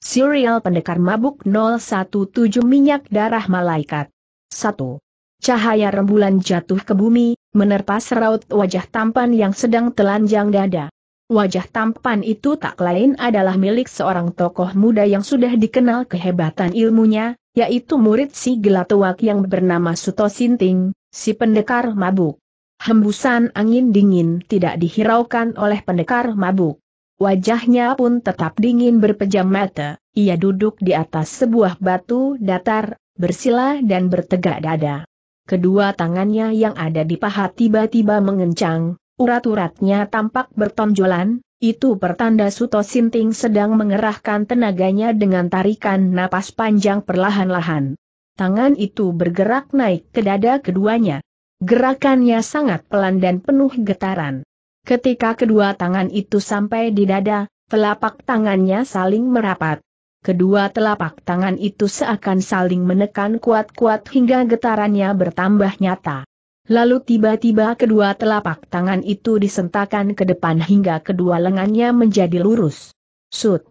Serial Pendekar Mabuk 017 Minyak Darah Malaikat 1. Cahaya rembulan jatuh ke bumi, menerpa seraut wajah tampan yang sedang telanjang dada. Wajah tampan itu tak lain adalah milik seorang tokoh muda yang sudah dikenal kehebatan ilmunya, yaitu murid si Gelatuak yang bernama Suto Sinting, si pendekar mabuk. Hembusan angin dingin tidak dihiraukan oleh pendekar mabuk. Wajahnya pun tetap dingin berpejam mata, ia duduk di atas sebuah batu datar, bersila dan bertegak dada. Kedua tangannya yang ada di paha tiba-tiba mengencang, urat-uratnya tampak bertonjolan, itu pertanda Suto Sinting sedang mengerahkan tenaganya dengan tarikan napas panjang perlahan-lahan. Tangan itu bergerak naik ke dada keduanya. Gerakannya sangat pelan dan penuh getaran. Ketika kedua tangan itu sampai di dada, telapak tangannya saling merapat. Kedua telapak tangan itu seakan saling menekan kuat-kuat hingga getarannya bertambah nyata. Lalu tiba-tiba kedua telapak tangan itu disentakkan ke depan hingga kedua lengannya menjadi lurus. Sut.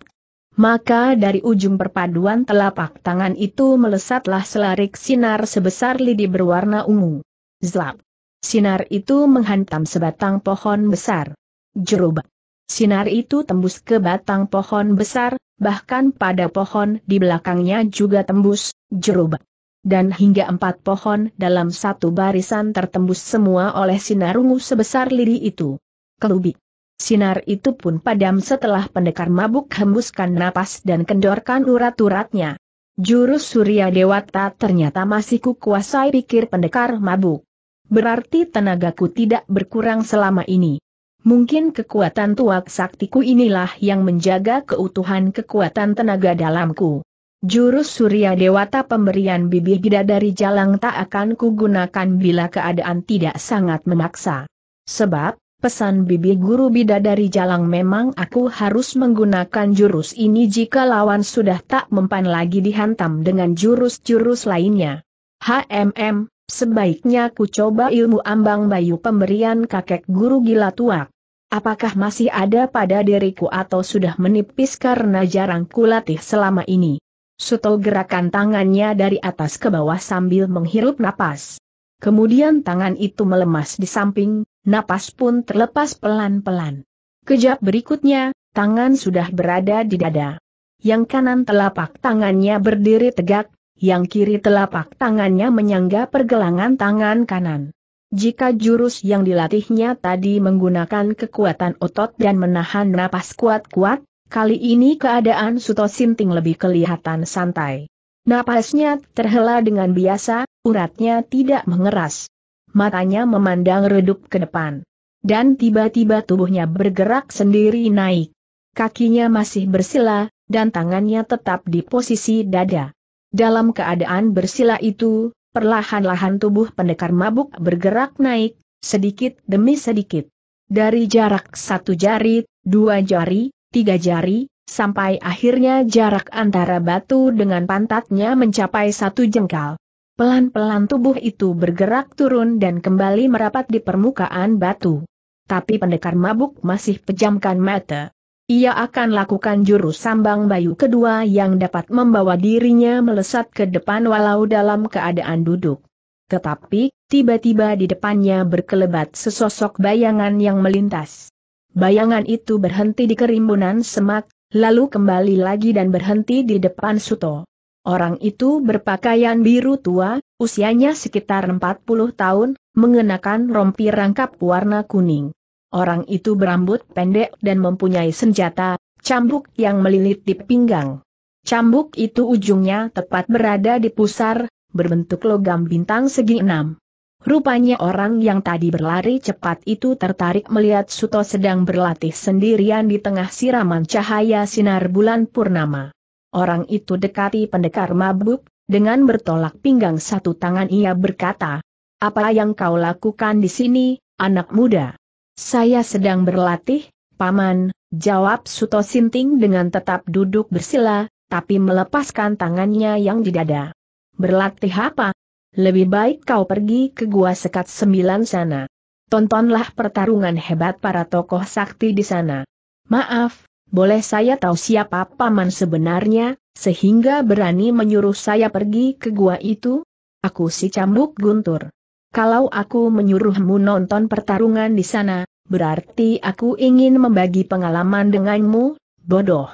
Maka dari ujung perpaduan telapak tangan itu melesatlah selarik sinar sebesar lidi berwarna ungu. Zlap. Sinar itu menghantam sebatang pohon besar. Jerubak. Sinar itu tembus ke batang pohon besar, bahkan pada pohon di belakangnya juga tembus, jerubak. Dan hingga empat pohon dalam satu barisan tertembus semua oleh sinar ungu sebesar lidi itu. Kelubik. Sinar itu pun padam setelah pendekar mabuk hembuskan napas dan kendorkan urat-uratnya. Jurus Surya Dewata ternyata masih kukuasai pikir pendekar mabuk. Berarti tenagaku tidak berkurang selama ini. Mungkin kekuatan tuak saktiku inilah yang menjaga keutuhan kekuatan tenaga dalamku. Jurus Surya Dewata pemberian bibih bidadari jalang tak akan kugunakan bila keadaan tidak sangat memaksa. Sebab, pesan bibih guru bidadari jalang memang aku harus menggunakan jurus ini jika lawan sudah tak mempan lagi dihantam dengan jurus-jurus lainnya. HMM, Sebaiknya ku coba ilmu ambang bayu pemberian kakek guru gila tuak. Apakah masih ada pada diriku atau sudah menipis karena jarang kulatih selama ini? Suto gerakan tangannya dari atas ke bawah sambil menghirup napas. Kemudian tangan itu melemas di samping, napas pun terlepas pelan-pelan. Kejap berikutnya, tangan sudah berada di dada. Yang kanan telapak tangannya berdiri tegak, yang kiri telapak tangannya menyangga pergelangan tangan kanan. Jika jurus yang dilatihnya tadi menggunakan kekuatan otot dan menahan napas kuat-kuat, kali ini keadaan Suto Sinting lebih kelihatan santai. Napasnya terhela dengan biasa, uratnya tidak mengeras. Matanya memandang redup ke depan. Dan tiba-tiba tubuhnya bergerak sendiri naik. Kakinya masih bersila, dan tangannya tetap di posisi dada. Dalam keadaan bersila itu, perlahan-lahan tubuh pendekar mabuk bergerak naik, sedikit demi sedikit. Dari jarak satu jari, dua jari, tiga jari, sampai akhirnya jarak antara batu dengan pantatnya mencapai satu jengkal. Pelan-pelan tubuh itu bergerak turun dan kembali merapat di permukaan batu. Tapi pendekar mabuk masih pejamkan mata ia akan lakukan jurus sambang bayu kedua yang dapat membawa dirinya melesat ke depan walau dalam keadaan duduk. Tetapi, tiba-tiba di depannya berkelebat sesosok bayangan yang melintas. Bayangan itu berhenti di kerimbunan semak, lalu kembali lagi dan berhenti di depan Suto. Orang itu berpakaian biru tua, usianya sekitar 40 tahun, mengenakan rompi rangkap warna kuning. Orang itu berambut pendek dan mempunyai senjata, cambuk yang melilit di pinggang. Cambuk itu ujungnya tepat berada di pusar, berbentuk logam bintang segi enam. Rupanya orang yang tadi berlari cepat itu tertarik melihat Suto sedang berlatih sendirian di tengah siraman cahaya sinar bulan purnama. Orang itu dekati pendekar mabuk, dengan bertolak pinggang satu tangan ia berkata, Apa yang kau lakukan di sini, anak muda? Saya sedang berlatih, Paman, jawab Suto Sinting dengan tetap duduk bersila, tapi melepaskan tangannya yang di dada. Berlatih apa? Lebih baik kau pergi ke gua sekat sembilan sana. Tontonlah pertarungan hebat para tokoh sakti di sana. Maaf, boleh saya tahu siapa paman sebenarnya, sehingga berani menyuruh saya pergi ke gua itu? Aku si cambuk guntur. Kalau aku menyuruhmu nonton pertarungan di sana, berarti aku ingin membagi pengalaman denganmu, bodoh.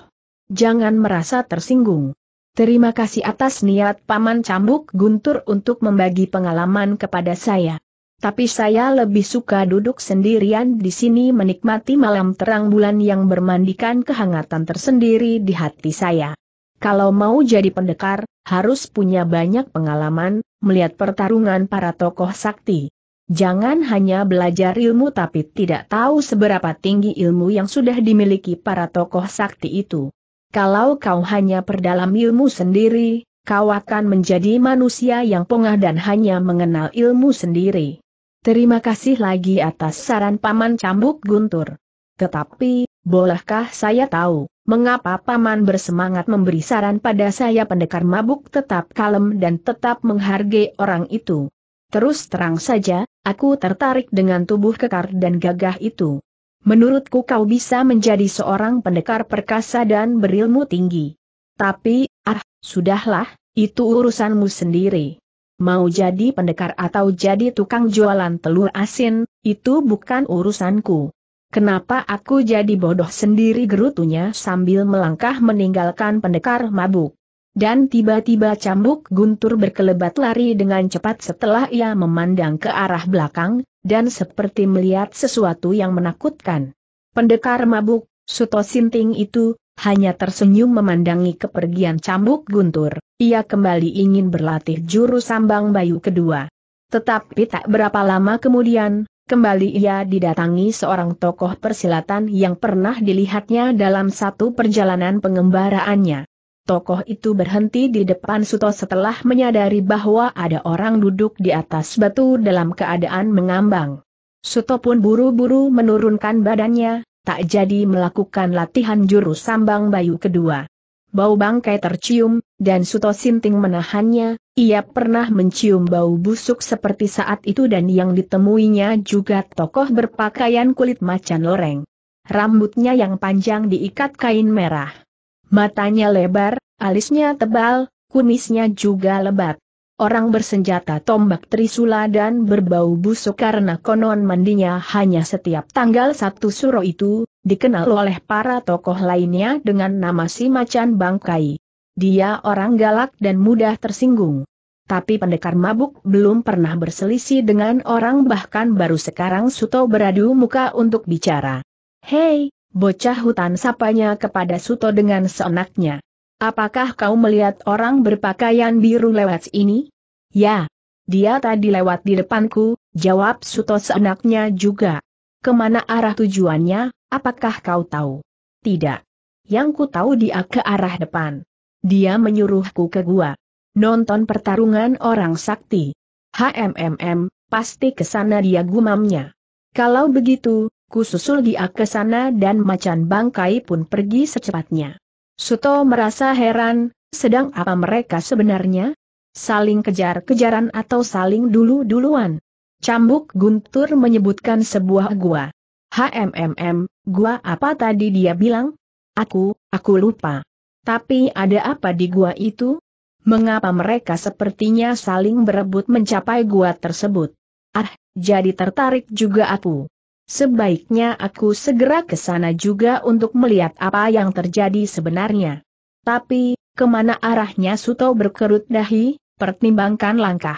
Jangan merasa tersinggung. Terima kasih atas niat Paman Cambuk Guntur untuk membagi pengalaman kepada saya. Tapi saya lebih suka duduk sendirian di sini menikmati malam terang bulan yang bermandikan kehangatan tersendiri di hati saya. Kalau mau jadi pendekar, harus punya banyak pengalaman, melihat pertarungan para tokoh sakti. Jangan hanya belajar ilmu tapi tidak tahu seberapa tinggi ilmu yang sudah dimiliki para tokoh sakti itu. Kalau kau hanya perdalam ilmu sendiri, kau akan menjadi manusia yang pongah dan hanya mengenal ilmu sendiri. Terima kasih lagi atas saran Paman Cambuk Guntur. Tetapi, bolehkah saya tahu, mengapa Paman bersemangat memberi saran pada saya pendekar mabuk tetap kalem dan tetap menghargai orang itu? Terus terang saja, aku tertarik dengan tubuh kekar dan gagah itu. Menurutku kau bisa menjadi seorang pendekar perkasa dan berilmu tinggi. Tapi, ah, sudahlah, itu urusanmu sendiri. Mau jadi pendekar atau jadi tukang jualan telur asin, itu bukan urusanku. Kenapa aku jadi bodoh sendiri gerutunya sambil melangkah meninggalkan pendekar mabuk. Dan tiba-tiba cambuk guntur berkelebat lari dengan cepat setelah ia memandang ke arah belakang, dan seperti melihat sesuatu yang menakutkan. Pendekar mabuk, Suto Sinting itu, hanya tersenyum memandangi kepergian cambuk guntur, ia kembali ingin berlatih jurus sambang bayu kedua. Tetapi tak berapa lama kemudian, kembali ia didatangi seorang tokoh persilatan yang pernah dilihatnya dalam satu perjalanan pengembaraannya. Tokoh itu berhenti di depan Suto setelah menyadari bahwa ada orang duduk di atas batu dalam keadaan mengambang. Suto pun buru-buru menurunkan badannya, tak jadi melakukan latihan jurus sambang bayu kedua. Bau bangkai tercium, dan Suto Sinting menahannya, ia pernah mencium bau busuk seperti saat itu dan yang ditemuinya juga tokoh berpakaian kulit macan loreng. Rambutnya yang panjang diikat kain merah. Matanya lebar, alisnya tebal, kumisnya juga lebat. Orang bersenjata tombak trisula dan berbau busuk karena konon mandinya hanya setiap tanggal satu suro itu, dikenal oleh para tokoh lainnya dengan nama si macan bangkai. Dia orang galak dan mudah tersinggung. Tapi pendekar mabuk belum pernah berselisih dengan orang bahkan baru sekarang Suto beradu muka untuk bicara. Hei, bocah hutan sapanya kepada Suto dengan seenaknya. Apakah kau melihat orang berpakaian biru lewat ini? Ya. Dia tadi lewat di depanku, jawab Suto seenaknya juga. Ke mana arah tujuannya, apakah kau tahu? Tidak. Yang ku tahu dia ke arah depan. Dia menyuruhku ke gua. Nonton pertarungan orang sakti. HMMM, pasti ke sana dia gumamnya. Kalau begitu, ku susul dia ke sana dan macan bangkai pun pergi secepatnya. Suto merasa heran, sedang apa mereka sebenarnya? Saling kejar-kejaran atau saling dulu-duluan? Cambuk Guntur menyebutkan sebuah gua. HMMM, gua apa tadi dia bilang? Aku, aku lupa. Tapi ada apa di gua itu? Mengapa mereka sepertinya saling berebut mencapai gua tersebut? Ah, jadi tertarik juga aku. Sebaiknya aku segera ke sana juga untuk melihat apa yang terjadi sebenarnya. Tapi, ke mana arahnya Suto berkerut dahi, pertimbangkan langkah.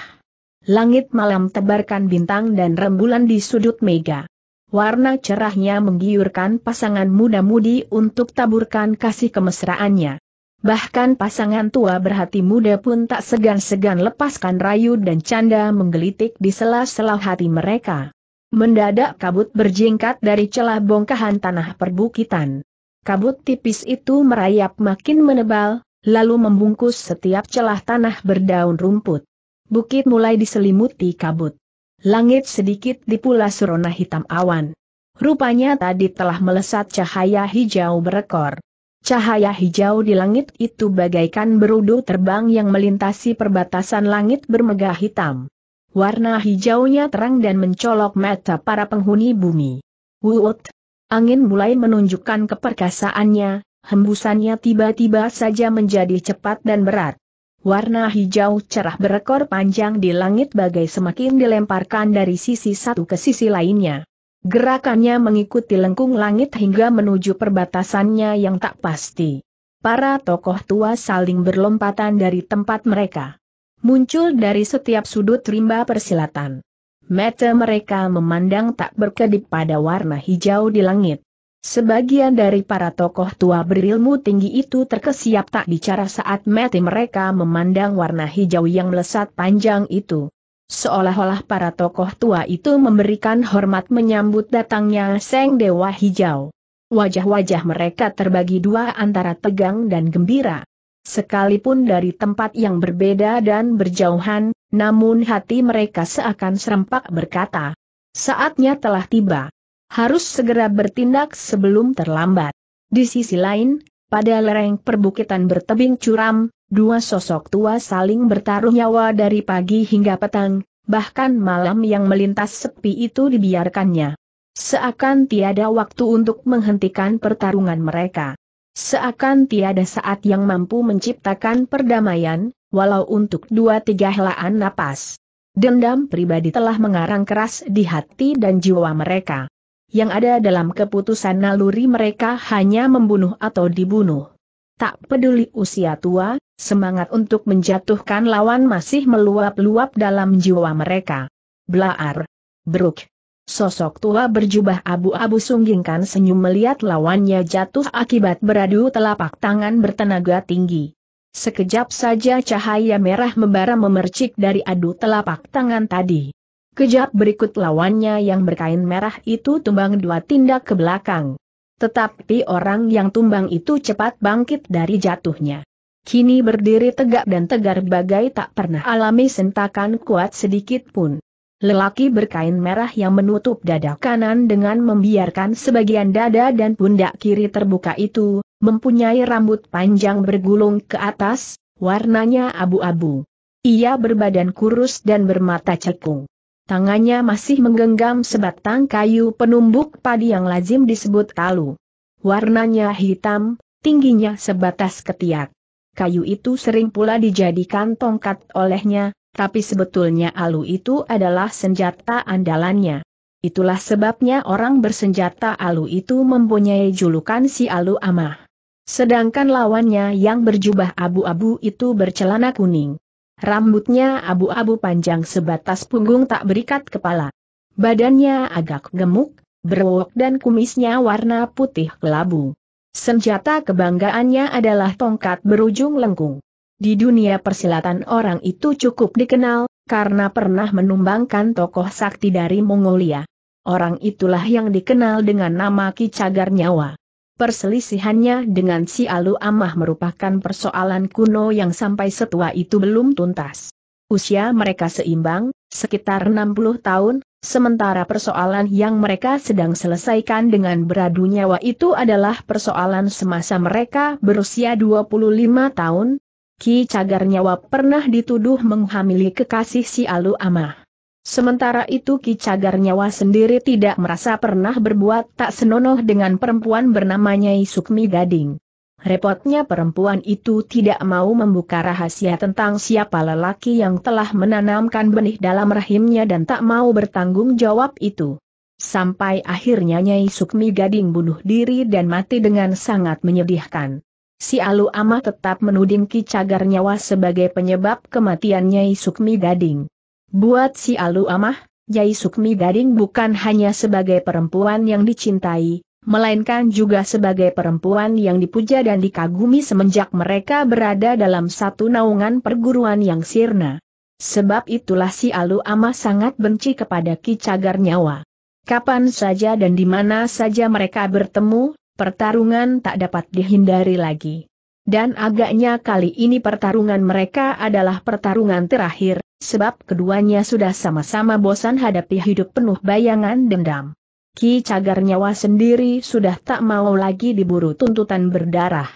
Langit malam tebarkan bintang dan rembulan di sudut mega. Warna cerahnya menggiurkan pasangan muda-mudi untuk taburkan kasih kemesraannya. Bahkan pasangan tua berhati muda pun tak segan-segan lepaskan rayu dan canda menggelitik di sela-sela hati mereka. Mendadak kabut berjingkat dari celah bongkahan tanah perbukitan. Kabut tipis itu merayap makin menebal, lalu membungkus setiap celah tanah berdaun rumput. Bukit mulai diselimuti kabut. Langit sedikit dipula surona hitam awan. Rupanya tadi telah melesat cahaya hijau berekor. Cahaya hijau di langit itu bagaikan berudu terbang yang melintasi perbatasan langit bermegah hitam. Warna hijaunya terang dan mencolok mata para penghuni bumi. Wuut! Angin mulai menunjukkan keperkasaannya, hembusannya tiba-tiba saja menjadi cepat dan berat. Warna hijau cerah berekor panjang di langit bagai semakin dilemparkan dari sisi satu ke sisi lainnya. Gerakannya mengikuti lengkung langit hingga menuju perbatasannya yang tak pasti. Para tokoh tua saling berlompatan dari tempat mereka. Muncul dari setiap sudut rimba persilatan. Mata mereka memandang tak berkedip pada warna hijau di langit. Sebagian dari para tokoh tua berilmu tinggi itu terkesiap tak bicara saat mata mereka memandang warna hijau yang melesat panjang itu. Seolah-olah para tokoh tua itu memberikan hormat menyambut datangnya Seng Dewa Hijau. Wajah-wajah mereka terbagi dua antara tegang dan gembira. Sekalipun dari tempat yang berbeda dan berjauhan, namun hati mereka seakan serempak berkata, saatnya telah tiba. Harus segera bertindak sebelum terlambat. Di sisi lain, pada lereng perbukitan bertebing curam, dua sosok tua saling bertaruh nyawa dari pagi hingga petang, bahkan malam yang melintas sepi itu dibiarkannya. Seakan tiada waktu untuk menghentikan pertarungan mereka. Seakan tiada saat yang mampu menciptakan perdamaian, walau untuk dua tiga helaan napas. Dendam pribadi telah mengarang keras di hati dan jiwa mereka. Yang ada dalam keputusan naluri mereka hanya membunuh atau dibunuh. Tak peduli usia tua, semangat untuk menjatuhkan lawan masih meluap-luap dalam jiwa mereka. Blaar. Bruk. Sosok tua berjubah abu-abu sunggingkan senyum melihat lawannya jatuh akibat beradu telapak tangan bertenaga tinggi. Sekejap saja cahaya merah membara memercik dari adu telapak tangan tadi. Kejap berikut lawannya yang berkain merah itu tumbang dua tindak ke belakang. Tetapi orang yang tumbang itu cepat bangkit dari jatuhnya. Kini berdiri tegak dan tegar bagai tak pernah alami sentakan kuat sedikit pun. Lelaki berkain merah yang menutup dada kanan dengan membiarkan sebagian dada dan pundak kiri terbuka itu, mempunyai rambut panjang bergulung ke atas, warnanya abu-abu. Ia berbadan kurus dan bermata cekung. Tangannya masih menggenggam sebatang kayu penumbuk padi yang lazim disebut kalu. Warnanya hitam, tingginya sebatas ketiak. Kayu itu sering pula dijadikan tongkat olehnya, tapi sebetulnya alu itu adalah senjata andalannya. Itulah sebabnya orang bersenjata alu itu mempunyai julukan si alu amah. Sedangkan lawannya yang berjubah abu-abu itu bercelana kuning. Rambutnya abu-abu panjang sebatas punggung tak berikat kepala. Badannya agak gemuk, berwok dan kumisnya warna putih kelabu. Senjata kebanggaannya adalah tongkat berujung lengkung. Di dunia persilatan orang itu cukup dikenal, karena pernah menumbangkan tokoh sakti dari Mongolia. Orang itulah yang dikenal dengan nama Ki Cagar Nyawa. Perselisihannya dengan si Alu Amah merupakan persoalan kuno yang sampai setua itu belum tuntas. Usia mereka seimbang, sekitar 60 tahun, sementara persoalan yang mereka sedang selesaikan dengan beradu nyawa itu adalah persoalan semasa mereka berusia 25 tahun, Ki Cagar Nyawa pernah dituduh menghamili kekasih si Alu Amah. Sementara itu Ki Cagar Nyawa sendiri tidak merasa pernah berbuat tak senonoh dengan perempuan bernama Nyai Sukmi Gading. Repotnya perempuan itu tidak mau membuka rahasia tentang siapa lelaki yang telah menanamkan benih dalam rahimnya dan tak mau bertanggung jawab itu. Sampai akhirnya Nyai Sukmi Gading bunuh diri dan mati dengan sangat menyedihkan. Si Alu Amah tetap menuding Ki Cagar Nyawa sebagai penyebab kematian Nyai Sukmi Gading. Buat si Alu Amah, Nyai Sukmi Gading bukan hanya sebagai perempuan yang dicintai, melainkan juga sebagai perempuan yang dipuja dan dikagumi semenjak mereka berada dalam satu naungan perguruan yang sirna. Sebab itulah si Alu Amah sangat benci kepada Ki Cagar Nyawa. Kapan saja dan di mana saja mereka bertemu, pertarungan tak dapat dihindari lagi. Dan agaknya kali ini pertarungan mereka adalah pertarungan terakhir, sebab keduanya sudah sama-sama bosan hadapi hidup penuh bayangan dendam. Ki Cagar Nyawa sendiri sudah tak mau lagi diburu tuntutan berdarah.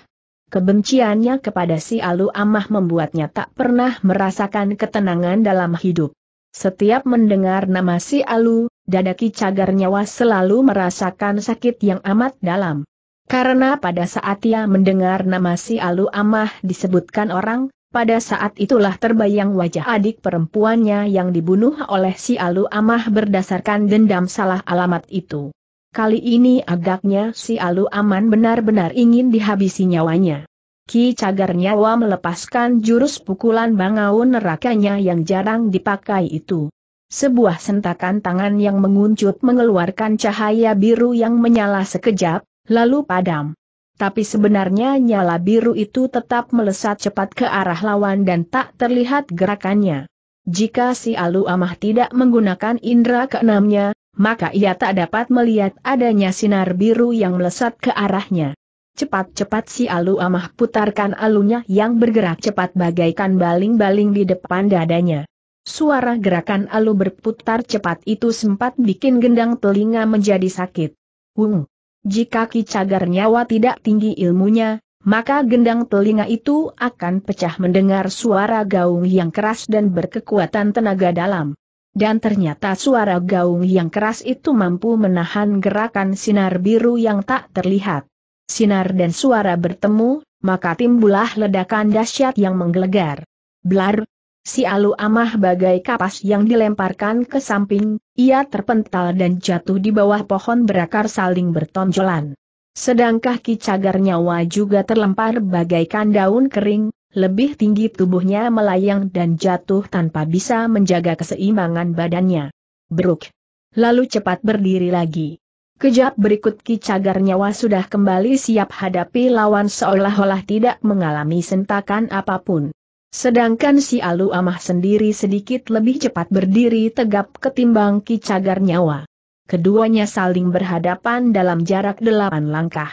Kebenciannya kepada si Alu Amah membuatnya tak pernah merasakan ketenangan dalam hidup. Setiap mendengar nama si Alu, dada Ki Cagar Nyawa selalu merasakan sakit yang amat dalam. Karena pada saat ia mendengar nama si Alu Amah disebutkan orang, pada saat itulah terbayang wajah adik perempuannya yang dibunuh oleh si Alu Amah berdasarkan dendam salah alamat itu. Kali ini agaknya si Alu Aman benar-benar ingin dihabisi nyawanya. Ki Cagar Nyawa melepaskan jurus pukulan bangau nerakanya yang jarang dipakai itu. Sebuah sentakan tangan yang menguncut mengeluarkan cahaya biru yang menyala sekejap, lalu padam. Tapi sebenarnya nyala biru itu tetap melesat cepat ke arah lawan dan tak terlihat gerakannya. Jika si Alu Amah tidak menggunakan indera keenamnya, maka ia tak dapat melihat adanya sinar biru yang melesat ke arahnya. Cepat-cepat si Alu Amah putarkan alunya yang bergerak cepat bagaikan baling-baling di depan dadanya. Suara gerakan alu berputar cepat itu sempat bikin gendang telinga menjadi sakit. Wung! Jika Ki Cagar Nyawa tidak tinggi ilmunya, maka gendang telinga itu akan pecah mendengar suara gaung yang keras dan berkekuatan tenaga dalam. Dan ternyata suara gaung yang keras itu mampu menahan gerakan sinar biru yang tak terlihat. Sinar dan suara bertemu, maka timbullah ledakan dahsyat yang menggelegar. Blar, Si Alu Amah bagai kapas yang dilemparkan ke samping, ia terpental dan jatuh di bawah pohon berakar saling bertonjolan. Sedangkan Ki Cagar Nyawa juga terlempar bagaikan daun kering, lebih tinggi tubuhnya melayang dan jatuh tanpa bisa menjaga keseimbangan badannya. Bruk. Lalu cepat berdiri lagi. Kejap berikut Ki Cagar Nyawa sudah kembali siap hadapi lawan seolah-olah tidak mengalami sentakan apa pun. Sedangkan si Alu Amah sendiri sedikit lebih cepat berdiri tegap ketimbang Ki Cagar Nyawa. Keduanya saling berhadapan dalam jarak delapan langkah.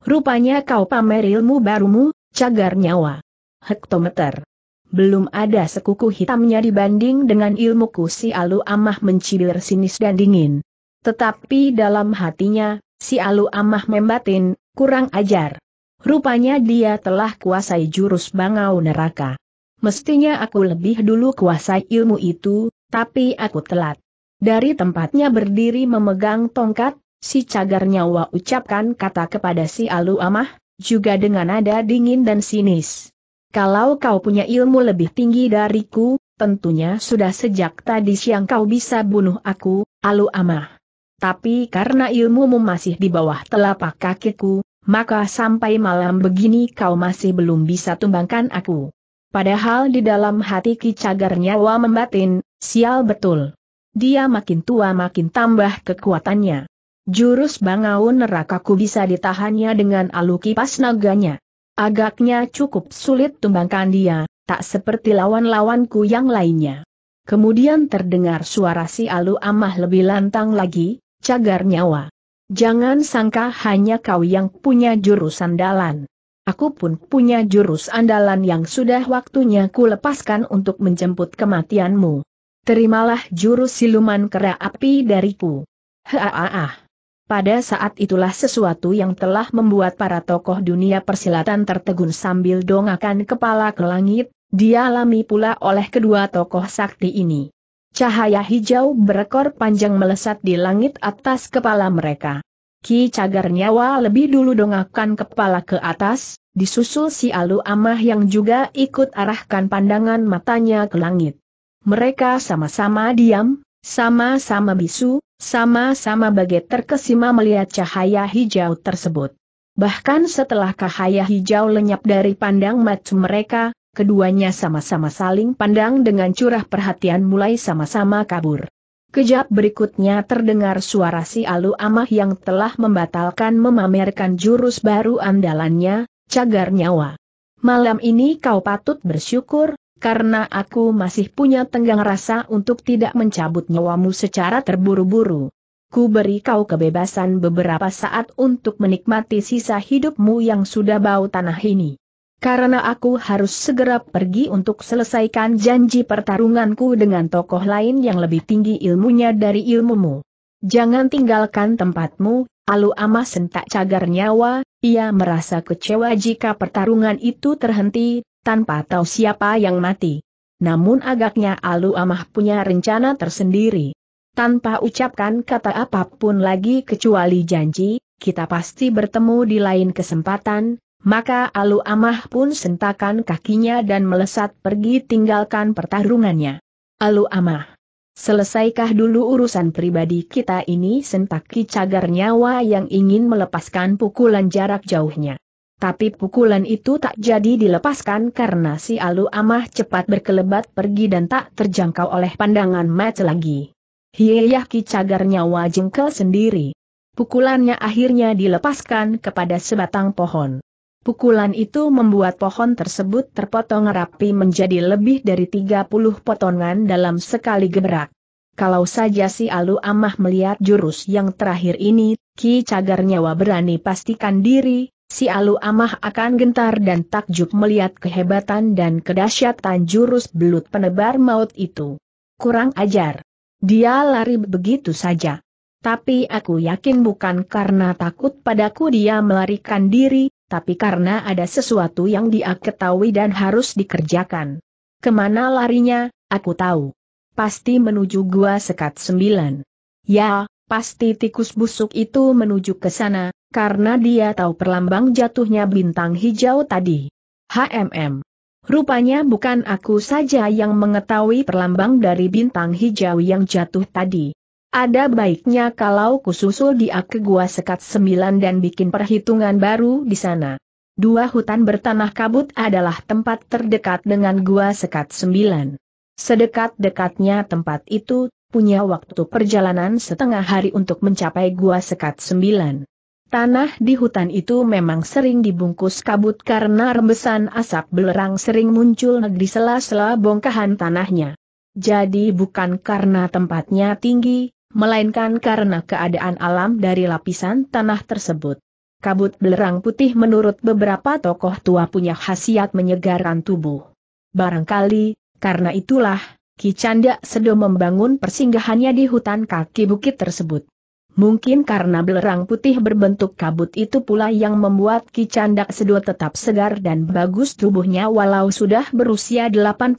Rupanya kau pamer ilmu barumu, Cagar Nyawa. Hektometer. Belum ada sekuku hitamnya dibanding dengan ilmuku si Alu Amah mencibir sinis dan dingin. Tetapi dalam hatinya, si Alu Amah membatin, kurang ajar. Rupanya dia telah kuasai jurus bangau neraka. Mestinya aku lebih dulu kuasai ilmu itu, tapi aku telat. Dari tempatnya berdiri memegang tongkat, si cagar nyawa ucapkan kata kepada si Alu Amah, juga dengan nada dingin dan sinis. Kalau kau punya ilmu lebih tinggi dariku, tentunya sudah sejak tadi siang kau bisa bunuh aku, Alu Amah. Tapi karena ilmumu masih di bawah telapak kakiku, maka sampai malam begini kau masih belum bisa tumbangkan aku. Padahal di dalam hati Ki Cagar nyawa membatin, sial betul. Dia makin tua makin tambah kekuatannya. Jurus bangau nerakaku bisa ditahannya dengan alu kipas naganya. Agaknya cukup sulit tumbangkan dia, tak seperti lawan-lawanku yang lainnya. Kemudian terdengar suara si alu amah lebih lantang lagi, cagar nyawa. Jangan sangka hanya kau yang punya jurus andalan aku pun punya jurus andalan yang sudah waktunya ku lepaskan untuk menjemput kematianmu. Terimalah jurus siluman kera api dariku. Haaah. Pada saat itulah sesuatu yang telah membuat para tokoh dunia persilatan tertegun sambil dongakan kepala ke langit, dialami pula oleh kedua tokoh sakti ini. Cahaya hijau berekor panjang melesat di langit atas kepala mereka. Ki Cagar Nyawa lebih dulu dongakan kepala ke atas, disusul si Alu Amah yang juga ikut arahkan pandangan matanya ke langit. Mereka sama-sama diam, sama-sama bisu, sama-sama bagai terkesima melihat cahaya hijau tersebut. Bahkan setelah cahaya hijau lenyap dari pandang mata mereka, keduanya sama-sama saling pandang dengan curah perhatian mulai sama-sama kabur. Kejap berikutnya terdengar suara si Alu Amah yang telah membatalkan memamerkan jurus baru andalannya, cagar nyawa. Malam ini kau patut bersyukur, karena aku masih punya tenggang rasa untuk tidak mencabut nyawamu secara terburu-buru. Ku beri kau kebebasan beberapa saat untuk menikmati sisa hidupmu yang sudah bau tanah ini. Karena aku harus segera pergi untuk selesaikan janji pertarunganku dengan tokoh lain yang lebih tinggi ilmunya dari ilmumu. Jangan tinggalkan tempatmu, Alu Amah sentak cagar nyawa, ia merasa kecewa jika pertarungan itu terhenti, tanpa tahu siapa yang mati. Namun agaknya Alu Amah punya rencana tersendiri. tanpa ucapkan kata apa pun lagi kecuali janji, kita pasti bertemu di lain kesempatan, maka Alu Amah pun sentakan kakinya dan melesat pergi tinggalkan pertarungannya. Alu Amah. Selesaikah dulu urusan pribadi kita ini sentaki cagar nyawa yang ingin melepaskan pukulan jarak jauhnya. Tapi pukulan itu tak jadi dilepaskan karena si Alu Amah cepat berkelebat pergi dan tak terjangkau oleh pandangan mata lagi. Hiyah ki cagar nyawa jengkel sendiri. Pukulannya akhirnya dilepaskan kepada sebatang pohon. Pukulan itu membuat pohon tersebut terpotong rapi menjadi lebih dari 30 potongan dalam sekali gerak. Kalau saja si Alu Amah melihat jurus yang terakhir ini, Ki Cagar Nyawa berani pastikan diri, si Alu Amah akan gentar dan takjub melihat kehebatan dan kedahsyatan jurus belut penebar maut itu. Kurang ajar. Dia lari begitu saja. Tapi aku yakin bukan karena takut padaku dia melarikan diri, tapi karena ada sesuatu yang dia ketahui dan harus dikerjakan. Ke mana larinya, aku tahu. Pasti menuju gua sekat sembilan. Ya, pasti tikus busuk itu menuju ke sana, karena dia tahu perlambang jatuhnya bintang hijau tadi. HMM. Rupanya bukan aku saja yang mengetahui perlambang dari bintang hijau yang jatuh tadi. Ada baiknya kalau kususul dia ke gua sekat sembilan dan bikin perhitungan baru di sana. Dua hutan bertanah kabut adalah tempat terdekat dengan gua sekat sembilan. Sedekat-dekatnya tempat itu, punya waktu perjalanan setengah hari untuk mencapai gua sekat sembilan. Tanah di hutan itu memang sering dibungkus kabut karena rembesan asap belerang sering muncul di sela-sela bongkahan tanahnya. Jadi bukan karena tempatnya tinggi, melainkan karena keadaan alam dari lapisan tanah tersebut. Kabut belerang putih menurut beberapa tokoh tua punya khasiat menyegarkan tubuh. Barangkali, karena itulah, Ki Canda Sedo membangun persinggahannya di hutan kaki bukit tersebut. Mungkin karena belerang putih berbentuk kabut itu pula yang membuat Ki Candak Sedo tetap segar dan bagus tubuhnya walau sudah berusia 85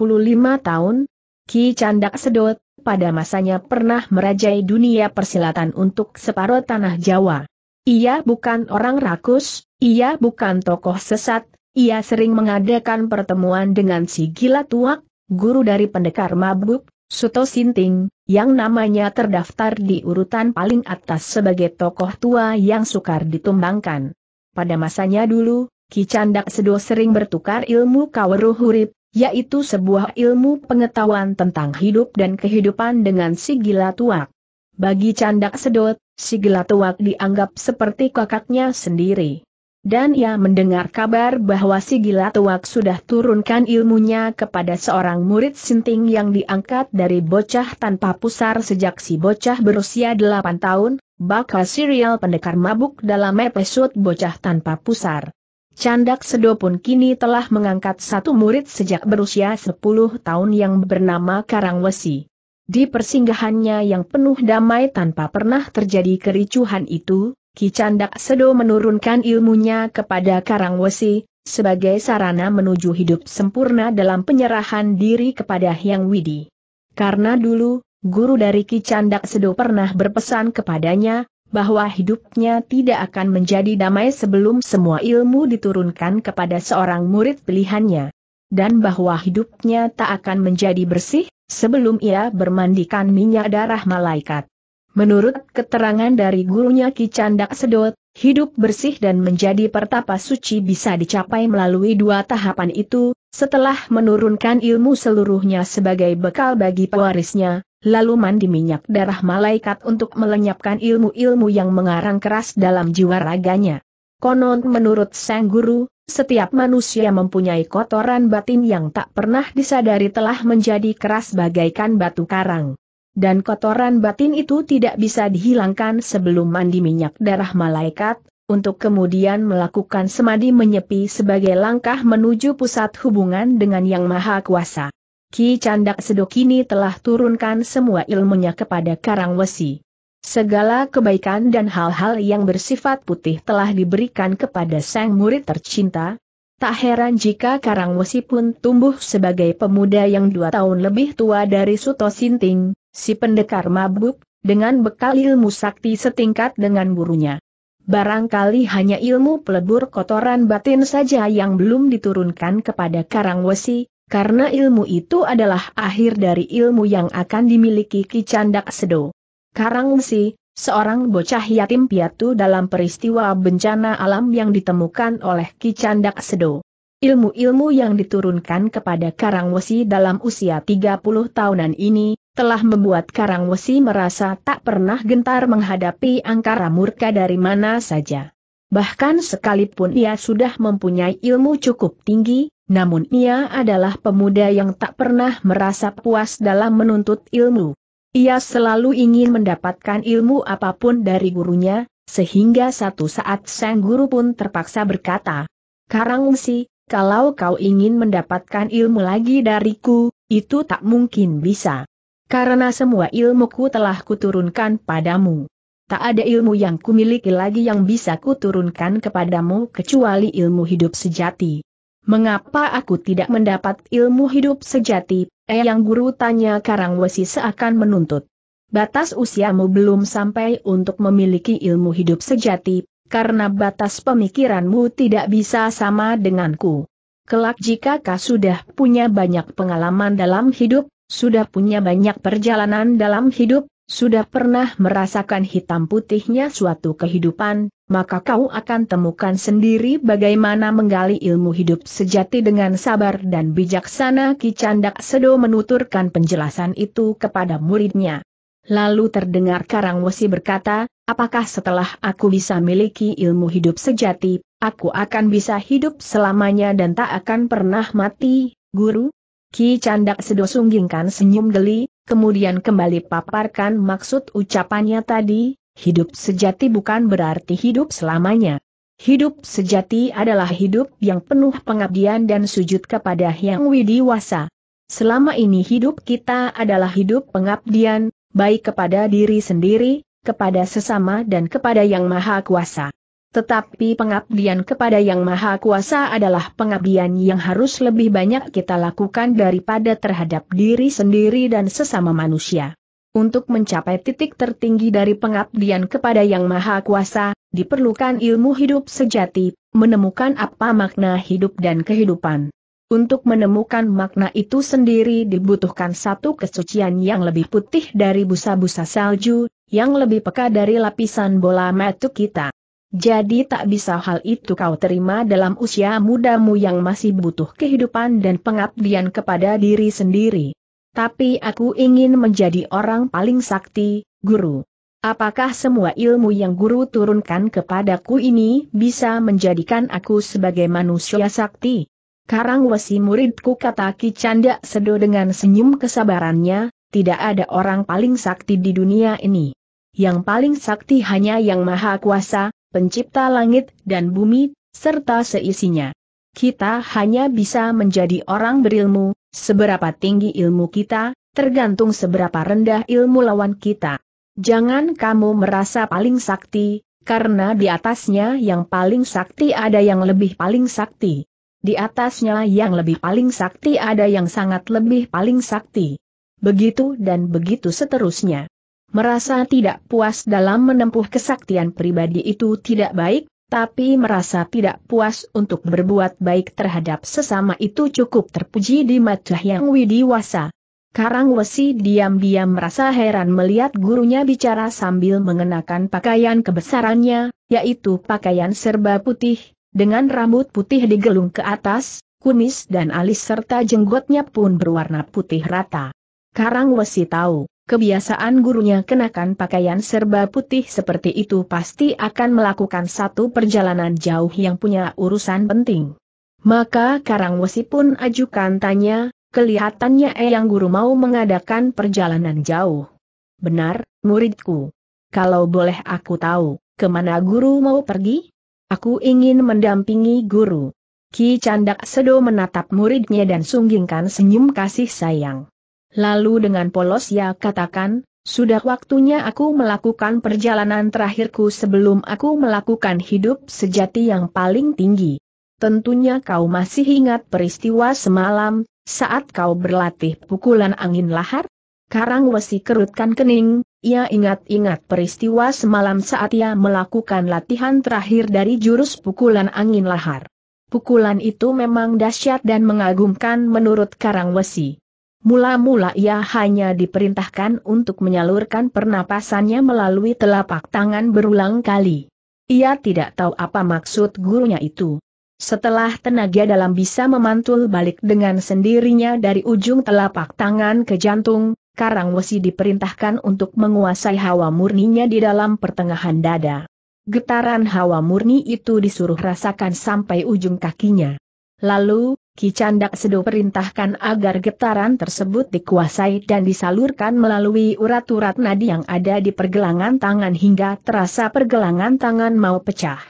tahun. Ki Candak Sedot pada masanya pernah merajai dunia persilatan untuk separuh tanah Jawa. Ia bukan orang rakus, ia bukan tokoh sesat, ia sering mengadakan pertemuan dengan si gila tuak, guru dari pendekar mabuk, Suto Sinting, yang namanya terdaftar di urutan paling atas sebagai tokoh tua yang sukar ditumbangkan. Pada masanya dulu, Ki Candak Sedo sering bertukar ilmu kaweruh hurip, yaitu sebuah ilmu pengetahuan tentang hidup dan kehidupan dengan si gila tuak. Bagi Candak Sedot, si gila tuak dianggap seperti kakaknya sendiri. Dan ia mendengar kabar bahwa si gila tuak sudah turunkan ilmunya kepada seorang murid sinting yang diangkat dari bocah tanpa pusar sejak si bocah berusia 8 tahun, bakal serial pendekar mabuk dalam episode bocah tanpa pusar. Candak Sedo pun kini telah mengangkat satu murid sejak berusia 10 tahun yang bernama Karangwesi. Di persinggahannya yang penuh damai tanpa pernah terjadi kericuhan itu, Ki Candak Sedo menurunkan ilmunya kepada Karangwesi, sebagai sarana menuju hidup sempurna dalam penyerahan diri kepada Hyang Widi. Karena dulu, guru dari Ki Candak Sedo pernah berpesan kepadanya, bahwa hidupnya tidak akan menjadi damai sebelum semua ilmu diturunkan kepada seorang murid pilihannya. Dan bahwa hidupnya tak akan menjadi bersih, sebelum ia bermandikan minyak darah malaikat. Menurut keterangan dari gurunya Ki Candak Sedot, hidup bersih dan menjadi pertapa suci bisa dicapai melalui dua tahapan itu, setelah menurunkan ilmu seluruhnya sebagai bekal bagi pewarisnya, lalu mandi minyak darah malaikat untuk melenyapkan ilmu-ilmu yang mengarang keras dalam jiwa raganya. Konon menurut sang guru, setiap manusia mempunyai kotoran batin yang tak pernah disadari telah menjadi keras bagaikan batu karang. Dan kotoran batin itu tidak bisa dihilangkan sebelum mandi minyak darah malaikat, untuk kemudian melakukan semadi menyepi sebagai langkah menuju pusat hubungan dengan Yang Maha Kuasa. Ki Candak Sedokini telah turunkan semua ilmunya kepada Karangwesi. Segala kebaikan dan hal-hal yang bersifat putih telah diberikan kepada sang murid tercinta. Tak heran jika Karangwesi pun tumbuh sebagai pemuda yang dua tahun lebih tua dari Suto Sinting, si pendekar mabuk, dengan bekal ilmu sakti setingkat dengan gurunya. Barangkali hanya ilmu pelebur kotoran batin saja yang belum diturunkan kepada Karang Wesi, karena ilmu itu adalah akhir dari ilmu yang akan dimiliki Ki Candak Sedo. Karang Wesi, seorang bocah yatim piatu dalam peristiwa bencana alam yang ditemukan oleh Ki Candak Sedo. Ilmu-ilmu yang diturunkan kepada Karangwesi dalam usia 30 tahunan ini, telah membuat Karangwesi merasa tak pernah gentar menghadapi angkara murka dari mana saja. Bahkan sekalipun ia sudah mempunyai ilmu cukup tinggi, namun ia adalah pemuda yang tak pernah merasa puas dalam menuntut ilmu. Ia selalu ingin mendapatkan ilmu apa pun dari gurunya, sehingga satu saat sang guru pun terpaksa berkata, Karangwesi, kalau kau ingin mendapatkan ilmu lagi dariku, itu tak mungkin bisa. Karena semua ilmuku telah kuturunkan padamu. Tak ada ilmu yang kumiliki lagi yang bisa kuturunkan kepadamu kecuali ilmu hidup sejati. Mengapa aku tidak mendapat ilmu hidup sejati? Eh yang guru tanya Karangwesi seakan menuntut. Batas usiamu belum sampai untuk memiliki ilmu hidup sejati, karena batas pemikiranmu tidak bisa sama denganku. Kelak jika kau sudah punya banyak pengalaman dalam hidup, sudah punya banyak perjalanan dalam hidup, sudah pernah merasakan hitam putihnya suatu kehidupan, maka kau akan temukan sendiri bagaimana menggali ilmu hidup sejati dengan sabar dan bijaksana Ki Candak Sedo menuturkan penjelasan itu kepada muridnya. Lalu terdengar Karang Wesi berkata, apakah setelah aku bisa miliki ilmu hidup sejati, aku akan bisa hidup selamanya dan tak akan pernah mati, guru? Ki Candak sedosunggingkan senyum geli, kemudian kembali paparkan maksud ucapannya tadi, hidup sejati bukan berarti hidup selamanya. Hidup sejati adalah hidup yang penuh pengabdian dan sujud kepada Yang Widiwasa. Selama ini hidup kita adalah hidup pengabdian, baik kepada diri sendiri, kepada sesama dan kepada Yang Maha Kuasa. Tetapi pengabdian kepada Yang Maha Kuasa adalah pengabdian yang harus lebih banyak kita lakukan daripada terhadap diri sendiri dan sesama manusia. Untuk mencapai titik tertinggi dari pengabdian kepada Yang Maha Kuasa, diperlukan ilmu hidup sejati, menemukan apa makna hidup dan kehidupan. Untuk menemukan makna itu sendiri dibutuhkan satu kesucian yang lebih putih dari busa-busa salju, yang lebih peka dari lapisan bola matu kita. Jadi tak bisa hal itu kau terima dalam usia mudamu yang masih butuh kehidupan dan pengabdian kepada diri sendiri. Tapi aku ingin menjadi orang paling sakti, guru. Apakah semua ilmu yang guru turunkan kepadaku ini bisa menjadikan aku sebagai manusia sakti? Karang wesi muridku kata Ki Canda Sedo dengan senyum kesabarannya, tidak ada orang paling sakti di dunia ini. Yang paling sakti hanya yang maha kuasa, pencipta langit dan bumi, serta seisinya. Kita hanya bisa menjadi orang berilmu, seberapa tinggi ilmu kita, tergantung seberapa rendah ilmu lawan kita. Jangan kamu merasa paling sakti, karena di atasnya yang paling sakti ada yang lebih paling sakti di atasnya yang lebih paling sakti ada yang sangat lebih paling sakti. Begitu dan begitu seterusnya. Merasa tidak puas dalam menempuh kesaktian pribadi itu tidak baik, tapi merasa tidak puas untuk berbuat baik terhadap sesama itu cukup terpuji di mata yang widiwasa. Karang Wesi diam-diam merasa heran melihat gurunya bicara sambil mengenakan pakaian kebesarannya, yaitu pakaian serba putih, dengan rambut putih digelung ke atas, kumis dan alis serta jenggotnya pun berwarna putih rata. Karang Wesi tahu, kebiasaan gurunya kenakan pakaian serba putih seperti itu pasti akan melakukan satu perjalanan jauh yang punya urusan penting. Maka Karang Wesi pun ajukan tanya, kelihatannya Eyang Guru mau mengadakan perjalanan jauh. Benar, muridku. Kalau boleh aku tahu, ke mana guru mau pergi? Aku ingin mendampingi guru. Ki Candak Sedo menatap muridnya dan sunggingkan senyum kasih sayang. Lalu dengan polos ia katakan, sudah waktunya aku melakukan perjalanan terakhirku sebelum aku melakukan hidup sejati yang paling tinggi. Tentunya kau masih ingat peristiwa semalam, saat kau berlatih pukulan angin lahar? Karang Wesi kerutkan kening, Ia ingat-ingat peristiwa semalam saat ia melakukan latihan terakhir dari jurus pukulan angin lahar. Pukulan itu memang dahsyat dan mengagumkan menurut Karang Wesi. Mula-mula ia hanya diperintahkan untuk menyalurkan pernapasannya melalui telapak tangan berulang kali. Ia tidak tahu apa maksud gurunya itu. Setelah tenaga dalam bisa memantul balik dengan sendirinya dari ujung telapak tangan ke jantung, Karang Wesi diperintahkan untuk menguasai hawa murninya di dalam pertengahan dada. Getaran hawa murni itu disuruh rasakan sampai ujung kakinya. Lalu, Ki Candak Sedo perintahkan agar getaran tersebut dikuasai dan disalurkan melalui urat-urat nadi yang ada di pergelangan tangan hingga terasa pergelangan tangan mau pecah.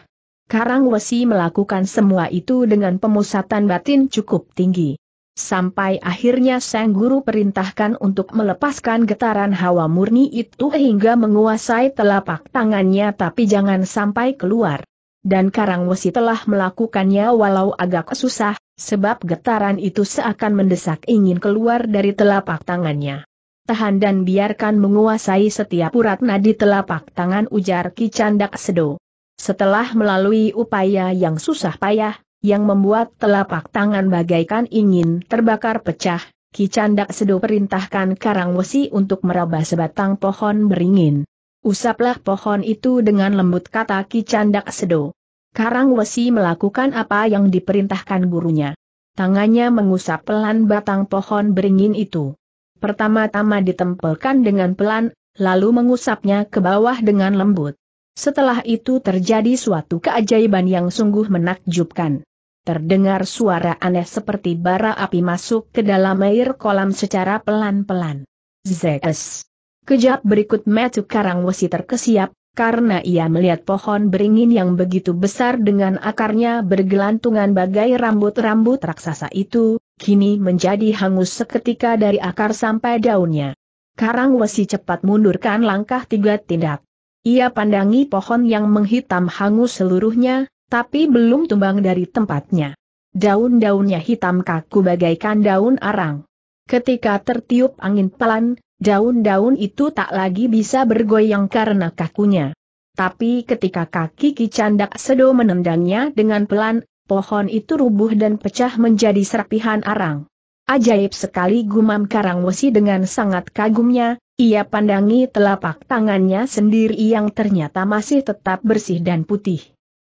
Karang Wesi melakukan semua itu dengan pemusatan batin cukup tinggi. Sampai akhirnya sang guru perintahkan untuk melepaskan getaran hawa murni itu hingga menguasai telapak tangannya tapi jangan sampai keluar. Dan Karang Wesi telah melakukannya walau agak susah, sebab getaran itu seakan mendesak ingin keluar dari telapak tangannya. Tahan dan biarkan menguasai setiap urat nadi telapak tangan ujar Ki Candak Sedo. Setelah melalui upaya yang susah payah, yang membuat telapak tangan bagaikan ingin terbakar pecah, Ki Candak Sedo perintahkan Karang Wesi untuk meraba sebatang pohon beringin. Usaplah pohon itu dengan lembut kata Ki Candak Sedo. Karang Wesi melakukan apa yang diperintahkan gurunya. Tangannya mengusap pelan batang pohon beringin itu. Pertama-tama ditempelkan dengan pelan, lalu mengusapnya ke bawah dengan lembut. Setelah itu terjadi suatu keajaiban yang sungguh menakjubkan. Terdengar suara aneh seperti bara api masuk ke dalam air kolam secara pelan-pelan. Zs. Kejap berikut Metu Karangwesi terkesiap, karena ia melihat pohon beringin yang begitu besar dengan akarnya bergelantungan bagai rambut-rambut raksasa itu, kini menjadi hangus seketika dari akar sampai daunnya. Karangwesi cepat mundurkan langkah tiga tindak. Ia pandangi pohon yang menghitam hangus seluruhnya, tapi belum tumbang dari tempatnya. Daun-daunnya hitam kaku bagaikan daun arang. Ketika tertiup angin pelan, daun-daun itu tak lagi bisa bergoyang karena kakunya. Tapi ketika kaki Kicandak Sedo menendangnya dengan pelan, pohon itu rubuh dan pecah menjadi serapihan arang. Ajaib sekali gumam Karangwesi dengan sangat kagumnya, ia pandangi telapak tangannya sendiri yang ternyata masih tetap bersih dan putih.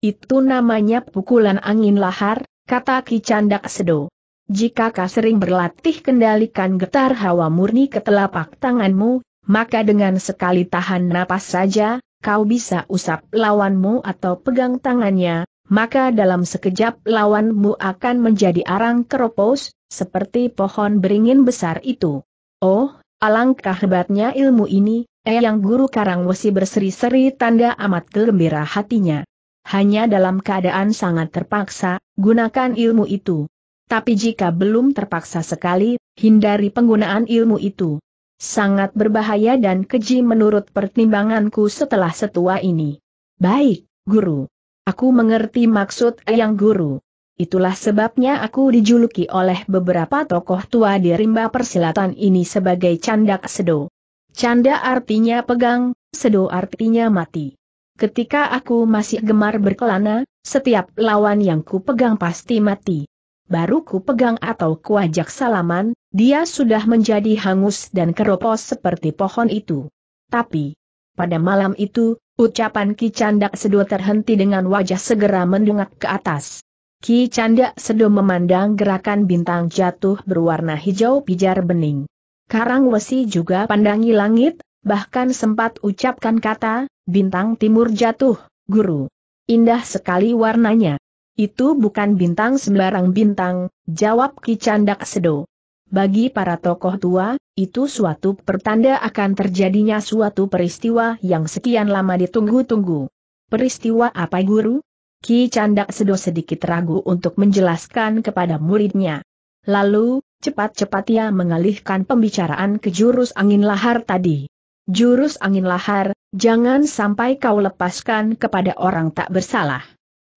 Itu namanya pukulan angin lahar, kata Ki Candak Sedo. Jika kau sering berlatih kendalikan getar hawa murni ke telapak tanganmu, maka dengan sekali tahan napas saja, kau bisa usap lawanmu atau pegang tangannya, maka dalam sekejap lawanmu akan menjadi arang keropos, seperti pohon beringin besar itu. Oh, alangkah hebatnya ilmu ini, eh yang guru Karangwesi berseri-seri tanda amat gembira hatinya hanya dalam keadaan sangat terpaksa, gunakan ilmu itu. Tapi jika belum terpaksa sekali, hindari penggunaan ilmu itu. Sangat berbahaya dan keji menurut pertimbanganku setelah setua ini. Baik, guru. Aku mengerti maksud yang guru. Itulah sebabnya aku dijuluki oleh beberapa tokoh tua di rimba persilatan ini sebagai candak sedo. Canda artinya pegang, sedo artinya mati. Ketika aku masih gemar berkelana, setiap lawan yang ku pegang pasti mati. Baru ku pegang atau kuajak salaman, dia sudah menjadi hangus dan keropos seperti pohon itu. Tapi, pada malam itu, ucapan Ki Candak Sedo terhenti dengan wajah segera mendungak ke atas. Ki Candak Sedo memandang gerakan bintang jatuh berwarna hijau pijar bening. Karang Wesi juga pandangi langit, bahkan sempat ucapkan kata, bintang timur jatuh, guru. Indah sekali warnanya. Itu bukan bintang sembarang bintang, jawab Ki Candak Sedo. Bagi para tokoh tua, itu suatu pertanda akan terjadinya suatu peristiwa yang sekian lama ditunggu-tunggu. Peristiwa apa guru? Ki Candak Sedo sedikit ragu untuk menjelaskan kepada muridnya. Lalu, cepat-cepat ia mengalihkan pembicaraan ke jurus angin lahar tadi. Jurus angin lahar, jangan sampai kau lepaskan kepada orang tak bersalah.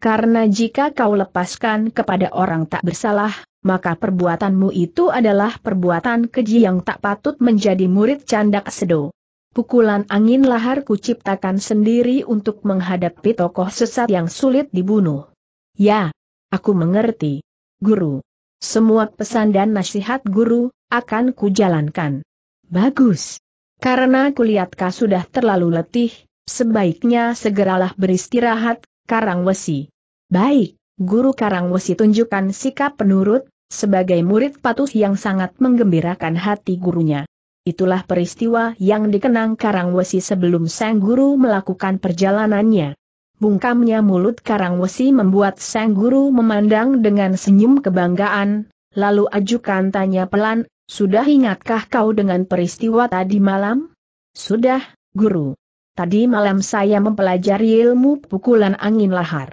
Karena jika kau lepaskan kepada orang tak bersalah, maka perbuatanmu itu adalah perbuatan keji yang tak patut menjadi murid candak sedo. pukulan angin lahar kuciptakan sendiri untuk menghadapi tokoh sesat yang sulit dibunuh. Ya, aku mengerti. Guru. Semua pesan dan nasihat guru, akan kujalankan. Bagus. Karena kulihat kau sudah terlalu letih, sebaiknya segeralah beristirahat, Karang Wesi. Baik, Guru Karang Wesi tunjukkan sikap penurut, sebagai murid patuh yang sangat menggembirakan hati gurunya. Itulah peristiwa yang dikenang Karangwesi sebelum sang guru melakukan perjalanannya. Bungkamnya mulut Karangwesi membuat sang guru memandang dengan senyum kebanggaan, lalu ajukan tanya pelan, sudah ingatkah kau dengan peristiwa tadi malam? Sudah, guru. Tadi malam saya mempelajari ilmu pukulan angin lahar.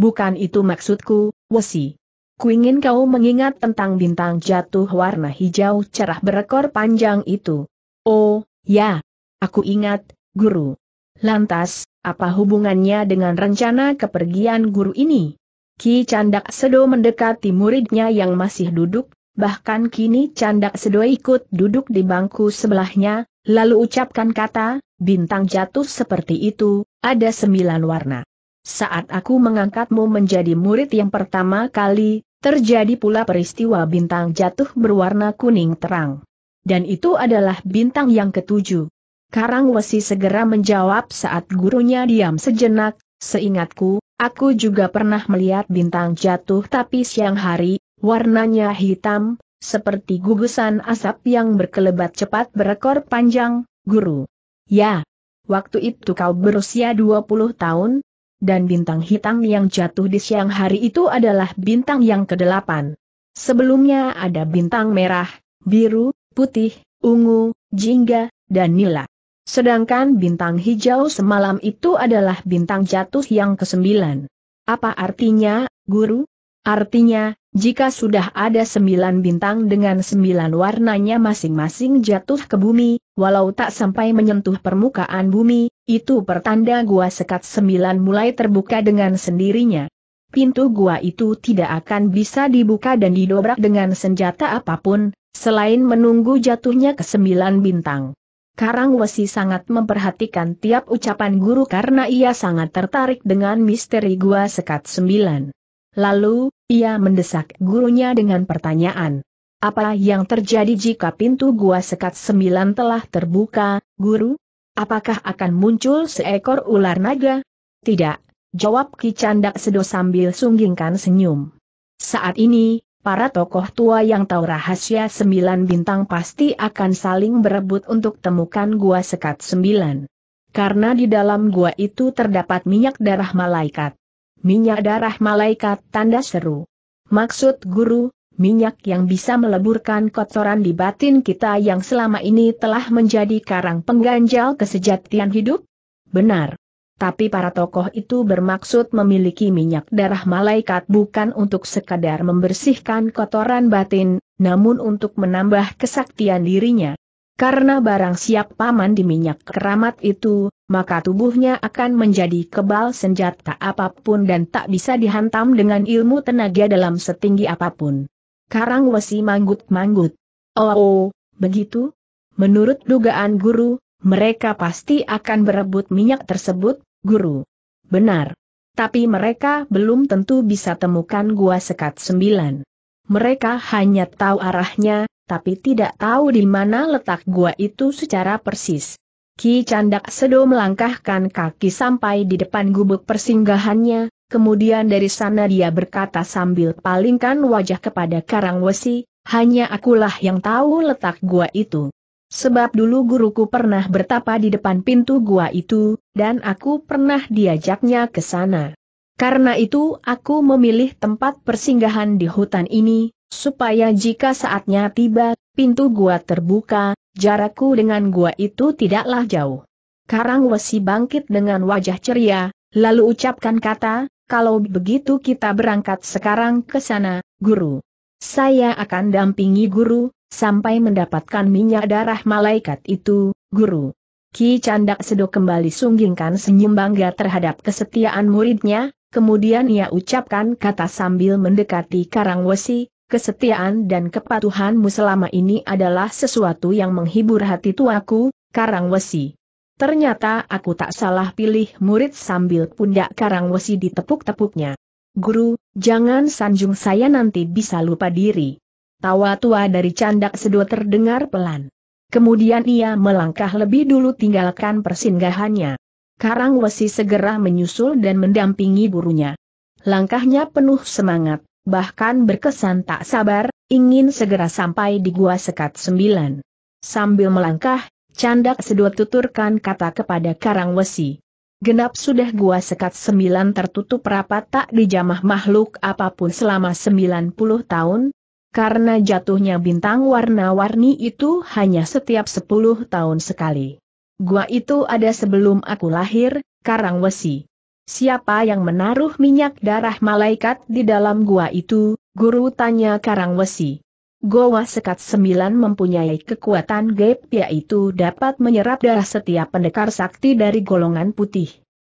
Bukan itu maksudku, Wesi. Kuingin kau mengingat tentang bintang jatuh warna hijau cerah berekor panjang itu. Oh, ya. Aku ingat, guru. Lantas, apa hubungannya dengan rencana kepergian guru ini? Ki Candak Sedo mendekati muridnya yang masih duduk, bahkan kini Candak Sedo ikut duduk di bangku sebelahnya, lalu ucapkan kata, bintang jatuh seperti itu, ada sembilan warna. Saat aku mengangkatmu menjadi murid yang pertama kali, Terjadi pula peristiwa bintang jatuh berwarna kuning terang. Dan itu adalah bintang yang ketujuh. Karang Wesi segera menjawab saat gurunya diam sejenak, seingatku, aku juga pernah melihat bintang jatuh tapi siang hari, warnanya hitam, seperti gugusan asap yang berkelebat cepat berekor panjang, guru. Ya, waktu itu kau berusia 20 tahun, dan bintang hitam yang jatuh di siang hari itu adalah bintang yang kedelapan. Sebelumnya ada bintang merah, biru, putih, ungu, jingga, dan nila. Sedangkan bintang hijau semalam itu adalah bintang jatuh yang kesembilan. Apa artinya, guru? Artinya, jika sudah ada sembilan bintang dengan sembilan warnanya masing-masing jatuh ke bumi, walau tak sampai menyentuh permukaan bumi, itu pertanda gua sekat sembilan mulai terbuka dengan sendirinya. Pintu gua itu tidak akan bisa dibuka dan didobrak dengan senjata apa pun, selain menunggu jatuhnya ke sembilan bintang. Karang Wesi sangat memperhatikan tiap ucapan guru karena ia sangat tertarik dengan misteri gua sekat sembilan. Lalu, ia mendesak gurunya dengan pertanyaan. Apa yang terjadi jika pintu gua sekat sembilan telah terbuka, guru? Apakah akan muncul seekor ular naga? Tidak, jawab Ki Candak Sedo sambil sunggingkan senyum. Saat ini, para tokoh tua yang tahu rahasia sembilan bintang pasti akan saling berebut untuk temukan gua sekat sembilan. Karena di dalam gua itu terdapat minyak darah malaikat. Minyak darah malaikat tanda seru. Maksud guru, minyak yang bisa meleburkan kotoran di batin kita yang selama ini telah menjadi karang pengganjal kesejatian hidup? Benar. Tapi para tokoh itu bermaksud memiliki minyak darah malaikat bukan untuk sekadar membersihkan kotoran batin, namun untuk menambah kesaktian dirinya. Karena barang siap paman di minyak keramat itu, maka tubuhnya akan menjadi kebal senjata apa pun dan tak bisa dihantam dengan ilmu tenaga dalam setinggi apa pun. Karang Wesi manggut-manggut. Oh, oh, begitu? Menurut dugaan guru, mereka pasti akan berebut minyak tersebut, guru. Benar. Tapi mereka belum tentu bisa temukan gua sekat sembilan. Mereka hanya tahu arahnya, tapi tidak tahu di mana letak gua itu secara persis. Ki Candak Sedo melangkahkan kaki sampai di depan gubuk persinggahannya, kemudian dari sana dia berkata sambil palingkan wajah kepada Karang Wesi, hanya akulah yang tahu letak gua itu. Sebab dulu guruku pernah bertapa di depan pintu gua itu, dan aku pernah diajaknya ke sana. Karena itu aku memilih tempat persinggahan di hutan ini, supaya jika saatnya tiba, pintu gua terbuka, jarakku dengan gua itu tidaklah jauh. Karang Wesi bangkit dengan wajah ceria, lalu ucapkan kata, kalau begitu kita berangkat sekarang ke sana, guru. Saya akan dampingi guru, sampai mendapatkan minyak darah malaikat itu, guru. Ki Candak Sedo kembali sunggingkan senyum bangga terhadap kesetiaan muridnya, kemudian ia ucapkan kata sambil mendekati Karang Wesi, kesetiaan dan kepatuhanmu selama ini adalah sesuatu yang menghibur hati tuaku, Karang Wesi. Ternyata aku tak salah pilih murid sambil pundak Karang Wesi ditepuk-tepuknya. Guru, jangan sanjung saya nanti bisa lupa diri. Tawa tua dari candak sedo terdengar pelan. Kemudian ia melangkah lebih dulu tinggalkan persinggahannya. Karang Wesi segera menyusul dan mendampingi gurunya. Langkahnya penuh semangat, bahkan berkesan tak sabar, ingin segera sampai di Gua Sekat Sembilan. Sambil melangkah, Candak sedot tuturkan kata kepada Karang Wesi. Genap sudah gua sekat sembilan tertutup rapat tak dijamah makhluk apa pun selama sembilan puluh tahun, karena jatuhnya bintang warna-warni itu hanya setiap sepuluh tahun sekali. Gua itu ada sebelum aku lahir, Karang Wesi. Siapa yang menaruh minyak darah malaikat di dalam gua itu? Guru tanya Karang Wesi. Goa Sekat Sembilan mempunyai kekuatan gaib yaitu dapat menyerap darah setiap pendekar sakti dari golongan putih.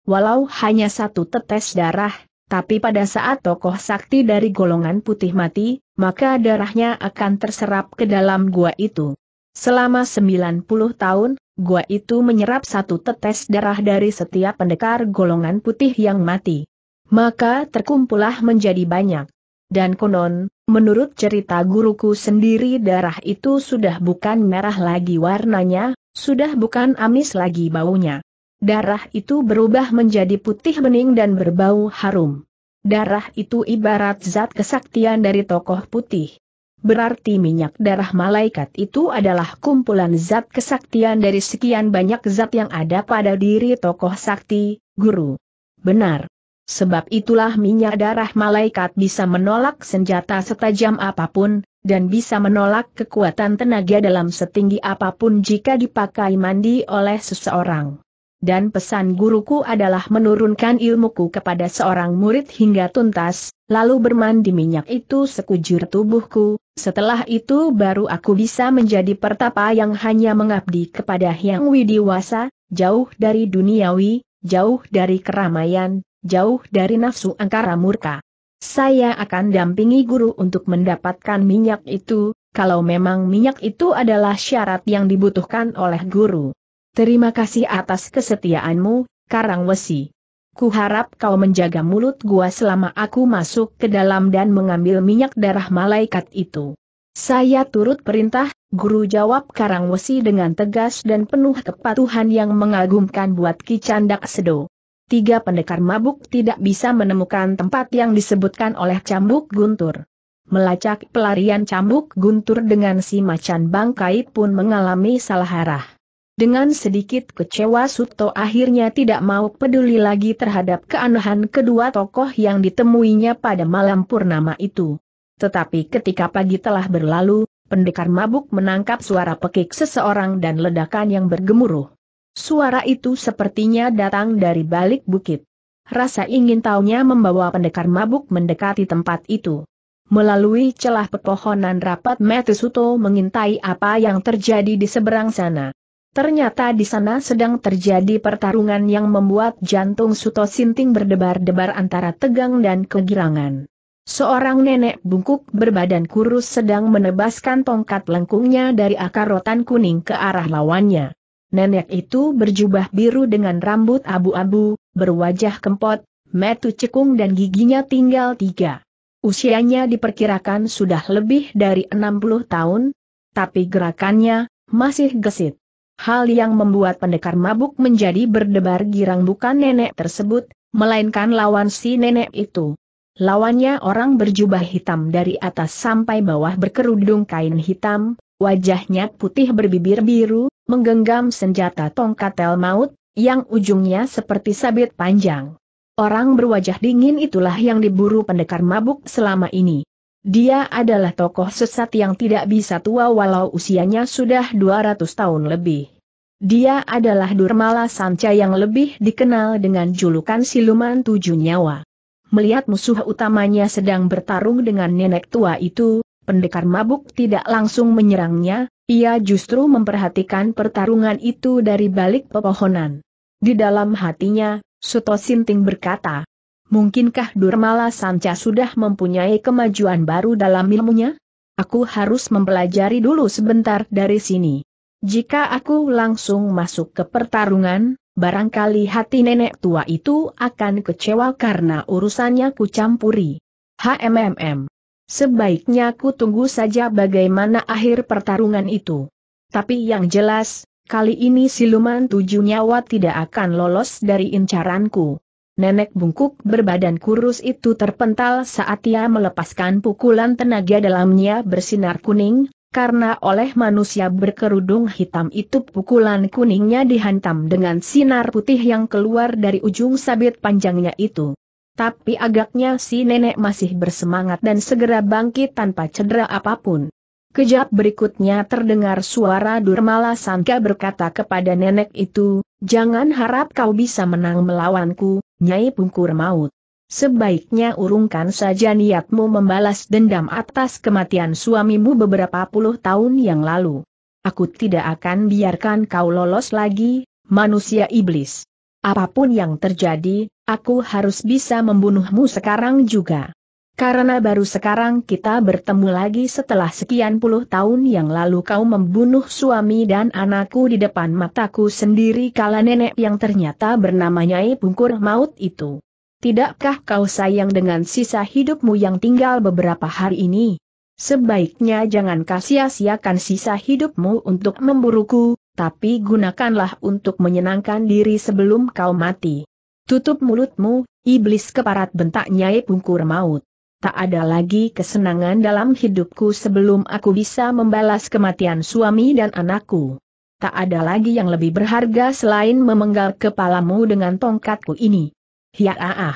Walau hanya satu tetes darah, tapi pada saat tokoh sakti dari golongan putih mati, maka darahnya akan terserap ke dalam gua itu. Selama 90 tahun, gua itu menyerap satu tetes darah dari setiap pendekar golongan putih yang mati. Maka terkumpullah menjadi banyak. Dan konon, menurut cerita guruku sendiri darah itu sudah bukan merah lagi warnanya, sudah bukan amis lagi baunya. Darah itu berubah menjadi putih bening dan berbau harum. Darah itu ibarat zat kesaktian dari tokoh putih. Berarti minyak darah malaikat itu adalah kumpulan zat kesaktian dari sekian banyak zat yang ada pada diri tokoh sakti, guru. Benar. Sebab itulah minyak darah malaikat bisa menolak senjata setajam apa pun, dan bisa menolak kekuatan tenaga dalam setinggi apa pun jika dipakai mandi oleh seseorang. Dan pesan guruku adalah menurunkan ilmuku kepada seorang murid hingga tuntas, lalu bermandi minyak itu sekujur tubuhku, setelah itu baru aku bisa menjadi pertapa yang hanya mengabdi kepada Hyang Widiwasa, jauh dari duniawi, jauh dari keramaian, jauh dari nafsu angkara murka. Saya akan dampingi guru untuk mendapatkan minyak itu, kalau memang minyak itu adalah syarat yang dibutuhkan oleh guru. Terima kasih atas kesetiaanmu, Karang Wesi. Kuharap kau menjaga mulut gua selama aku masuk ke dalam dan mengambil minyak darah malaikat itu. Saya turut perintah, guru jawab Karang Wesi dengan tegas dan penuh kepatuhan yang mengagumkan buat Ki Candak Sedo tiga pendekar mabuk tidak bisa menemukan tempat yang disebutkan oleh cambuk guntur. Melacak pelarian cambuk guntur dengan si macan bangkai pun mengalami salah arah. Dengan sedikit kecewa Suto akhirnya tidak mau peduli lagi terhadap keanehan kedua tokoh yang ditemuinya pada malam purnama itu. Tetapi ketika pagi telah berlalu, pendekar mabuk menangkap suara pekik seseorang dan ledakan yang bergemuruh. Suara itu sepertinya datang dari balik bukit. Rasa ingin tahunya membawa pendekar mabuk mendekati tempat itu. Melalui celah pepohonan rapat Metusuto mengintai apa yang terjadi di seberang sana. Ternyata di sana sedang terjadi pertarungan yang membuat jantung Suto Sinting berdebar-debar antara tegang dan kegirangan. Seorang nenek bungkuk berbadan kurus sedang menebaskan tongkat lengkungnya dari akar rotan kuning ke arah lawannya. Nenek itu berjubah biru dengan rambut abu-abu, berwajah kempot, metu cekung dan giginya tinggal tiga. Usianya diperkirakan sudah lebih dari 60 tahun, tapi gerakannya masih gesit. Hal yang membuat pendekar mabuk menjadi berdebar girang bukan nenek tersebut, melainkan lawan si nenek itu. Lawannya orang berjubah hitam dari atas sampai bawah berkerudung kain hitam, wajahnya putih berbibir biru, menggenggam senjata tongkat tel maut, yang ujungnya seperti sabit panjang. Orang berwajah dingin itulah yang diburu pendekar mabuk selama ini. Dia adalah tokoh sesat yang tidak bisa tua walau usianya sudah 200 tahun lebih. Dia adalah Durmala Sanca yang lebih dikenal dengan julukan siluman tujuh nyawa. Melihat musuh utamanya sedang bertarung dengan nenek tua itu, pendekar mabuk tidak langsung menyerangnya, ia justru memperhatikan pertarungan itu dari balik pepohonan. Di dalam hatinya, Suto Sinting berkata, Mungkinkah Durmala Sanca sudah mempunyai kemajuan baru dalam ilmunya? Aku harus mempelajari dulu sebentar dari sini. Jika aku langsung masuk ke pertarungan, barangkali hati nenek tua itu akan kecewa karena urusannya ku campuri. HMMM. Sebaiknya ku tunggu saja bagaimana akhir pertarungan itu. Tapi yang jelas, kali ini siluman tujuh nyawa tidak akan lolos dari incaranku. Nenek bungkuk berbadan kurus itu terpental saat ia melepaskan pukulan tenaga dalamnya bersinar kuning, karena oleh manusia berkerudung hitam itu pukulan kuningnya dihantam dengan sinar putih yang keluar dari ujung sabit panjangnya itu. Tapi agaknya si nenek masih bersemangat dan segera bangkit tanpa cedera apa pun. Kejap berikutnya terdengar suara Durmala Sangka berkata kepada nenek itu, Jangan harap kau bisa menang melawanku, Nyai Pungkur Maut. Sebaiknya urungkan saja niatmu membalas dendam atas kematian suamimu beberapa puluh tahun yang lalu. Aku tidak akan biarkan kau lolos lagi, manusia iblis. Apa pun yang terjadi, aku harus bisa membunuhmu sekarang juga. Karena baru sekarang kita bertemu lagi setelah sekian puluh tahun yang lalu kau membunuh suami dan anakku di depan mataku sendiri kala nenek yang ternyata bernama Nyai Bungkur Maut itu. Tidakkah kau sayang dengan sisa hidupmu yang tinggal beberapa hari ini? Sebaiknya jangan sia-siakan sisa hidupmu untuk memburuku, tapi gunakanlah untuk menyenangkan diri sebelum kau mati. Tutup mulutmu, iblis keparat bentak Nyai Bungkur Maut tak ada lagi kesenangan dalam hidupku sebelum aku bisa membalas kematian suami dan anakku. Tak ada lagi yang lebih berharga selain memenggal kepalamu dengan tongkatku ini. Hiaah!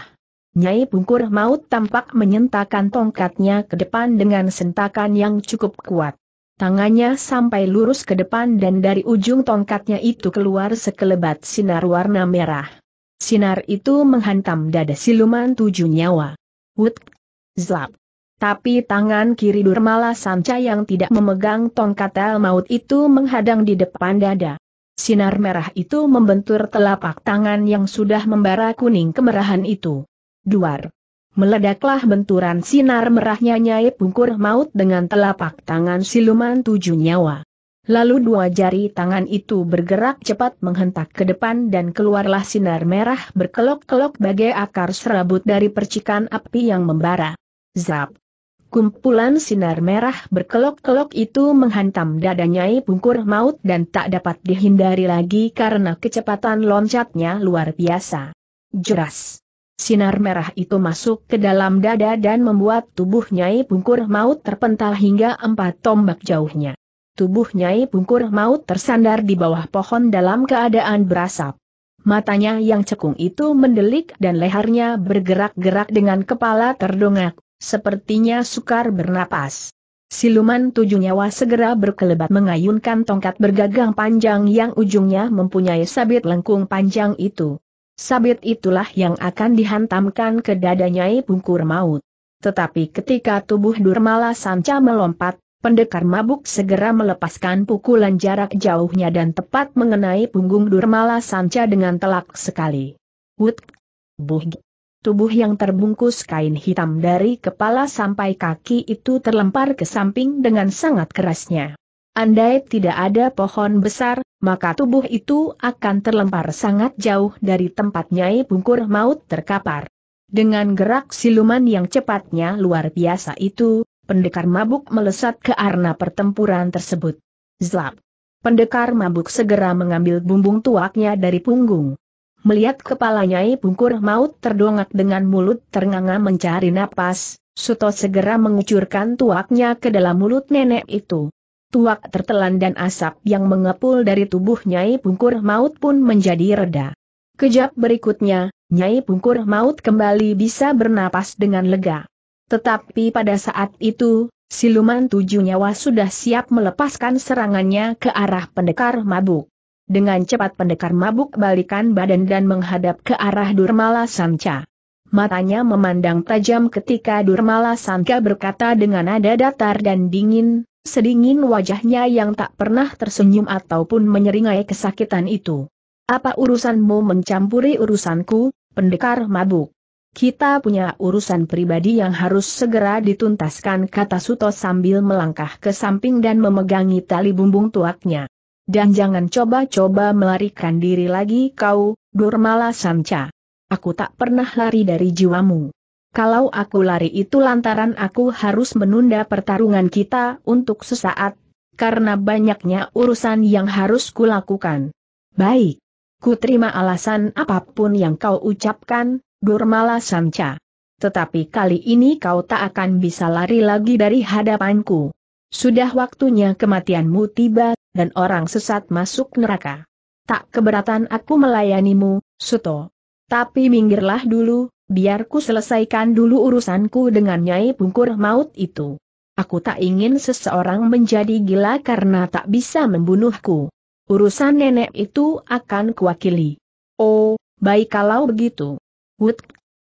Nyai Pungkur Maut tampak menyentakkan tongkatnya ke depan dengan sentakan yang cukup kuat. Tangannya sampai lurus ke depan dan dari ujung tongkatnya itu keluar sekelebat sinar warna merah. Sinar itu menghantam dada siluman tujuh nyawa. Wut Zlap. Tapi tangan kiri Durmala Sanca yang tidak memegang tongkat el maut itu menghadang di depan dada. Sinar merah itu membentur telapak tangan yang sudah membara kuning kemerahan itu. Duar. Meledaklah benturan sinar merahnya Nyai Pungkur Maut dengan telapak tangan siluman tujuh nyawa. Lalu dua jari tangan itu bergerak cepat menghentak ke depan dan keluarlah sinar merah berkelok-kelok bagai akar serabut dari percikan api yang membara. Zap! Kumpulan sinar merah berkelok-kelok itu menghantam dada Nyai Pungkur Maut dan tak dapat dihindari lagi karena kecepatan loncatnya luar biasa. Jeras! Sinar merah itu masuk ke dalam dada dan membuat tubuh Nyai Pungkur Maut terpental hingga empat tombak jauhnya. Tubuh Nyai Pungkur Maut tersandar di bawah pohon dalam keadaan berasap. Matanya yang cekung itu mendelik dan lehernya bergerak-gerak dengan kepala terdongak Sepertinya sukar bernapas. Siluman tujuh nyawa segera berkelebat mengayunkan tongkat bergagang panjang yang ujungnya mempunyai sabit lengkung panjang itu. Sabit itulah yang akan dihantamkan ke dadanya pungkur maut. Tetapi ketika tubuh Durmala Sanca melompat, pendekar mabuk segera melepaskan pukulan jarak jauhnya dan tepat mengenai punggung Durmala Sanca dengan telak sekali. Wut! Buh! Tubuh yang terbungkus kain hitam dari kepala sampai kaki itu terlempar ke samping dengan sangat kerasnya. Andai tidak ada pohon besar, maka tubuh itu akan terlempar sangat jauh dari tempat Nyai Bungkur maut terkapar. Dengan gerak siluman yang cepatnya luar biasa itu, pendekar mabuk melesat ke arna pertempuran tersebut. Zlap! Pendekar mabuk segera mengambil bumbung tuaknya dari punggung. Melihat kepalanya Pungkur Maut terdongak dengan mulut ternganga mencari napas, Suto segera mengucurkan tuaknya ke dalam mulut nenek itu. Tuak tertelan dan asap yang mengepul dari tubuh Nyai Pungkur Maut pun menjadi reda. Kejap berikutnya, Nyai Pungkur Maut kembali bisa bernapas dengan lega. Tetapi pada saat itu, siluman tujuh nyawa sudah siap melepaskan serangannya ke arah pendekar mabuk. Dengan cepat pendekar mabuk balikan badan dan menghadap ke arah Durmala Sanca. Matanya memandang tajam ketika Durmala Sanca berkata dengan nada datar dan dingin, sedingin wajahnya yang tak pernah tersenyum ataupun menyeringai kesakitan itu. Apa urusanmu mencampuri urusanku, pendekar mabuk? Kita punya urusan pribadi yang harus segera dituntaskan kata Suto sambil melangkah ke samping dan memegangi tali bumbung tuaknya. Dan jangan coba-coba melarikan diri lagi kau, Durmala Samca. Aku tak pernah lari dari jiwamu. Kalau aku lari itu lantaran aku harus menunda pertarungan kita untuk sesaat, karena banyaknya urusan yang harus kulakukan. Baik. Ku terima alasan apa pun yang kau ucapkan, Durmala Samca. Tetapi kali ini kau tak akan bisa lari lagi dari hadapanku. Sudah waktunya kematianmu tiba, dan orang sesat masuk neraka. Tak keberatan aku melayanimu, Suto. Tapi minggirlah dulu, biar ku selesaikan dulu urusanku dengan Nyai Pungkur Maut itu. Aku tak ingin seseorang menjadi gila karena tak bisa membunuhku. Urusan nenek itu akan kuwakili. Oh, baik kalau begitu. Wut.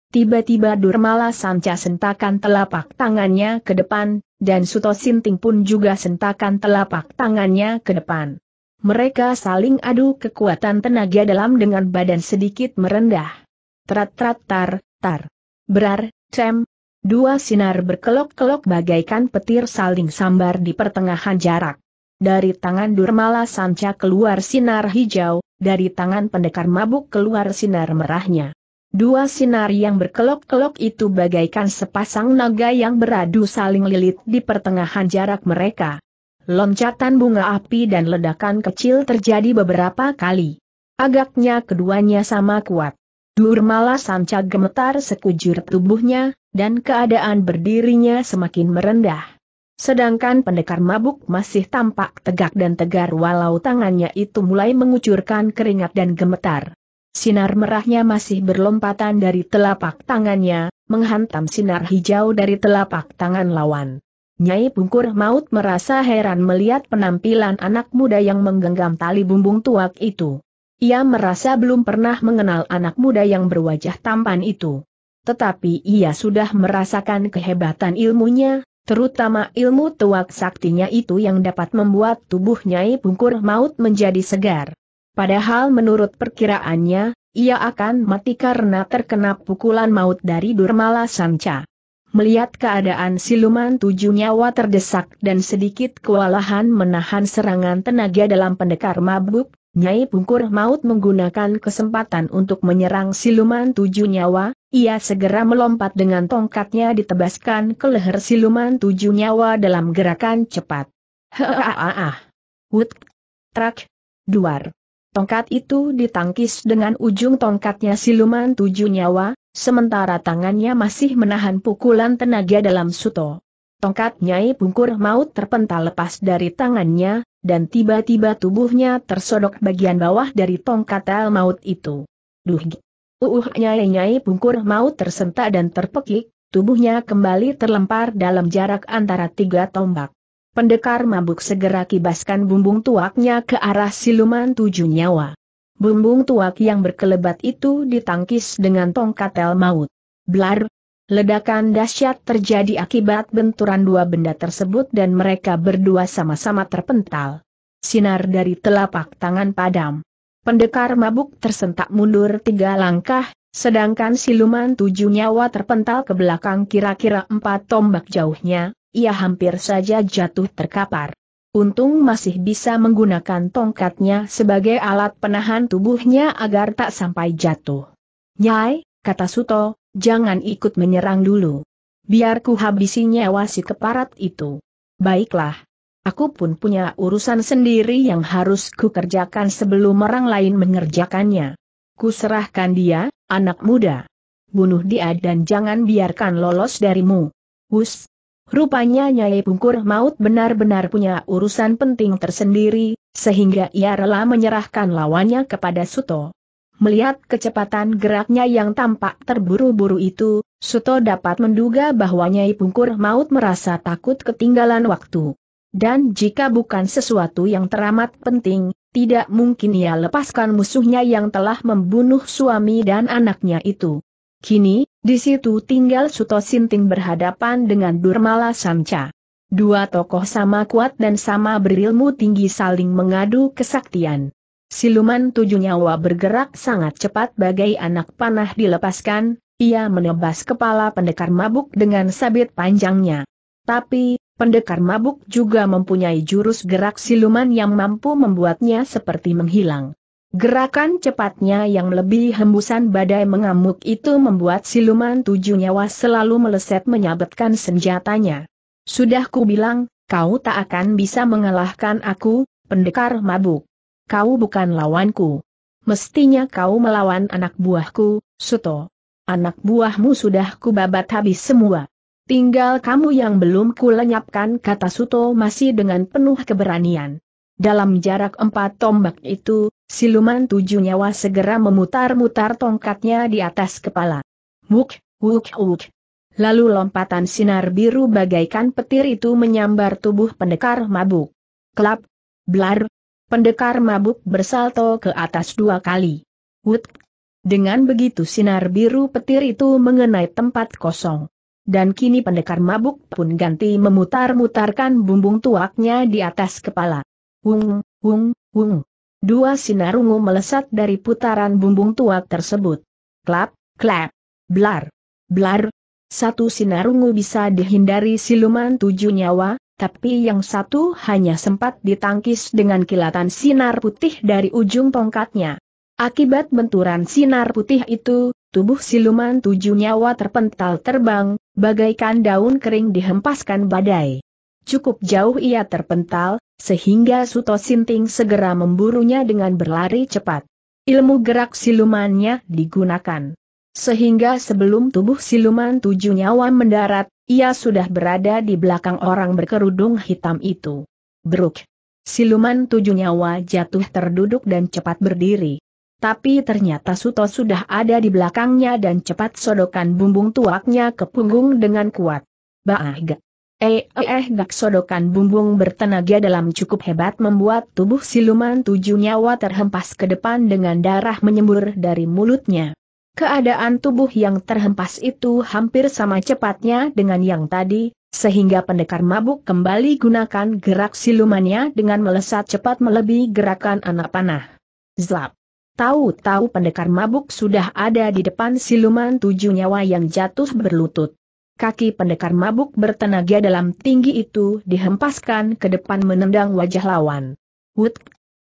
Tiba-tiba Durmala Sanca sentakan telapak tangannya ke depan, dan Suto Sinting pun juga sentakan telapak tangannya ke depan. Mereka saling adu kekuatan tenaga dalam dengan badan sedikit merendah. Trat-trat tar, tar. Berar, cem. Dua sinar berkelok-kelok bagaikan petir saling sambar di pertengahan jarak. Dari tangan Durmala Sanca keluar sinar hijau, dari tangan pendekar mabuk keluar sinar merahnya. Dua sinar yang berkelok-kelok itu bagaikan sepasang naga yang beradu saling lilit di pertengahan jarak mereka. Loncatan bunga api dan ledakan kecil terjadi beberapa kali. Agaknya keduanya sama kuat. Durmala Sanca gemetar sekujur tubuhnya, dan keadaan berdirinya semakin merendah. Sedangkan pendekar mabuk masih tampak tegak dan tegar walau tangannya itu mulai mengucurkan keringat dan gemetar. Sinar merahnya masih berlompatan dari telapak tangannya, menghantam sinar hijau dari telapak tangan lawan. Nyai Pungkur Maut merasa heran melihat penampilan anak muda yang menggenggam tali bumbung tuak itu. Ia merasa belum pernah mengenal anak muda yang berwajah tampan itu. Tetapi ia sudah merasakan kehebatan ilmunya, terutama ilmu tuak saktinya itu yang dapat membuat tubuh Nyai Pungkur Maut menjadi segar. Padahal menurut perkiraannya, ia akan mati karena terkena pukulan maut dari Durmala Sanca. Melihat keadaan siluman tujuh nyawa terdesak dan sedikit kewalahan menahan serangan tenaga dalam pendekar mabuk, Nyai Pungkur Maut menggunakan kesempatan untuk menyerang siluman tujuh nyawa, ia segera melompat dengan tongkatnya ditebaskan ke leher siluman tujuh nyawa dalam gerakan cepat. Haaah. Wut. Trak. Duar. Tongkat itu ditangkis dengan ujung tongkatnya siluman tujuh nyawa, sementara tangannya masih menahan pukulan tenaga dalam suto. Tongkat Nyai Pungkur Maut terpental lepas dari tangannya, dan tiba-tiba tubuhnya tersodok bagian bawah dari tongkat El Maut itu. Duh! Uh, Nyai Nyai Pungkur Maut tersentak dan terpekik, tubuhnya kembali terlempar dalam jarak antara tiga tombak. Pendekar mabuk segera kibaskan bumbung tuaknya ke arah siluman tujuh nyawa. Bumbung tuak yang berkelebat itu ditangkis dengan tongkat el maut. Blar! Ledakan dahsyat terjadi akibat benturan dua benda tersebut dan mereka berdua sama-sama terpental. Sinar dari telapak tangan padam. Pendekar mabuk tersentak mundur tiga langkah, sedangkan siluman tujuh nyawa terpental ke belakang kira-kira empat tombak jauhnya, ia hampir saja jatuh terkapar. Untung masih bisa menggunakan tongkatnya sebagai alat penahan tubuhnya agar tak sampai jatuh. Nyai, kata Suto, jangan ikut menyerang dulu. Biar ku habisi nyawa si keparat itu. Baiklah. Aku pun punya urusan sendiri yang harus ku kerjakan sebelum orang lain mengerjakannya. Ku serahkan dia, anak muda. Bunuh dia dan jangan biarkan lolos darimu. Hus, Rupanya Nyai Pungkur Maut benar-benar punya urusan penting tersendiri, sehingga ia rela menyerahkan lawannya kepada Suto. Melihat kecepatan geraknya yang tampak terburu-buru itu, Suto dapat menduga bahwa Nyai Pungkur Maut merasa takut ketinggalan waktu. Dan jika bukan sesuatu yang teramat penting, tidak mungkin ia lepaskan musuhnya yang telah membunuh suami dan anaknya itu. Kini, di situ tinggal Suto Sinting berhadapan dengan Durmala Samca. Dua tokoh sama kuat dan sama berilmu tinggi saling mengadu kesaktian. Siluman tujuh nyawa bergerak sangat cepat bagai anak panah dilepaskan, ia menebas kepala pendekar mabuk dengan sabit panjangnya. Tapi, Pendekar mabuk juga mempunyai jurus gerak siluman yang mampu membuatnya seperti menghilang. Gerakan cepatnya yang lebih hembusan badai mengamuk itu membuat siluman tujuh nyawa selalu meleset menyabetkan senjatanya. Sudah ku bilang, kau tak akan bisa mengalahkan aku, pendekar mabuk. Kau bukan lawanku. Mestinya kau melawan anak buahku, Suto. Anak buahmu sudah kubabat habis semua. Tinggal kamu yang belum kulenyapkan kata Suto masih dengan penuh keberanian. Dalam jarak empat tombak itu, siluman tujuh nyawa segera memutar-mutar tongkatnya di atas kepala. Wuk, wuk, wuk. Lalu lompatan sinar biru bagaikan petir itu menyambar tubuh pendekar mabuk. Kelap, blar, pendekar mabuk bersalto ke atas dua kali. Wuk. Dengan begitu sinar biru petir itu mengenai tempat kosong dan kini pendekar mabuk pun ganti memutar-mutarkan bumbung tuaknya di atas kepala. Wung, wung, wung. Dua sinar ungu melesat dari putaran bumbung tuak tersebut. Klap, klap, blar, blar. Satu sinar ungu bisa dihindari siluman tujuh nyawa, tapi yang satu hanya sempat ditangkis dengan kilatan sinar putih dari ujung tongkatnya. Akibat benturan sinar putih itu, tubuh siluman tujuh nyawa terpental terbang, bagaikan daun kering dihempaskan badai. Cukup jauh ia terpental, sehingga Suto Sinting segera memburunya dengan berlari cepat. Ilmu gerak silumannya digunakan. Sehingga sebelum tubuh siluman tujuh nyawa mendarat, ia sudah berada di belakang orang berkerudung hitam itu. Bruk. Siluman tujuh nyawa jatuh terduduk dan cepat berdiri. Tapi ternyata Suto sudah ada di belakangnya dan cepat sodokan bumbung tuaknya ke punggung dengan kuat. Baag. Eh, eh, eh, gak sodokan bumbung bertenaga dalam cukup hebat membuat tubuh siluman tujuh nyawa terhempas ke depan dengan darah menyembur dari mulutnya. Keadaan tubuh yang terhempas itu hampir sama cepatnya dengan yang tadi, sehingga pendekar mabuk kembali gunakan gerak silumannya dengan melesat cepat melebihi gerakan anak panah. Zlap. Tahu-tahu pendekar mabuk sudah ada di depan siluman tujuh nyawa yang jatuh berlutut. Kaki pendekar mabuk bertenaga dalam tinggi itu dihempaskan ke depan menendang wajah lawan. Wut!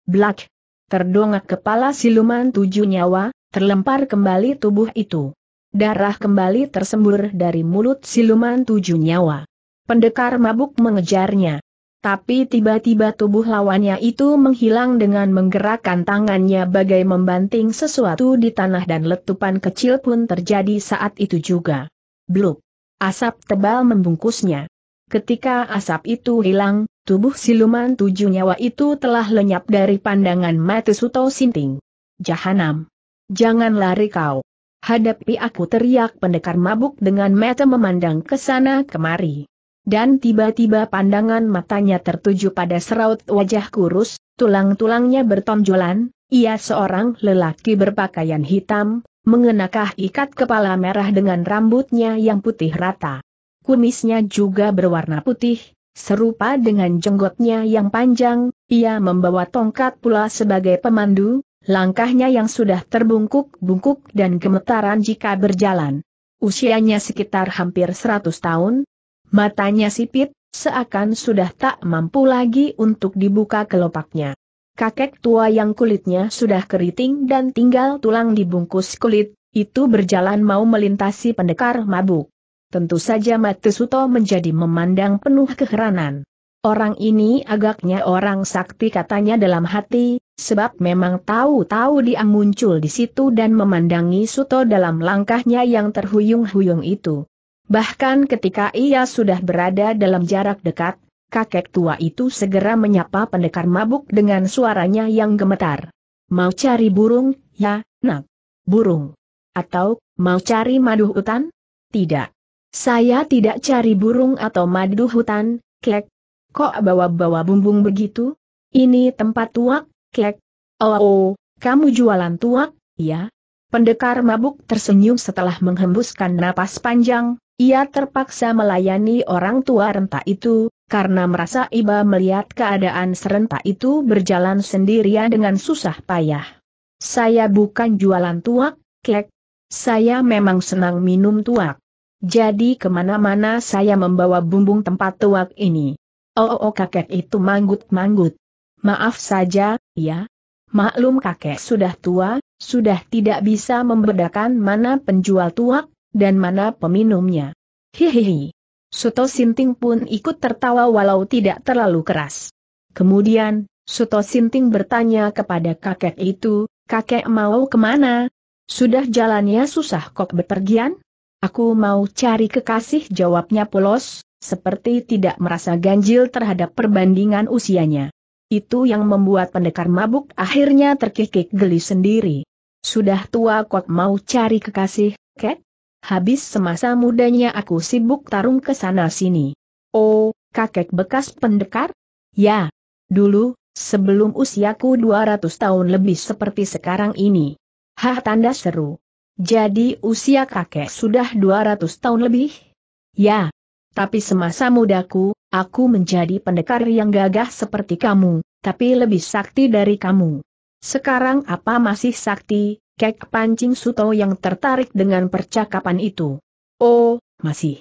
Blak! Terdongak kepala siluman tujuh nyawa, terlempar kembali tubuh itu. Darah kembali tersembur dari mulut siluman tujuh nyawa. Pendekar mabuk mengejarnya. Tapi tiba-tiba tubuh lawannya itu menghilang dengan menggerakkan tangannya bagai membanting sesuatu di tanah dan letupan kecil pun terjadi saat itu juga. Bluk. Asap tebal membungkusnya. Ketika asap itu hilang, tubuh siluman tujuh nyawa itu telah lenyap dari pandangan mata Suto Sinting. Jahanam. Jangan lari kau. Hadapi aku teriak pendekar mabuk dengan mata memandang ke sana kemari dan tiba-tiba pandangan matanya tertuju pada seraut wajah kurus, tulang-tulangnya bertonjolan, ia seorang lelaki berpakaian hitam, mengenakah ikat kepala merah dengan rambutnya yang putih rata. Kumisnya juga berwarna putih, serupa dengan jenggotnya yang panjang, ia membawa tongkat pula sebagai pemandu, langkahnya yang sudah terbungkuk-bungkuk dan gemetaran jika berjalan. Usianya sekitar hampir 100 tahun, Matanya sipit, seakan sudah tak mampu lagi untuk dibuka kelopaknya. Kakek tua yang kulitnya sudah keriting dan tinggal tulang dibungkus kulit, itu berjalan mau melintasi pendekar mabuk. Tentu saja Suto menjadi memandang penuh keheranan. Orang ini agaknya orang sakti katanya dalam hati, sebab memang tahu-tahu dia muncul di situ dan memandangi Suto dalam langkahnya yang terhuyung-huyung itu. Bahkan ketika ia sudah berada dalam jarak dekat, kakek tua itu segera menyapa pendekar mabuk dengan suaranya yang gemetar. Mau cari burung, ya, nak? Burung. Atau, mau cari madu hutan? Tidak. Saya tidak cari burung atau madu hutan, klek. Kok bawa-bawa bumbung begitu? Ini tempat tuak, klek. Oh, oh, kamu jualan tuak, ya? Pendekar mabuk tersenyum setelah menghembuskan napas panjang, ia terpaksa melayani orang tua renta itu, karena merasa iba melihat keadaan serentak itu berjalan sendirian dengan susah payah. Saya bukan jualan tuak, kek. Saya memang senang minum tuak. Jadi ke mana-mana saya membawa bumbung tempat tuak ini. Oh, oh, oh kakek itu manggut-manggut. Maaf saja, ya. Maklum kakek sudah tua, sudah tidak bisa membedakan mana penjual tuak, dan mana peminumnya. Hihihi. Suto Sinting pun ikut tertawa walau tidak terlalu keras. Kemudian, Suto Sinting bertanya kepada kakek itu, kakek mau ke mana? Sudah jalannya susah kok bepergian? Aku mau cari kekasih jawabnya polos, seperti tidak merasa ganjil terhadap perbandingan usianya. Itu yang membuat pendekar mabuk akhirnya terkikik geli sendiri. Sudah tua kok mau cari kekasih, kek? Habis semasa mudanya aku sibuk tarung ke sana sini. Oh, kakek bekas pendekar? Ya. Dulu, sebelum usiaku 200 tahun lebih seperti sekarang ini. Hah tanda seru. Jadi usia kakek sudah 200 tahun lebih? Ya. Tapi semasa mudaku, aku menjadi pendekar yang gagah seperti kamu, tapi lebih sakti dari kamu. Sekarang apa masih sakti, kek pancing Suto yang tertarik dengan percakapan itu? Oh, masih.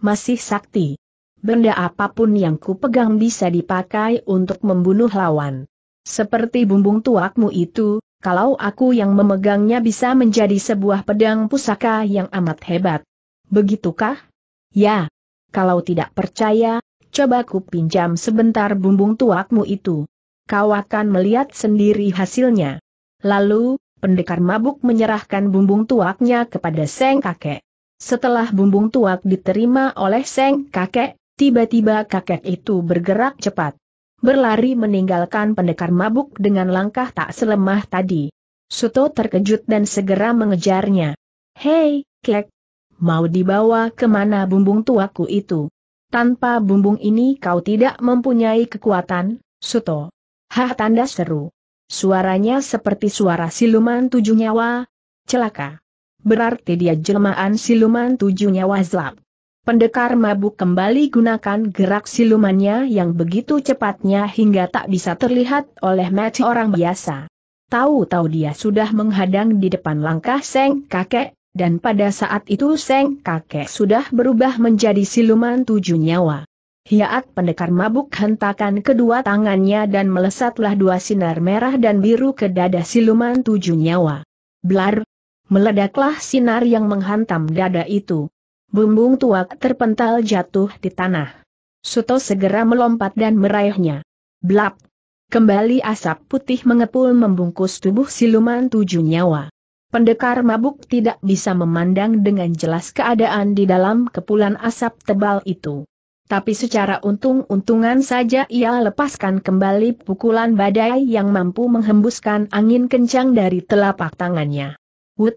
Masih sakti. Benda apa pun yang ku pegang bisa dipakai untuk membunuh lawan. Seperti bumbung tuakmu itu, kalau aku yang memegangnya bisa menjadi sebuah pedang pusaka yang amat hebat. Begitukah? Ya. Kalau tidak percaya, coba ku pinjam sebentar bumbung tuakmu itu. Kau akan melihat sendiri hasilnya. Lalu, pendekar mabuk menyerahkan bumbung tuaknya kepada Seng kakek. Setelah bumbung tuak diterima oleh Seng kakek, tiba-tiba kakek itu bergerak cepat berlari meninggalkan pendekar mabuk dengan langkah tak selemah tadi. Suto terkejut dan segera mengejarnya. Hei, kek! Mau dibawa ke mana bumbung tuaku itu? Tanpa bumbung ini kau tidak mempunyai kekuatan, Suto. Hah tanda seru. Suaranya seperti suara siluman tujuh nyawa. Celaka. Berarti dia jelmaan siluman tujuh nyawa Zlap. Pendekar mabuk kembali gunakan gerak silumannya yang begitu cepatnya hingga tak bisa terlihat oleh mata orang biasa. Tahu-tahu dia sudah menghadang di depan langkah Seng kakek, dan pada saat itu Seng kakek sudah berubah menjadi siluman tujuh nyawa. Hiat pendekar mabuk hentakan kedua tangannya dan melesatlah dua sinar merah dan biru ke dada siluman tujuh nyawa. Blar! Meledaklah sinar yang menghantam dada itu. Bumbung tuak terpental jatuh di tanah. Suto segera melompat dan meraihnya. Blap! Kembali asap putih mengepul membungkus tubuh siluman tujuh nyawa. Pendekar mabuk tidak bisa memandang dengan jelas keadaan di dalam kepulan asap tebal itu. Tapi secara untung-untungan saja ia lepaskan kembali pukulan badai yang mampu menghembuskan angin kencang dari telapak tangannya. Wut!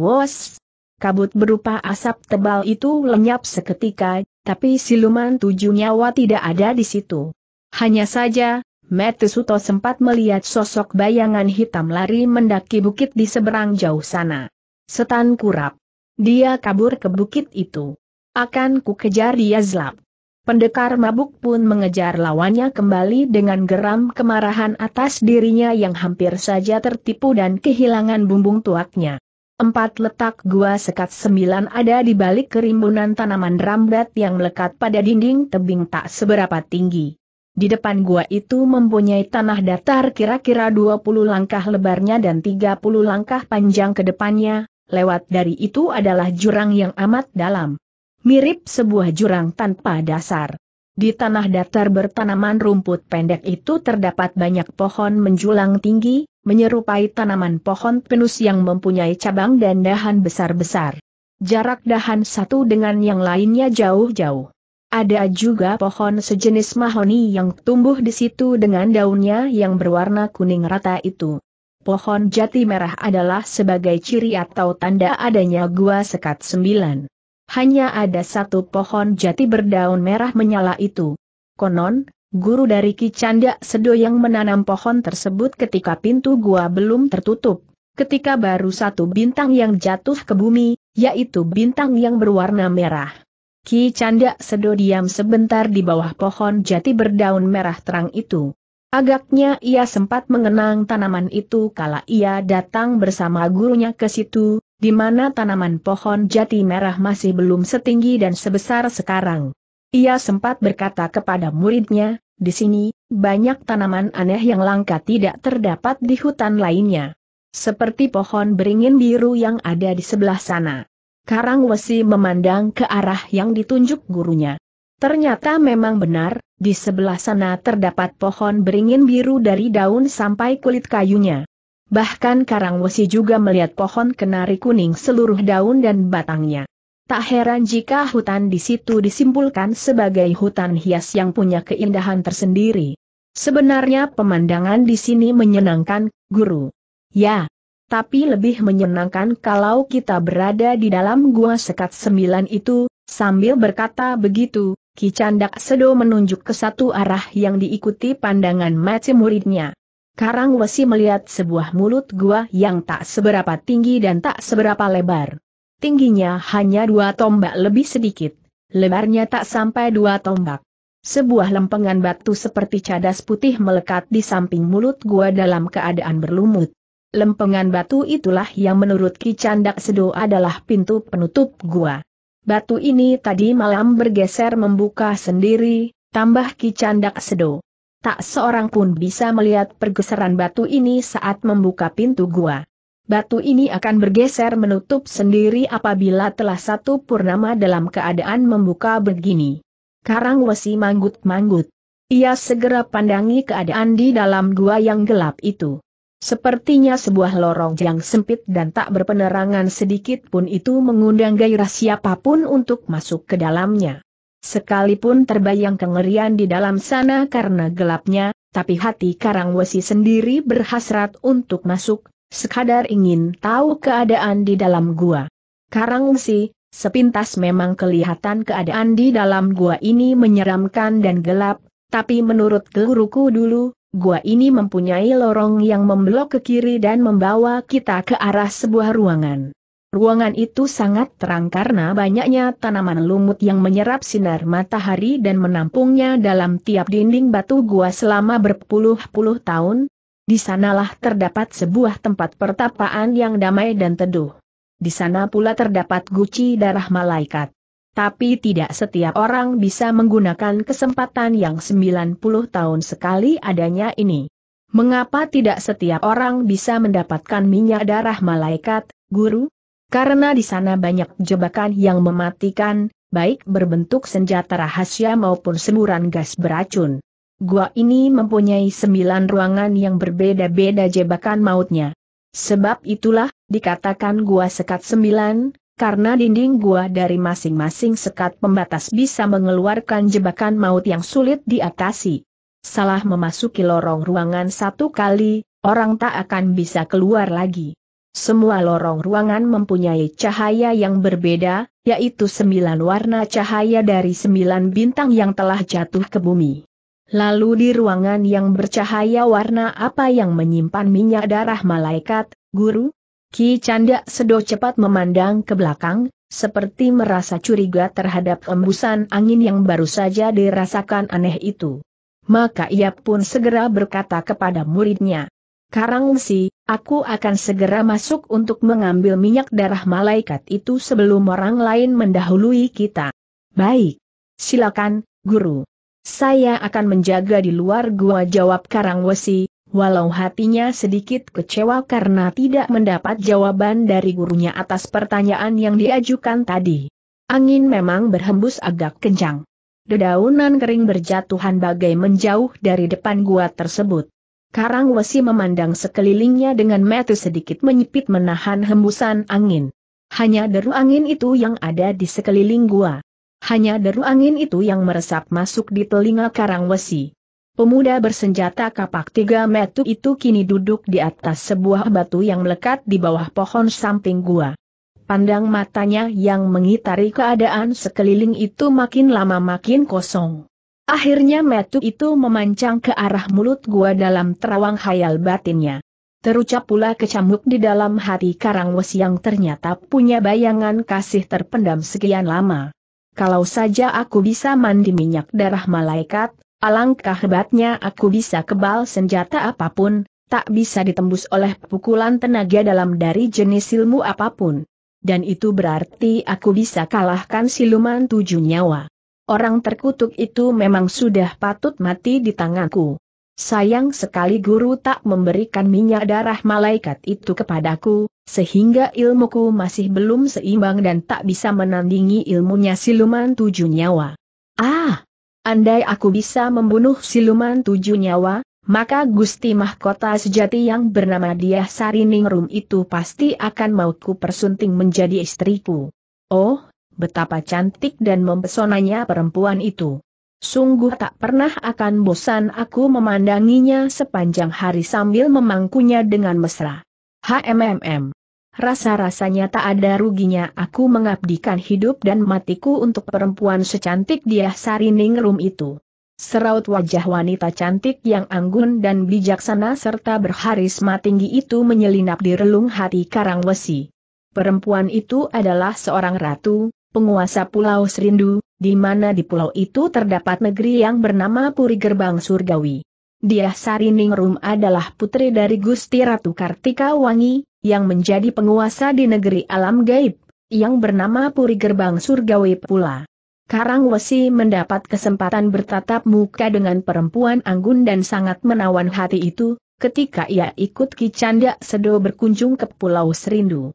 Wos! kabut berupa asap tebal itu lenyap seketika, tapi siluman tujuh nyawa tidak ada di situ. Hanya saja, Metesuto sempat melihat sosok bayangan hitam lari mendaki bukit di seberang jauh sana. Setan kurap. Dia kabur ke bukit itu. Akan ku kejar dia zelap. Pendekar mabuk pun mengejar lawannya kembali dengan geram kemarahan atas dirinya yang hampir saja tertipu dan kehilangan bumbung tuaknya. Empat letak gua sekat sembilan ada di balik kerimbunan tanaman rambat yang melekat pada dinding tebing tak seberapa tinggi. Di depan gua itu mempunyai tanah datar kira-kira 20 langkah lebarnya dan 30 langkah panjang ke depannya, lewat dari itu adalah jurang yang amat dalam. Mirip sebuah jurang tanpa dasar. Di tanah datar bertanaman rumput pendek itu terdapat banyak pohon menjulang tinggi, menyerupai tanaman pohon pinus yang mempunyai cabang dan dahan besar-besar. Jarak dahan satu dengan yang lainnya jauh-jauh. Ada juga pohon sejenis mahoni yang tumbuh di situ dengan daunnya yang berwarna kuning rata itu. Pohon jati merah adalah sebagai ciri atau tanda adanya gua sekat sembilan. Hanya ada satu pohon jati berdaun merah menyala itu. Konon, guru dari Ki Canda Sedo yang menanam pohon tersebut ketika pintu gua belum tertutup, ketika baru satu bintang yang jatuh ke bumi, yaitu bintang yang berwarna merah. Ki Canda Sedo diam sebentar di bawah pohon jati berdaun merah terang itu. Agaknya ia sempat mengenang tanaman itu kala ia datang bersama gurunya ke situ, di mana tanaman pohon jati merah masih belum setinggi dan sebesar sekarang. Ia sempat berkata kepada muridnya, di sini, banyak tanaman aneh yang langka tidak terdapat di hutan lainnya. Seperti pohon beringin biru yang ada di sebelah sana. Karang Wesi memandang ke arah yang ditunjuk gurunya. Ternyata memang benar, di sebelah sana terdapat pohon beringin biru dari daun sampai kulit kayunya. Bahkan Karang Wesi juga melihat pohon kenari kuning seluruh daun dan batangnya. Tak heran jika hutan di situ disimpulkan sebagai hutan hias yang punya keindahan tersendiri. Sebenarnya pemandangan di sini menyenangkan, guru. Ya, tapi lebih menyenangkan kalau kita berada di dalam gua sekat sembilan itu, sambil berkata begitu, Ki Candak Sedo menunjuk ke satu arah yang diikuti pandangan mata muridnya. Karang Wesi melihat sebuah mulut gua yang tak seberapa tinggi dan tak seberapa lebar. Tingginya hanya dua tombak lebih sedikit, lebarnya tak sampai dua tombak. Sebuah lempengan batu seperti cadas putih melekat di samping mulut gua dalam keadaan berlumut. Lempengan batu itulah yang menurut Ki Candak Sedo adalah pintu penutup gua. Batu ini tadi malam bergeser membuka sendiri, tambah Ki Candak Sedo. Tak seorang pun bisa melihat pergeseran batu ini saat membuka pintu gua batu ini akan bergeser menutup sendiri apabila telah satu purnama dalam keadaan membuka begini. Karang Wesi manggut-manggut. Ia segera pandangi keadaan di dalam gua yang gelap itu. Sepertinya sebuah lorong yang sempit dan tak berpenerangan sedikit pun itu mengundang gairah siapa pun untuk masuk ke dalamnya. Sekalipun terbayang kengerian di dalam sana karena gelapnya, tapi hati Karang Wesi sendiri berhasrat untuk masuk, sekadar ingin tahu keadaan di dalam gua. Karang si, sepintas memang kelihatan keadaan di dalam gua ini menyeramkan dan gelap, tapi menurut guruku dulu, gua ini mempunyai lorong yang membelok ke kiri dan membawa kita ke arah sebuah ruangan. Ruangan itu sangat terang karena banyaknya tanaman lumut yang menyerap sinar matahari dan menampungnya dalam tiap dinding batu gua selama berpuluh-puluh tahun, di sanalah terdapat sebuah tempat pertapaan yang damai dan teduh. Di sana pula terdapat guci darah malaikat. Tapi tidak setiap orang bisa menggunakan kesempatan yang 90 tahun sekali adanya ini. Mengapa tidak setiap orang bisa mendapatkan minyak darah malaikat, guru? Karena di sana banyak jebakan yang mematikan, baik berbentuk senjata rahasia maupun semburan gas beracun. Gua ini mempunyai sembilan ruangan yang berbeda-beda jebakan mautnya. Sebab itulah, dikatakan gua sekat sembilan, karena dinding gua dari masing-masing sekat pembatas bisa mengeluarkan jebakan maut yang sulit diatasi. Salah memasuki lorong ruangan satu kali, orang tak akan bisa keluar lagi. Semua lorong ruangan mempunyai cahaya yang berbeda, yaitu sembilan warna cahaya dari sembilan bintang yang telah jatuh ke bumi. Lalu di ruangan yang bercahaya warna apa yang menyimpan minyak darah malaikat, guru? Ki Canda Sedo cepat memandang ke belakang, seperti merasa curiga terhadap embusan angin yang baru saja dirasakan aneh itu. Maka ia pun segera berkata kepada muridnya, Karang si, aku akan segera masuk untuk mengambil minyak darah malaikat itu sebelum orang lain mendahului kita. Baik. Silakan, guru. Saya akan menjaga di luar gua jawab Karang Wesi, walau hatinya sedikit kecewa karena tidak mendapat jawaban dari gurunya atas pertanyaan yang diajukan tadi. Angin memang berhembus agak kencang. Dedaunan kering berjatuhan bagai menjauh dari depan gua tersebut. Karang Wesi memandang sekelilingnya dengan mata sedikit menyipit menahan hembusan angin. Hanya deru angin itu yang ada di sekeliling gua. Hanya deru angin itu yang meresap masuk di telinga Karang Wesi. Pemuda bersenjata kapak tiga metu itu kini duduk di atas sebuah batu yang melekat di bawah pohon samping gua. Pandang matanya yang mengitari keadaan sekeliling itu makin lama makin kosong. Akhirnya metu itu memancang ke arah mulut gua dalam terawang hayal batinnya. Terucap pula kecamuk di dalam hati Karang Wesi yang ternyata punya bayangan kasih terpendam sekian lama. Kalau saja aku bisa mandi minyak darah malaikat, alangkah hebatnya aku bisa kebal senjata apa pun, tak bisa ditembus oleh pukulan tenaga dalam dari jenis ilmu apa pun. dan itu berarti aku bisa kalahkan siluman tujuh nyawa. Orang terkutuk itu memang sudah patut mati di tanganku. Sayang sekali guru tak memberikan minyak darah malaikat itu kepadaku, sehingga ilmuku masih belum seimbang dan tak bisa menandingi ilmunya siluman tujuh nyawa. Ah! Andai aku bisa membunuh siluman tujuh nyawa, maka Gusti Mahkota sejati yang bernama Dia Sariningrum itu pasti akan mauku persunting menjadi istriku. Oh, betapa cantik dan mempesonanya perempuan itu. Sungguh tak pernah akan bosan aku memandanginya sepanjang hari sambil memangkunya dengan mesra. HMMM. Rasa-rasanya tak ada ruginya aku mengabdikan hidup dan matiku untuk perempuan secantik dia Sariningrum itu. Seraut wajah wanita cantik yang anggun dan bijaksana serta berharisma tinggi itu menyelinap di relung hati Karangwesi. Perempuan itu adalah seorang ratu, penguasa Pulau Serindu, di mana di pulau itu terdapat negeri yang bernama Puri Gerbang Surgawi. Dia Sariningrum adalah putri dari Gusti Ratu Kartika Wangi, yang menjadi penguasa di negeri alam gaib, yang bernama Puri Gerbang Surgawi pula. Karang Wesi mendapat kesempatan bertatap muka dengan perempuan anggun dan sangat menawan hati itu, ketika ia ikut Ki Candak Sedo berkunjung ke Pulau Serindu.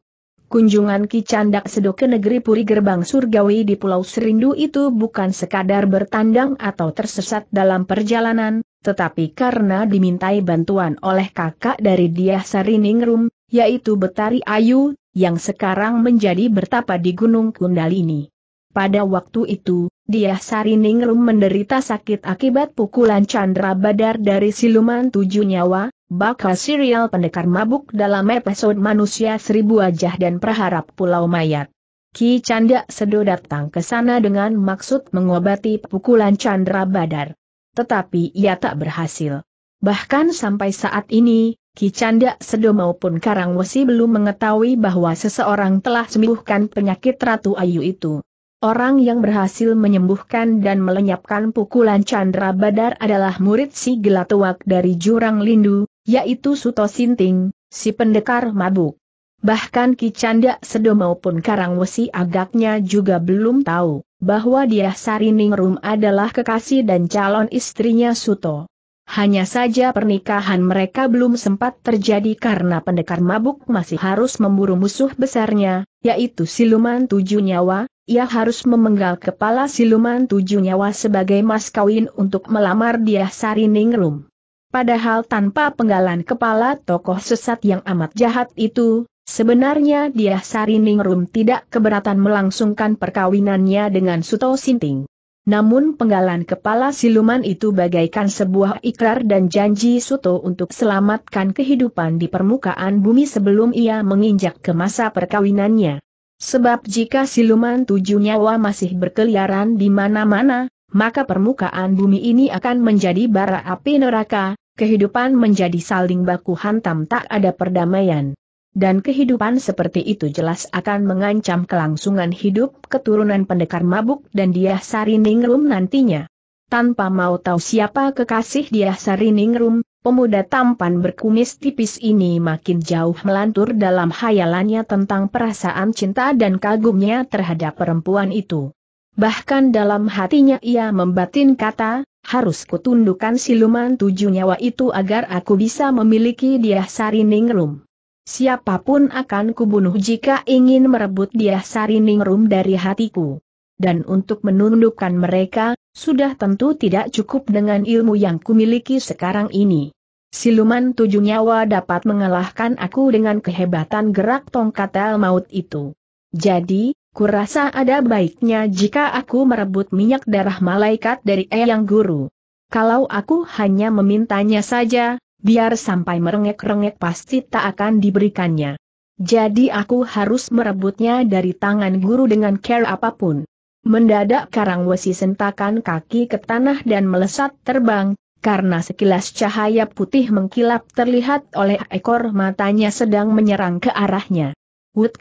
Kunjungan Ki Candak Sedo ke negeri Puri Gerbang Surgawi di Pulau Serindu itu bukan sekadar bertandang atau tersesat dalam perjalanan, tetapi karena dimintai bantuan oleh kakak dari Diah Sariningrum, yaitu Betari Ayu, yang sekarang menjadi bertapa di Gunung Kundalini. Pada waktu itu, Diah Sariningrum menderita sakit akibat pukulan Chandra Badar dari siluman tujuh nyawa, bakal serial pendekar mabuk dalam episode Manusia Seribu Wajah dan Praharap Pulau Mayat. Ki Canda Sedo datang ke sana dengan maksud mengobati pukulan Chandra Badar. Tetapi ia tak berhasil. Bahkan sampai saat ini, Ki Canda Sedo maupun Karangwesi belum mengetahui bahwa seseorang telah sembuhkan penyakit Ratu Ayu itu. Orang yang berhasil menyembuhkan dan melenyapkan pukulan Chandra Badar adalah murid si Gelatuak dari Jurang Lindu, yaitu Suto Sinting, si pendekar mabuk. Bahkan Ki Canda Sedo maupun Karangwesi agaknya juga belum tahu, bahwa dia Sariningrum adalah kekasih dan calon istrinya Suto. Hanya saja pernikahan mereka belum sempat terjadi karena pendekar mabuk masih harus memburu musuh besarnya, yaitu siluman tujuh nyawa, ia harus memenggal kepala siluman tujuh nyawa sebagai mas kawin untuk melamar dia Sariningrum. Padahal tanpa penggalan kepala tokoh sesat yang amat jahat itu, sebenarnya dia Sariningrum tidak keberatan melangsungkan perkawinannya dengan Suto Sinting. Namun penggalan kepala siluman itu bagaikan sebuah ikrar dan janji Suto untuk selamatkan kehidupan di permukaan bumi sebelum ia menginjak ke masa perkawinannya. Sebab jika siluman tujuh nyawa masih berkeliaran di mana-mana, maka permukaan bumi ini akan menjadi bara api neraka, kehidupan menjadi saling baku hantam tak ada perdamaian. Dan kehidupan seperti itu jelas akan mengancam kelangsungan hidup keturunan pendekar mabuk dan dia Sariningrum nantinya. Tanpa mau tahu siapa kekasih dia Sariningrum, Pemuda tampan berkumis tipis ini makin jauh melantur dalam hayalannya tentang perasaan cinta dan kagumnya terhadap perempuan itu. Bahkan dalam hatinya ia membatin kata, harus kutundukkan siluman tujuh nyawa itu agar aku bisa memiliki dia Sariningrum. Siapa pun akan kubunuh jika ingin merebut dia Sariningrum dari hatiku. Dan untuk menundukkan mereka, sudah tentu tidak cukup dengan ilmu yang kumiliki sekarang ini. Siluman tujuh nyawa dapat mengalahkan aku dengan kehebatan gerak tongkat maut itu. Jadi, kurasa ada baiknya jika aku merebut minyak darah malaikat dari Eyang Guru. Kalau aku hanya memintanya saja, biar sampai merengek-rengek pasti tak akan diberikannya. Jadi aku harus merebutnya dari tangan guru dengan care apa pun. Mendadak Karang Wesi sentakan kaki ke tanah dan melesat terbang, karena sekilas cahaya putih mengkilap terlihat oleh ekor matanya sedang menyerang ke arahnya. Wut!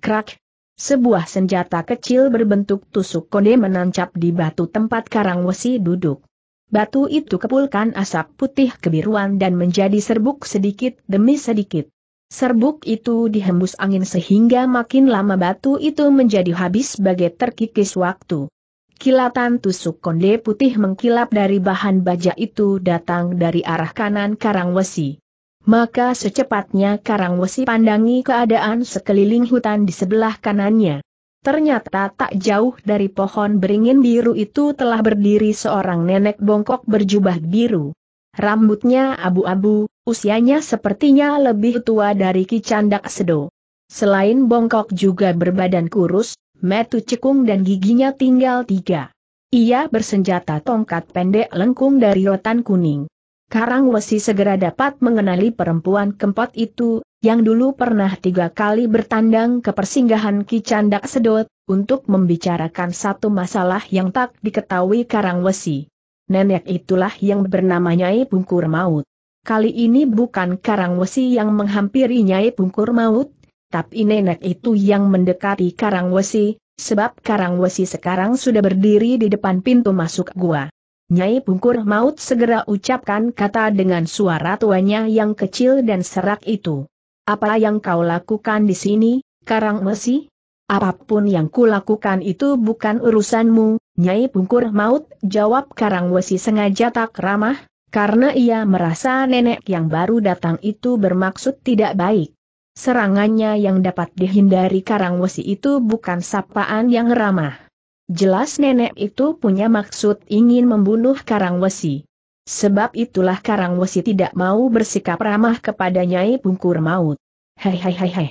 Krak! Sebuah senjata kecil berbentuk tusuk konde menancap di batu tempat Karang Wesi duduk. Batu itu kepulkan asap putih kebiruan dan menjadi serbuk sedikit demi sedikit. Serbuk itu dihembus angin sehingga makin lama batu itu menjadi habis sebagai terkikis waktu. Kilatan tusuk konde putih mengkilap dari bahan baja itu datang dari arah kanan Karangwesi. Maka secepatnya Karangwesi pandangi keadaan sekeliling hutan di sebelah kanannya. Ternyata tak jauh dari pohon beringin biru itu telah berdiri seorang nenek bongkok berjubah biru. Rambutnya abu-abu, usianya sepertinya lebih tua dari Ki Candak Sedo. Selain bongkok juga berbadan kurus, metu cekung dan giginya tinggal tiga. Ia bersenjata tongkat pendek lengkung dari rotan kuning. Karang Wesi segera dapat mengenali perempuan kempot itu, yang dulu pernah tiga kali bertandang ke persinggahan Ki Candak Sedot, untuk membicarakan satu masalah yang tak diketahui Karang Wesi nenek itulah yang bernama Nyai Pungkur Maut. Kali ini bukan Karang Wesi yang menghampiri Nyai Pungkur Maut, tapi nenek itu yang mendekati Karang Wesi, sebab Karang Wesi sekarang sudah berdiri di depan pintu masuk gua. Nyai Pungkur Maut segera ucapkan kata dengan suara tuanya yang kecil dan serak itu. Apa yang kau lakukan di sini, Karang Wesi? Apa pun yang kulakukan itu bukan urusanmu, Nyai Pungkur Maut, jawab Karangwesi sengaja tak ramah, karena ia merasa nenek yang baru datang itu bermaksud tidak baik. Serangannya yang dapat dihindari Karangwesi itu bukan sapaan yang ramah. Jelas nenek itu punya maksud ingin membunuh Karangwesi. Sebab itulah Karangwesi tidak mau bersikap ramah kepada Nyai Pungkur Maut. Hei hei hei hei.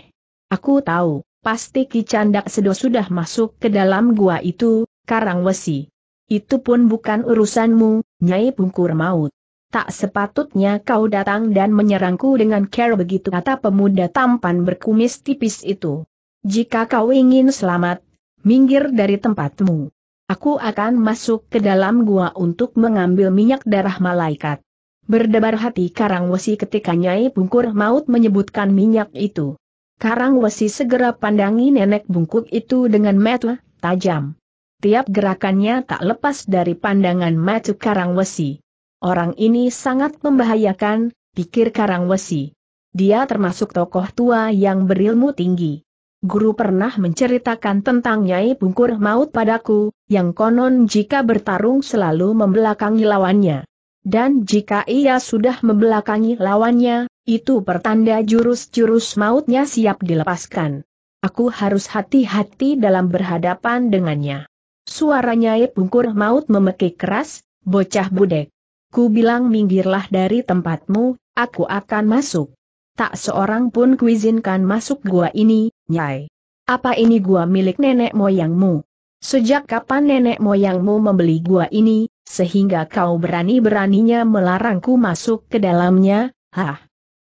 Aku tahu, Pasti Ki Candak Sedo sudah masuk ke dalam gua itu, Karang Wesi. Itu pun bukan urusanmu, Nyai Pungkur Maut. Tak sepatutnya kau datang dan menyerangku dengan care begitu kata pemuda tampan berkumis tipis itu. Jika kau ingin selamat, minggir dari tempatmu. Aku akan masuk ke dalam gua untuk mengambil minyak darah malaikat. Berdebar hati Karang Wesi ketika Nyai Pungkur Maut menyebutkan minyak itu. Karang Wesi segera pandangi nenek bungkuk itu dengan mata tajam. Tiap gerakannya tak lepas dari pandangan mata Karang Wesi. Orang ini sangat membahayakan, pikir Karang Wesi. Dia termasuk tokoh tua yang berilmu tinggi. Guru pernah menceritakan tentang Nyai Bungkur Maut padaku, yang konon jika bertarung selalu membelakangi lawannya. Dan jika ia sudah membelakangi lawannya, itu pertanda jurus-jurus mautnya siap dilepaskan. Aku harus hati-hati dalam berhadapan dengannya. Suaranya Pungkur Maut memekik keras, bocah budek. Ku bilang minggirlah dari tempatmu, aku akan masuk. Tak seorang pun kuizinkan masuk gua ini, Nyai. Apa ini gua milik nenek moyangmu? Sejak kapan nenek moyangmu membeli gua ini, sehingga kau berani-beraninya melarangku masuk ke dalamnya, hah?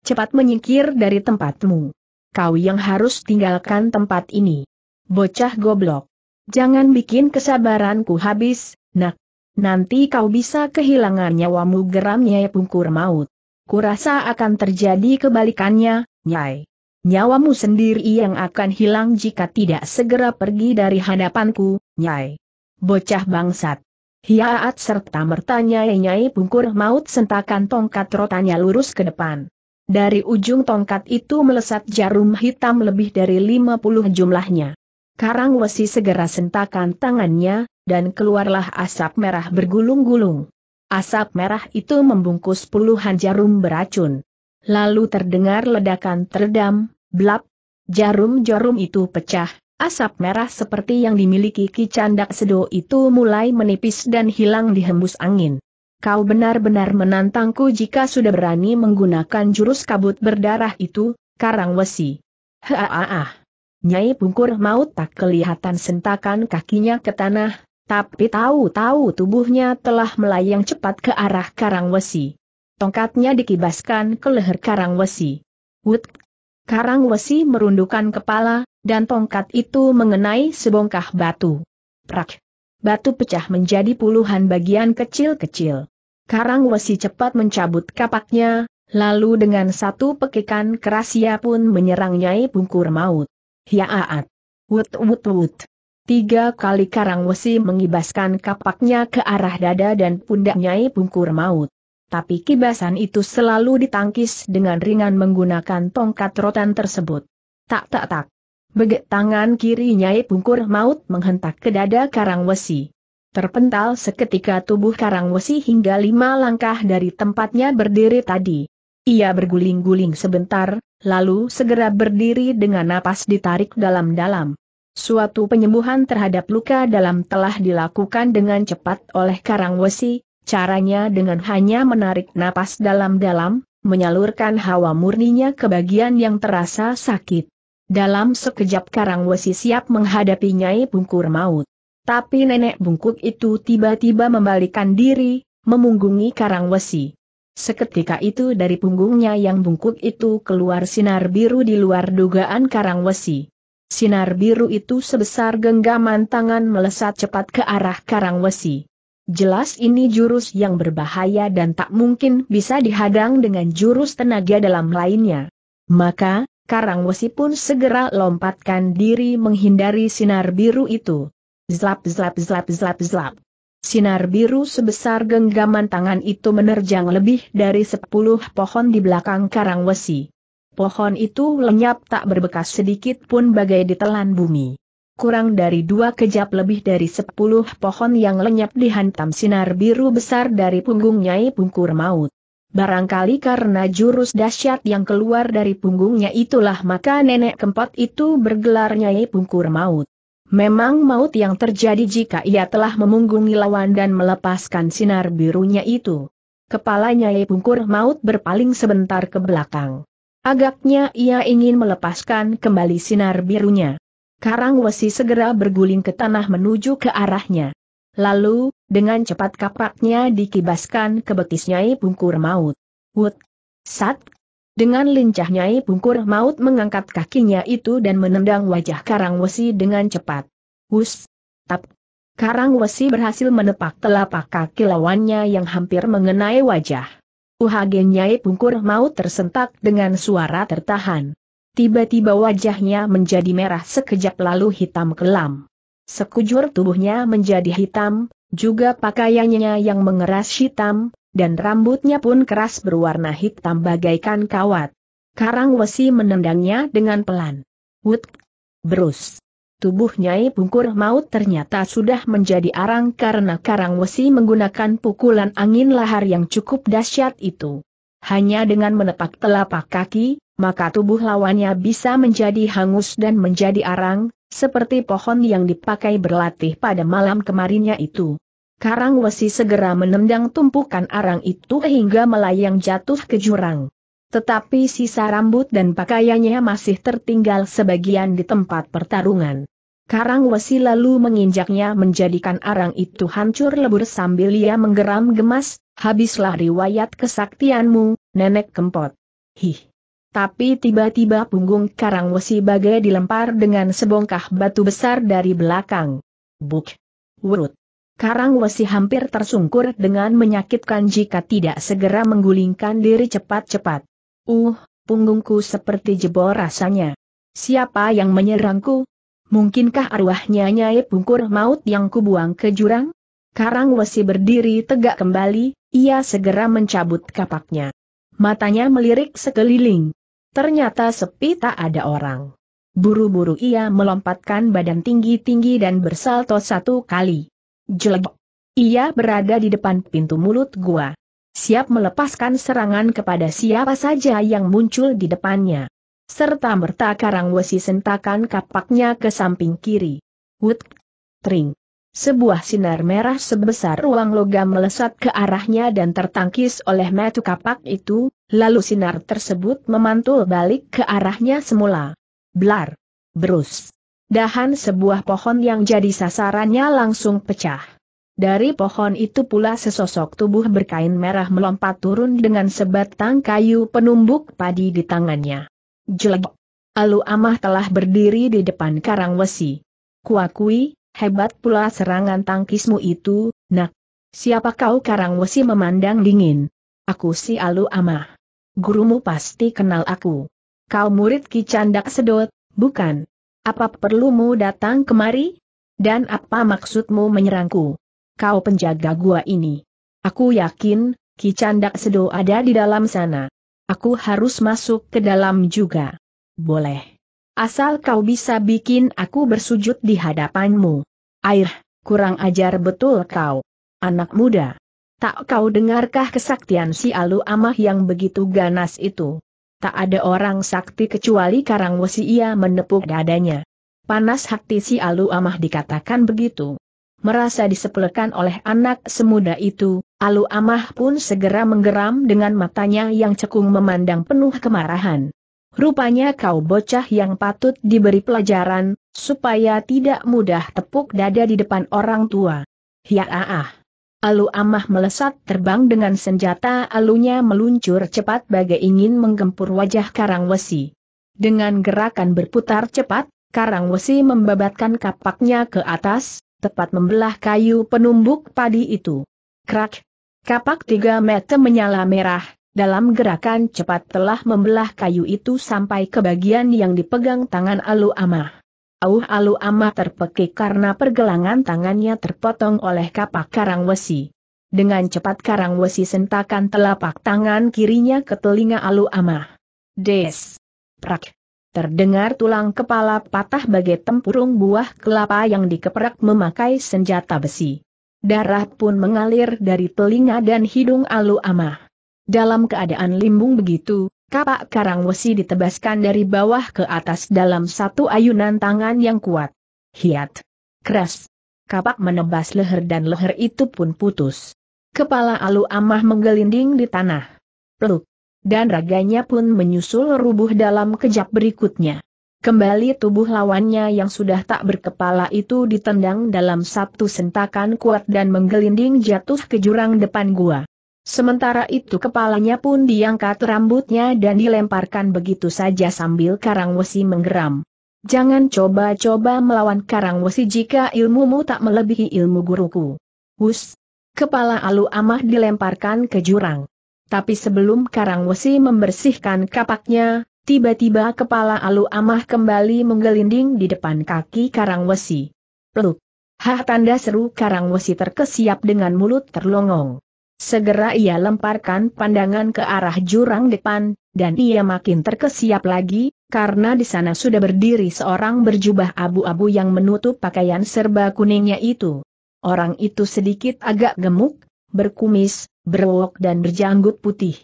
cepat menyingkir dari tempatmu. Kau yang harus tinggalkan tempat ini. Bocah goblok. Jangan bikin kesabaranku habis, nak. Nanti kau bisa kehilangan nyawamu geramnya pungkur maut. Kurasa akan terjadi kebalikannya, Nyai. Nyawamu sendiri yang akan hilang jika tidak segera pergi dari hadapanku, Nyai. Bocah bangsat. Hiaat serta mertanya Nyai pungkur maut sentakan tongkat rotannya lurus ke depan. Dari ujung tongkat itu melesat jarum hitam lebih dari 50 jumlahnya. Karang Wesi segera sentakan tangannya, dan keluarlah asap merah bergulung-gulung. Asap merah itu membungkus puluhan jarum beracun. Lalu terdengar ledakan teredam, blap, jarum-jarum itu pecah, asap merah seperti yang dimiliki Ki Candak Sedo itu mulai menipis dan hilang dihembus angin. Kau benar-benar menantangku jika sudah berani menggunakan jurus kabut berdarah itu, Karang Wesi. Haaah. Nyai Pungkur maut tak kelihatan sentakan kakinya ke tanah, tapi tahu-tahu tubuhnya telah melayang cepat ke arah Karang Wesi. Tongkatnya dikibaskan ke leher Karang Wesi. Wut! Karang Wesi merundukkan kepala, dan tongkat itu mengenai sebongkah batu. Prak! batu pecah menjadi puluhan bagian kecil-kecil. Karang Wesi cepat mencabut kapaknya, lalu dengan satu pekikan keras ia pun menyerang Nyai Pungkur Maut. Hiaat! Wut wut wut! Tiga kali Karang Wesi mengibaskan kapaknya ke arah dada dan pundak Nyai Pungkur Maut. tapi kibasan itu selalu ditangkis dengan ringan menggunakan tongkat rotan tersebut. Tak tak tak. Begek tangan kiri Nyai Pungkur Maut menghentak ke dada Karang Wesi. Terpental seketika tubuh Karang Wesi hingga lima langkah dari tempatnya berdiri tadi. Ia berguling-guling sebentar, lalu segera berdiri dengan napas ditarik dalam-dalam. Suatu penyembuhan terhadap luka dalam telah dilakukan dengan cepat oleh Karang Wesi, Caranya dengan hanya menarik napas dalam-dalam, menyalurkan hawa murninya ke bagian yang terasa sakit. Dalam sekejap Karang Wesi siap menghadapi Nyai Bungkur Maut. Tapi nenek bungkuk itu tiba-tiba membalikan diri, memunggungi Karang Wesi. Seketika itu dari punggungnya yang bungkuk itu keluar sinar biru di luar dugaan Karang Wesi. Sinar biru itu sebesar genggaman tangan melesat cepat ke arah Karang Wesi. Jelas ini jurus yang berbahaya dan tak mungkin bisa dihadang dengan jurus tenaga dalam lainnya. Maka, Karang Wesi pun segera lompatkan diri menghindari sinar biru itu. Zlap zlap zlap zlap zlap. Sinar biru sebesar genggaman tangan itu menerjang lebih dari sepuluh pohon di belakang Karang Wesi. Pohon itu lenyap tak berbekas sedikit pun bagai ditelan bumi kurang dari dua kejap lebih dari sepuluh pohon yang lenyap dihantam sinar biru besar dari punggung Nyai Pungkur Maut. Barangkali karena jurus dahsyat yang keluar dari punggungnya itulah maka nenek kempot itu bergelar Nyai Pungkur Maut. Memang maut yang terjadi jika ia telah memunggungi lawan dan melepaskan sinar birunya itu. Kepala Nyai Pungkur Maut berpaling sebentar ke belakang. Agaknya ia ingin melepaskan kembali sinar birunya. Karang Wesi segera berguling ke tanah menuju ke arahnya. Lalu, dengan cepat kapaknya dikibaskan ke betis Nyai Pungkur Maut. Wut! Sat! Dengan lincah Nyai Pungkur Maut mengangkat kakinya itu dan menendang wajah Karang Wesi dengan cepat. Hus! Tap! Karang Wesi berhasil menepak telapak kaki lawannya yang hampir mengenai wajah. Uhage Nyai Pungkur Maut tersentak dengan suara tertahan. Tiba-tiba wajahnya menjadi merah sekejap lalu hitam kelam. Sekujur tubuhnya menjadi hitam, juga pakaiannya yang mengeras hitam, dan rambutnya pun keras berwarna hitam bagaikan kawat. Karang Wesi menendangnya dengan pelan. Wut! Berus! Tubuh Nyai Pungkur Maut ternyata sudah menjadi arang karena Karang Wesi menggunakan pukulan angin lahar yang cukup dahsyat itu. Hanya dengan menepak telapak kaki, maka tubuh lawannya bisa menjadi hangus dan menjadi arang, seperti pohon yang dipakai berlatih pada malam kemarinnya itu. Karang Wesi segera menendang tumpukan arang itu hingga melayang jatuh ke jurang. Tetapi sisa rambut dan pakaiannya masih tertinggal sebagian di tempat pertarungan. Karang Wesi lalu menginjaknya menjadikan arang itu hancur lebur sambil ia menggeram gemas, habislah riwayat kesaktianmu, nenek kempot. Hih! Tapi tiba-tiba punggung Karang Wesi bagai dilempar dengan sebongkah batu besar dari belakang. Buk! Wurut! Karang Wesi hampir tersungkur dengan menyakitkan jika tidak segera menggulingkan diri cepat-cepat. Uh, punggungku seperti jebol rasanya. Siapa yang menyerangku? Mungkinkah arwahnya Nyai Pungkur Maut yang kubuang ke jurang? Karang Wesi berdiri tegak kembali, ia segera mencabut kapaknya. Matanya melirik sekeliling. Ternyata sepi tak ada orang. Buru-buru ia melompatkan badan tinggi-tinggi dan bersalto satu kali. Jelek. Ia berada di depan pintu mulut gua. Siap melepaskan serangan kepada siapa saja yang muncul di depannya. Serta merta karang wesi sentakan kapaknya ke samping kiri. Wut! Tring! Sebuah sinar merah sebesar ruang logam melesat ke arahnya dan tertangkis oleh metu kapak itu, lalu sinar tersebut memantul balik ke arahnya semula. Blar! Berus! Dahan sebuah pohon yang jadi sasarannya langsung pecah. Dari pohon itu pula sesosok tubuh berkain merah melompat turun dengan sebatang kayu penumbuk padi di tangannya. Jelek! Alu Amah telah berdiri di depan karang wesi. Kuakui, hebat pula serangan tangkismu itu, nak. Siapa kau Karang Wesi memandang dingin. Aku si Alu Amah. Gurumu pasti kenal aku. Kau murid Ki Candak Sedot, bukan? Apa perlumu datang kemari? Dan apa maksudmu menyerangku? Kau penjaga gua ini. Aku yakin, Ki Candak Sedo ada di dalam sana. Aku harus masuk ke dalam juga. Boleh. Asal kau bisa bikin aku bersujud di hadapanmu. Air, kurang ajar betul kau. Anak muda. Tak kau dengarkah kesaktian si Alu Amah yang begitu ganas itu? Tak ada orang sakti kecuali Karang Wesi ia menepuk dadanya. Panas hati si Alu Amah dikatakan begitu. Merasa disepelekan oleh anak semuda itu, Alu Amah pun segera menggeram dengan matanya yang cekung memandang penuh kemarahan. Rupanya kau bocah yang patut diberi pelajaran, supaya tidak mudah tepuk dada di depan orang tua. Ya ah. Alu Amah melesat terbang dengan senjata alunya meluncur cepat bagai ingin menggempur wajah Karang Wesi. Dengan gerakan berputar cepat, Karang Wesi membabatkan kapaknya ke atas, tepat membelah kayu penumbuk padi itu. Krak, Kapak tiga meter menyala merah, dalam gerakan cepat telah membelah kayu itu sampai ke bagian yang dipegang tangan Alu Amah. Auh Alu Amah terpekik karena pergelangan tangannya terpotong oleh kapak karang wesi. Dengan cepat karang wesi sentakan telapak tangan kirinya ke telinga Alu Amah. Des. Prak. Terdengar tulang kepala patah bagai tempurung buah kelapa yang dikeperak memakai senjata besi. Darah pun mengalir dari telinga dan hidung Alu Amah. Dalam keadaan limbung begitu, kapak karang wesi ditebaskan dari bawah ke atas dalam satu ayunan tangan yang kuat. Hiat. Keras. Kapak menebas leher dan leher itu pun putus. Kepala Alu Amah menggelinding di tanah. Peluk. Dan raganya pun menyusul rubuh dalam kejap berikutnya. Kembali tubuh lawannya yang sudah tak berkepala itu ditendang dalam satu sentakan kuat dan menggelinding jatuh ke jurang depan gua. Sementara itu kepalanya pun diangkat rambutnya dan dilemparkan begitu saja sambil Karang Wesi menggeram. Jangan coba-coba melawan Karang Wesi jika ilmumu tak melebihi ilmu guruku. Hus! Kepala Alu Amah dilemparkan ke jurang. Tapi sebelum Karang Wesi membersihkan kapaknya, Tiba-tiba kepala Alu Amah kembali menggelinding di depan kaki Karang Wesi. Peluk. Hah tanda seru Karang Wesi terkesiap dengan mulut terlongong. Segera ia lemparkan pandangan ke arah jurang depan, dan ia makin terkesiap lagi, karena di sana sudah berdiri seorang berjubah abu-abu yang menutup pakaian serba kuningnya itu. Orang itu sedikit agak gemuk, berkumis, berwok dan berjanggut putih.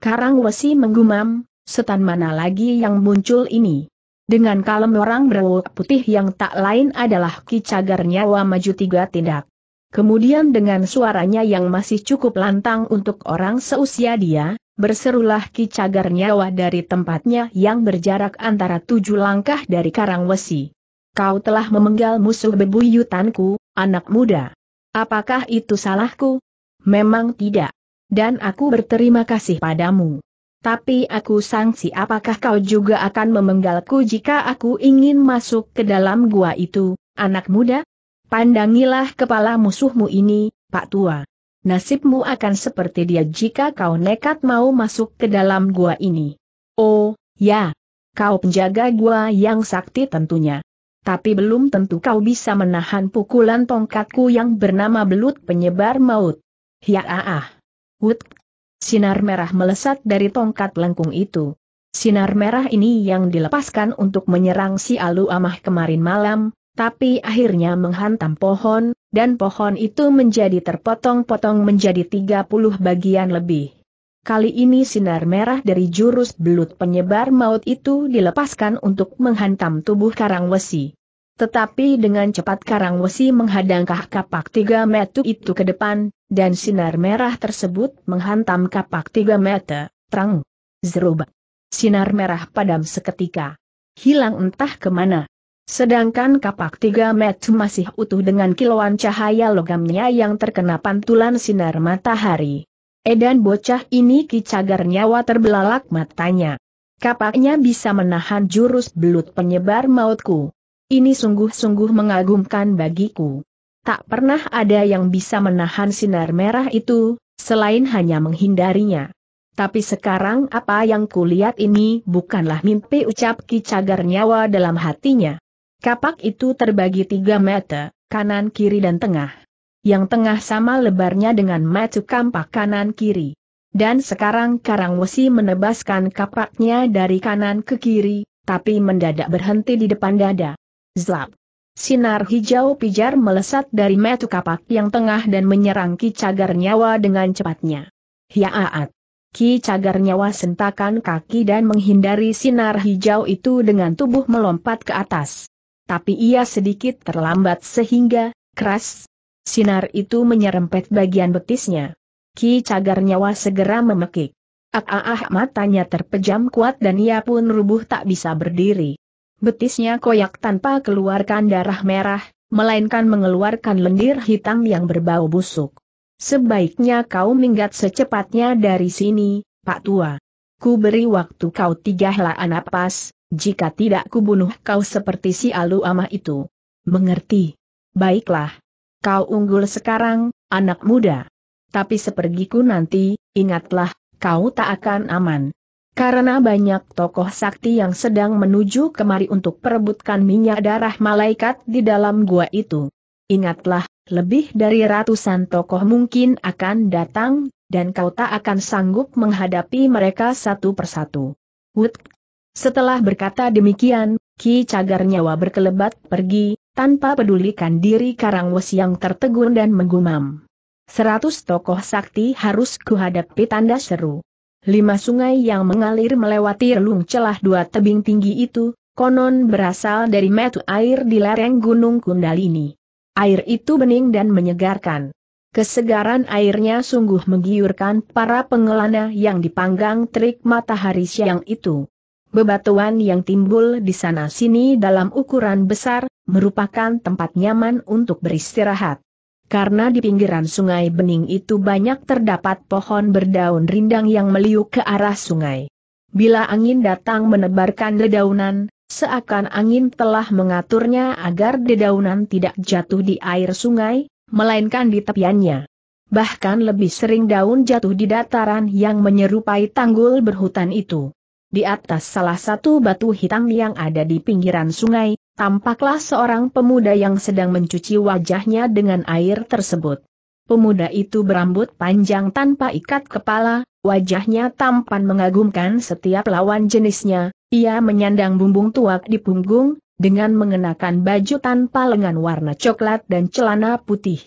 Karang Wesi menggumam, setan mana lagi yang muncul ini? Dengan kalem orang berwok putih yang tak lain adalah Ki Cagar Nyawa maju tiga tindak. Kemudian dengan suaranya yang masih cukup lantang untuk orang seusia dia, berserulah Ki Cagar Nyawa dari tempatnya yang berjarak antara tujuh langkah dari Karang Wesi. Kau telah memenggal musuh bebuyutanku, anak muda. Apakah itu salahku? Memang tidak. Dan aku berterima kasih padamu. Tapi aku sangsi apakah kau juga akan memenggalku jika aku ingin masuk ke dalam gua itu, anak muda? Pandangilah kepala musuhmu ini, Pak Tua. Nasibmu akan seperti dia jika kau nekat mau masuk ke dalam gua ini. Oh, ya. Kau penjaga gua yang sakti tentunya. Tapi belum tentu kau bisa menahan pukulan tongkatku yang bernama belut penyebar maut. Ya ah ah. Wut, Sinar merah melesat dari tongkat lengkung itu. Sinar merah ini yang dilepaskan untuk menyerang si Alu Amah kemarin malam, tapi akhirnya menghantam pohon, dan pohon itu menjadi terpotong-potong menjadi 30 bagian lebih. Kali ini sinar merah dari jurus belut penyebar maut itu dilepaskan untuk menghantam tubuh Karang Wesi. Tetapi dengan cepat Karang Wesi menghadangkah kapak tiga metu itu ke depan, dan sinar merah tersebut menghantam kapak tiga meter, terang. Zeruba. Sinar merah padam seketika. Hilang entah ke mana. Sedangkan kapak tiga metu masih utuh dengan kilauan cahaya logamnya yang terkena pantulan sinar matahari. Edan bocah ini kicagar nyawa terbelalak matanya. Kapaknya bisa menahan jurus belut penyebar mautku. Ini sungguh-sungguh mengagumkan bagiku. Tak pernah ada yang bisa menahan sinar merah itu, selain hanya menghindarinya. Tapi sekarang apa yang kulihat ini bukanlah mimpi ucap Ki Cagar nyawa dalam hatinya. Kapak itu terbagi tiga meter, kanan kiri dan tengah. yang tengah sama lebarnya dengan matu kampak kanan kiri. Dan sekarang Karang Wesi menebaskan kapaknya dari kanan ke kiri, tapi mendadak berhenti di depan dada. Zlap! Sinar hijau pijar melesat dari metu kapak yang tengah dan menyerang Ki Cagar Nyawa dengan cepatnya. Hiaat! Ki Cagar Nyawa sentakan kaki dan menghindari sinar hijau itu dengan tubuh melompat ke atas. Tapi ia sedikit terlambat sehingga, keras, Sinar itu menyerempet bagian betisnya. Ki cagar nyawa segera memekik. Ah ah ah matanya terpejam kuat dan ia pun rubuh tak bisa berdiri. Betisnya koyak tanpa keluarkan darah merah, melainkan mengeluarkan lendir hitam yang berbau busuk. Sebaiknya kau minggat secepatnya dari sini, Pak Tua. Ku beri waktu kau tiga helaan napas, jika tidak ku bunuh kau seperti si Alu Amah itu. Mengerti? Baiklah. Kau unggul sekarang, anak muda. Tapi sepergiku nanti, ingatlah, kau tak akan aman. Karena banyak tokoh sakti yang sedang menuju kemari untuk perebutkan minyak darah malaikat di dalam gua itu. Ingatlah, lebih dari ratusan tokoh mungkin akan datang, dan kau tak akan sanggup menghadapi mereka satu persatu. Wut. Setelah berkata demikian, Ki Cagar Nyawa berkelebat pergi, tanpa pedulikan diri Karangwes yang tertegun dan menggumam. Seratus tokoh sakti harus kuhadapi tanda seru. Lima sungai yang mengalir melewati relung celah dua tebing tinggi itu, konon berasal dari metu air di lereng Gunung Kundalini. Air itu bening dan menyegarkan. Kesegaran airnya sungguh menggiurkan para pengelana yang dipanggang terik matahari siang itu. Bebatuan yang timbul di sana-sini dalam ukuran besar, merupakan tempat nyaman untuk beristirahat. Karena di pinggiran sungai bening itu banyak terdapat pohon berdaun rindang yang meliuk ke arah sungai. Bila angin datang menebarkan dedaunan, seakan angin telah mengaturnya agar dedaunan tidak jatuh di air sungai, melainkan di tepiannya. Bahkan lebih sering daun jatuh di dataran yang menyerupai tanggul berhutan itu. Di atas salah satu batu hitam yang ada di pinggiran sungai, tampaklah seorang pemuda yang sedang mencuci wajahnya dengan air tersebut. Pemuda itu berambut panjang tanpa ikat kepala, wajahnya tampan mengagumkan setiap lawan jenisnya, ia menyandang bumbung tuak di punggung, dengan mengenakan baju tanpa lengan warna coklat dan celana putih.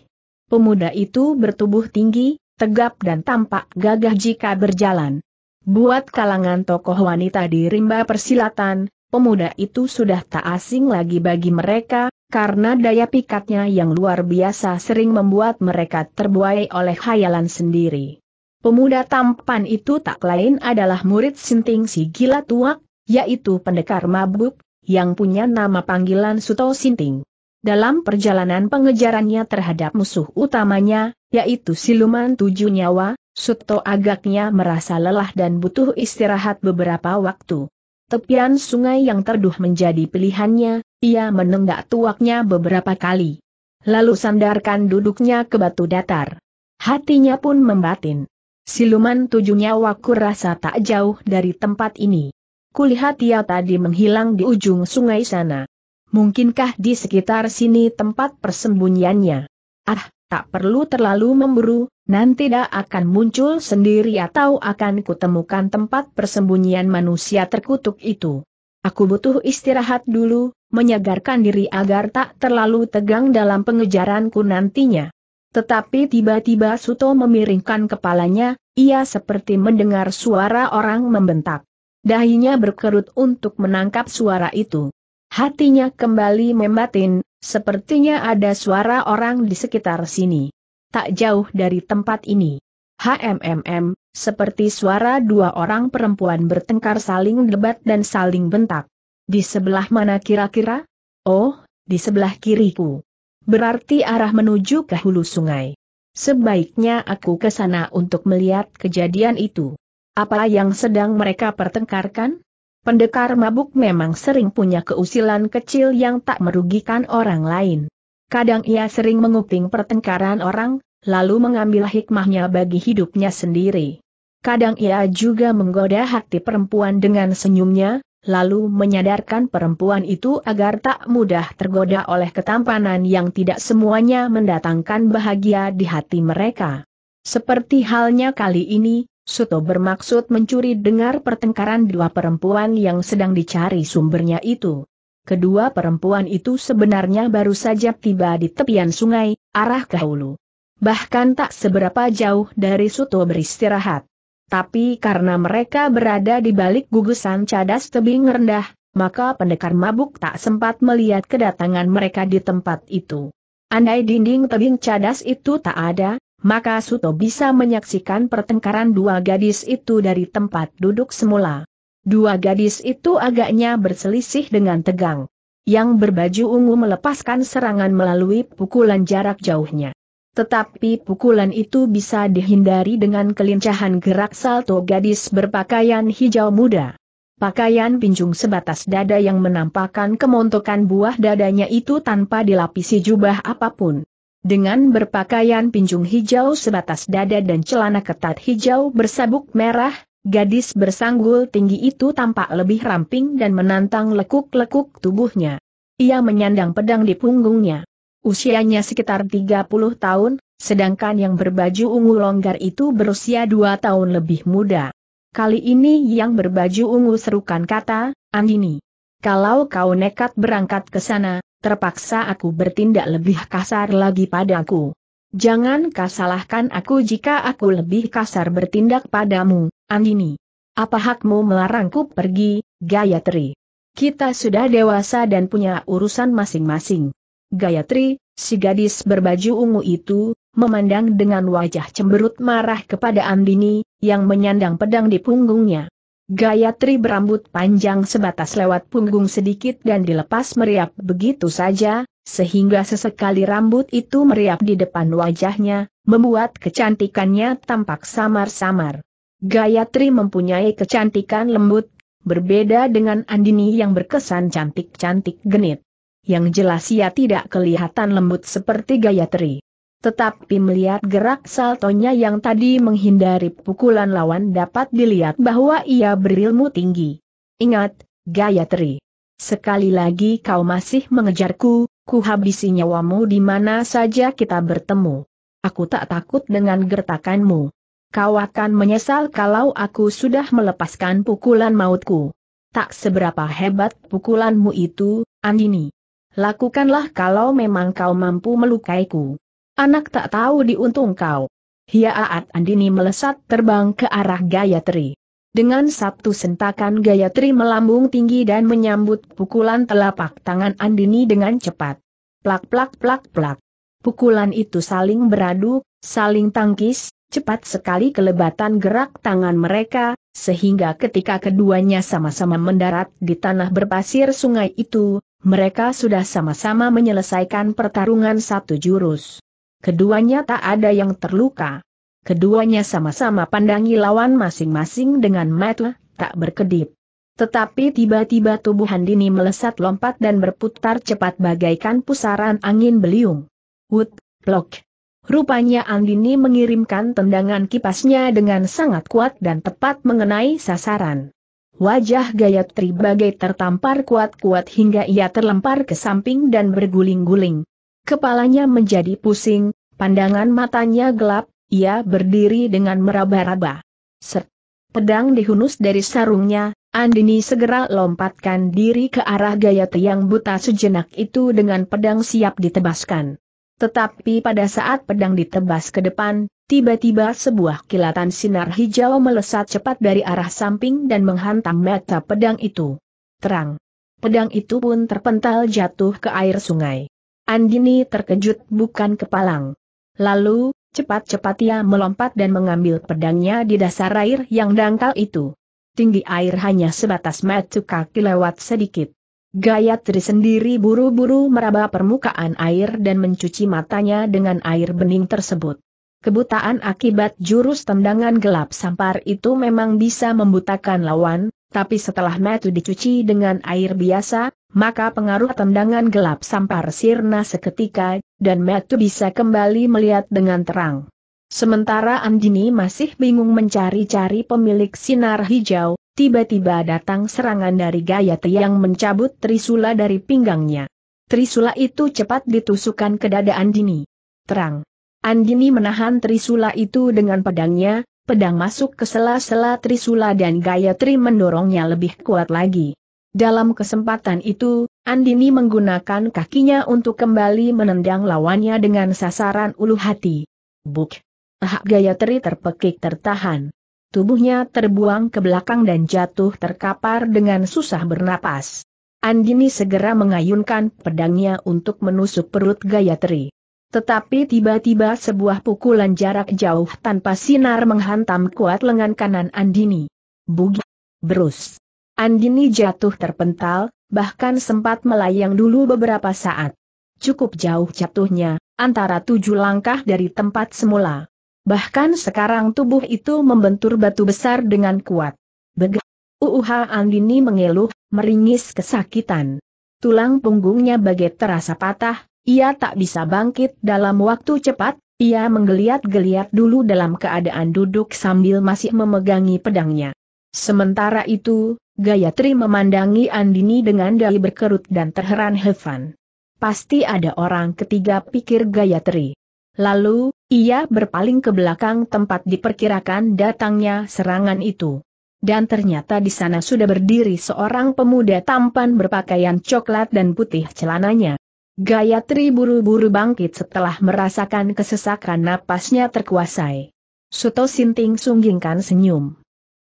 Pemuda itu bertubuh tinggi, tegap dan tampak gagah jika berjalan. Buat kalangan tokoh wanita di rimba persilatan, pemuda itu sudah tak asing lagi bagi mereka, karena daya pikatnya yang luar biasa sering membuat mereka terbuai oleh khayalan sendiri. Pemuda tampan itu tak lain adalah murid Sinting si gila tuak, yaitu pendekar mabuk, yang punya nama panggilan Suto Sinting. Dalam perjalanan pengejarannya terhadap musuh utamanya, yaitu siluman tujuh nyawa, Suto agaknya merasa lelah dan butuh istirahat beberapa waktu. Tepian sungai yang terduh menjadi pilihannya, ia menenggak tuaknya beberapa kali. Lalu sandarkan duduknya ke batu datar. Hatinya pun membatin. Siluman tujuh nyawa rasa tak jauh dari tempat ini. Kulihat ia tadi menghilang di ujung sungai sana. Mungkinkah di sekitar sini tempat persembunyiannya? Ah, tak perlu terlalu memburu, nanti dah akan muncul sendiri atau akan kutemukan tempat persembunyian manusia terkutuk itu. Aku butuh istirahat dulu, menyegarkan diri agar tak terlalu tegang dalam pengejaranku nantinya. Tetapi tiba-tiba Suto memiringkan kepalanya, ia seperti mendengar suara orang membentak. Dahinya berkerut untuk menangkap suara itu. Hatinya kembali membatin, sepertinya ada suara orang di sekitar sini tak jauh dari tempat ini. HMMM, seperti suara dua orang perempuan bertengkar saling debat dan saling bentak. Di sebelah mana kira-kira? Oh, di sebelah kiriku. Berarti arah menuju ke hulu sungai. Sebaiknya aku ke sana untuk melihat kejadian itu. Apa yang sedang mereka pertengkarkan? Pendekar mabuk memang sering punya keusilan kecil yang tak merugikan orang lain. Kadang ia sering menguping pertengkaran orang, lalu mengambil hikmahnya bagi hidupnya sendiri. Kadang ia juga menggoda hati perempuan dengan senyumnya, lalu menyadarkan perempuan itu agar tak mudah tergoda oleh ketampanan yang tidak semuanya mendatangkan bahagia di hati mereka. Seperti halnya kali ini, Suto bermaksud mencuri dengar pertengkaran dua perempuan yang sedang dicari sumbernya itu. Kedua perempuan itu sebenarnya baru saja tiba di tepian sungai, arah ke hulu. Bahkan tak seberapa jauh dari Suto beristirahat. Tapi karena mereka berada di balik gugusan cadas tebing rendah, maka pendekar mabuk tak sempat melihat kedatangan mereka di tempat itu. Andai dinding tebing cadas itu tak ada, maka Suto bisa menyaksikan pertengkaran dua gadis itu dari tempat duduk semula. Dua gadis itu agaknya berselisih dengan tegang. Yang berbaju ungu melepaskan serangan melalui pukulan jarak jauhnya. Tetapi pukulan itu bisa dihindari dengan kelincahan gerak salto gadis berpakaian hijau muda. Pakaian pinjung sebatas dada yang menampakkan kemontokan buah dadanya itu tanpa dilapisi jubah apa pun. Dengan berpakaian pinjung hijau sebatas dada dan celana ketat hijau bersabuk merah, gadis bersanggul tinggi itu tampak lebih ramping dan menantang lekuk-lekuk tubuhnya. Ia menyandang pedang di punggungnya. Usianya sekitar 30 tahun, sedangkan yang berbaju ungu longgar itu berusia dua tahun lebih muda. Kali ini yang berbaju ungu serukan kata, Andini. Kalau kau nekat berangkat ke sana, terpaksa aku bertindak lebih kasar lagi padaku. Jangan kau salahkan aku jika aku lebih kasar bertindak padamu, Andini. Apa hakmu melarangku pergi, Gayatri? Kita sudah dewasa dan punya urusan masing-masing. Gayatri, si gadis berbaju ungu itu, memandang dengan wajah cemberut marah kepada Andini, yang menyandang pedang di punggungnya. Gayatri berambut panjang sebatas lewat punggung sedikit dan dilepas meriap begitu saja, sehingga sesekali rambut itu meriap di depan wajahnya, membuat kecantikannya tampak samar-samar. Gayatri mempunyai kecantikan lembut, berbeda dengan Andini yang berkesan cantik-cantik genit yang jelas ia tidak kelihatan lembut seperti Gayatri. Tetapi melihat gerak saltonya yang tadi menghindari pukulan lawan dapat dilihat bahwa ia berilmu tinggi. Ingat, Gayatri. Sekali lagi kau masih mengejarku, ku habisi nyawamu di mana saja kita bertemu. Aku tak takut dengan gertakanmu. Kau akan menyesal kalau aku sudah melepaskan pukulan mautku. Tak seberapa hebat pukulanmu itu, Andini. Lakukanlah kalau memang kau mampu melukaiku. Anak tak tahu diuntung kau. Hiaat Andini melesat terbang ke arah Gayatri. Dengan satu sentakan Gayatri melambung tinggi dan menyambut pukulan telapak tangan Andini dengan cepat. Plak plak plak plak. Pukulan itu saling beradu, saling tangkis, cepat sekali kelebatan gerak tangan mereka, sehingga ketika keduanya sama-sama mendarat di tanah berpasir sungai itu, mereka sudah sama-sama menyelesaikan pertarungan satu jurus. Keduanya tak ada yang terluka. Keduanya sama-sama pandangi lawan masing-masing dengan mata, tak berkedip. Tetapi tiba-tiba tubuh Handini melesat lompat dan berputar cepat bagaikan pusaran angin beliung. Wut, plok. Rupanya Andini mengirimkan tendangan kipasnya dengan sangat kuat dan tepat mengenai sasaran. Wajah Gayatri bagai tertampar kuat-kuat hingga ia terlempar ke samping dan berguling-guling. Kepalanya menjadi pusing, pandangan matanya gelap, ia berdiri dengan meraba-raba. Set. Pedang dihunus dari sarungnya, Andini segera lompatkan diri ke arah Gayatri yang buta sejenak itu dengan pedang siap ditebaskan. Tetapi pada saat pedang ditebas ke depan, Tiba-tiba sebuah kilatan sinar hijau melesat cepat dari arah samping dan menghantam mata pedang itu. Terang. Pedang itu pun terpental jatuh ke air sungai. Andini terkejut bukan kepalang. Lalu, cepat-cepat ia melompat dan mengambil pedangnya di dasar air yang dangkal itu. Tinggi air hanya sebatas mata kaki lewat sedikit. Gayatri sendiri buru-buru meraba permukaan air dan mencuci matanya dengan air bening tersebut. Kebutaan akibat jurus tendangan gelap sampar itu memang bisa membutakan lawan, tapi setelah metu dicuci dengan air biasa, maka pengaruh tendangan gelap sampar sirna seketika, dan metu bisa kembali melihat dengan terang. Sementara Andini masih bingung mencari-cari pemilik sinar hijau, tiba-tiba datang serangan dari Gayatri yang mencabut Trisula dari pinggangnya. Trisula itu cepat ditusukkan ke dada Andini. Terang. Andini menahan Trisula itu dengan pedangnya, pedang masuk ke sela-sela Trisula dan Gayatri mendorongnya lebih kuat lagi. Dalam kesempatan itu, Andini menggunakan kakinya untuk kembali menendang lawannya dengan sasaran ulu hati. Buk! Hak Gayatri terpekik tertahan. Tubuhnya terbuang ke belakang dan jatuh terkapar dengan susah bernapas. Andini segera mengayunkan pedangnya untuk menusuk perut Gayatri. Tetapi tiba-tiba sebuah pukulan jarak jauh tanpa sinar menghantam kuat lengan kanan Andini. Bugi. Berus. Andini jatuh terpental, bahkan sempat melayang dulu beberapa saat. Cukup jauh jatuhnya, antara tujuh langkah dari tempat semula. Bahkan sekarang tubuh itu membentur batu besar dengan kuat. Beg. Uuha Andini mengeluh, meringis kesakitan. Tulang punggungnya bagai terasa patah, ia tak bisa bangkit dalam waktu cepat, ia menggeliat-geliat dulu dalam keadaan duduk sambil masih memegangi pedangnya. Sementara itu, Gayatri memandangi Andini dengan dali berkerut dan terheran-heran. Pasti ada orang ketiga pikir Gayatri. Lalu, ia berpaling ke belakang tempat diperkirakan datangnya serangan itu. Dan ternyata di sana sudah berdiri seorang pemuda tampan berpakaian coklat dan putih celananya. Gayatri buru-buru bangkit setelah merasakan kesesakan napasnya terkuasai. Suto Sinting sunggingkan senyum.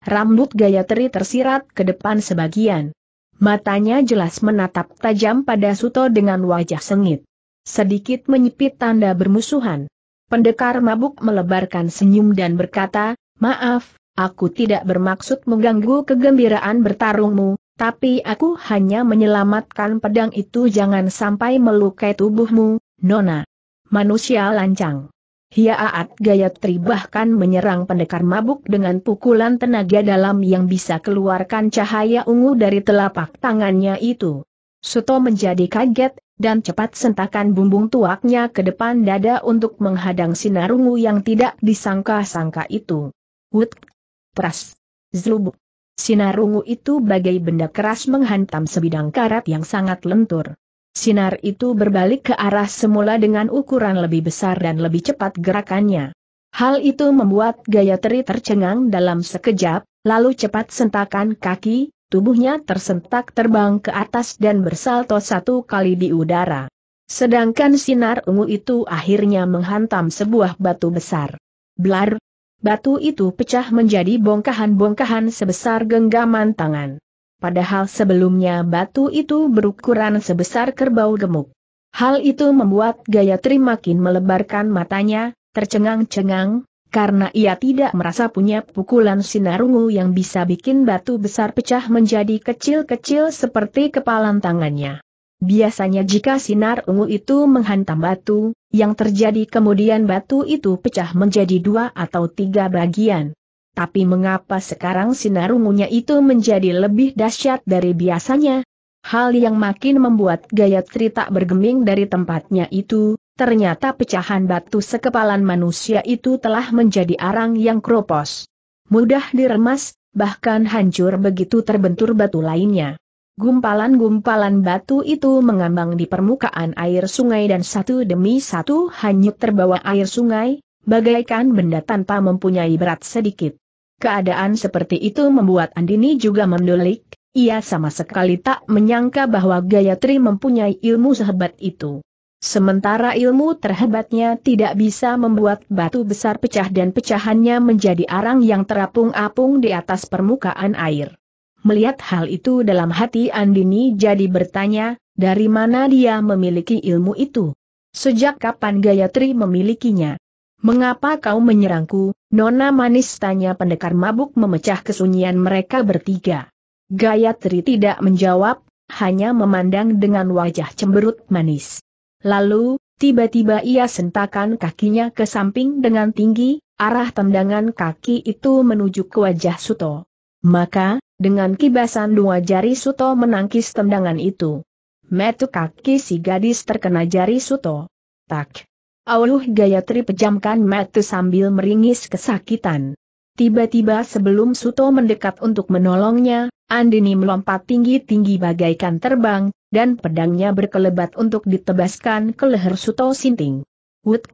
Rambut Gayatri tersirat ke depan sebagian. Matanya jelas menatap tajam pada Suto dengan wajah sengit. Sedikit menyipit tanda bermusuhan. Pendekar mabuk melebarkan senyum dan berkata, Maaf, Aku tidak bermaksud mengganggu kegembiraan bertarungmu, tapi aku hanya menyelamatkan pedang itu jangan sampai melukai tubuhmu, Nona. Manusia lancang. Hiaat Gayatri bahkan menyerang pendekar mabuk dengan pukulan tenaga dalam yang bisa keluarkan cahaya ungu dari telapak tangannya itu. Suto menjadi kaget, dan cepat sentakan bumbung tuaknya ke depan dada untuk menghadang sinar ungu yang tidak disangka-sangka itu. Wut Pras. Zlubuk. Sinar ungu itu bagai benda keras menghantam sebidang karat yang sangat lentur. Sinar itu berbalik ke arah semula dengan ukuran lebih besar dan lebih cepat gerakannya. Hal itu membuat Gayatri tercengang dalam sekejap, lalu cepat sentakan kaki, tubuhnya tersentak terbang ke atas dan bersalto satu kali di udara. Sedangkan sinar ungu itu akhirnya menghantam sebuah batu besar. Blar, Batu itu pecah menjadi bongkahan-bongkahan sebesar genggaman tangan. Padahal sebelumnya batu itu berukuran sebesar kerbau gemuk. Hal itu membuat Gayatri makin melebarkan matanya, tercengang-cengang, karena ia tidak merasa punya pukulan sinar ungu yang bisa bikin batu besar pecah menjadi kecil-kecil seperti kepalan tangannya. Biasanya jika sinar ungu itu menghantam batu, yang terjadi kemudian batu itu pecah menjadi dua atau tiga bagian. Tapi mengapa sekarang sinar ungunya itu menjadi lebih dahsyat dari biasanya? Hal yang makin membuat Gayatri tak bergeming dari tempatnya itu, ternyata pecahan batu sekepalan manusia itu telah menjadi arang yang kropos. Mudah diremas, bahkan hancur begitu terbentur batu lainnya. Gumpalan-gumpalan batu itu mengambang di permukaan air sungai dan satu demi satu hanyut terbawa air sungai, bagaikan benda tanpa mempunyai berat sedikit. Keadaan seperti itu membuat Andini juga mendulik, ia sama sekali tak menyangka bahwa Gayatri mempunyai ilmu sehebat itu. Sementara ilmu terhebatnya tidak bisa membuat batu besar pecah dan pecahannya menjadi arang yang terapung-apung di atas permukaan air. Melihat hal itu dalam hati Andini jadi bertanya, dari mana dia memiliki ilmu itu? Sejak kapan Gayatri memilikinya? Mengapa kau menyerangku, Nona manis tanya pendekar mabuk memecah kesunyian mereka bertiga. Gayatri tidak menjawab, hanya memandang dengan wajah cemberut manis. Lalu, tiba-tiba ia sentakan kakinya ke samping dengan tinggi, arah tendangan kaki itu menuju ke wajah Suto. Maka, dengan kibasan dua jari Suto menangkis tendangan itu. Metu kaki si gadis terkena jari Suto. Tak. Auluh Gayatri pejamkan metu sambil meringis kesakitan. Tiba-tiba sebelum Suto mendekat untuk menolongnya, Andini melompat tinggi-tinggi bagaikan terbang, dan pedangnya berkelebat untuk ditebaskan ke leher Suto Sinting. Wut!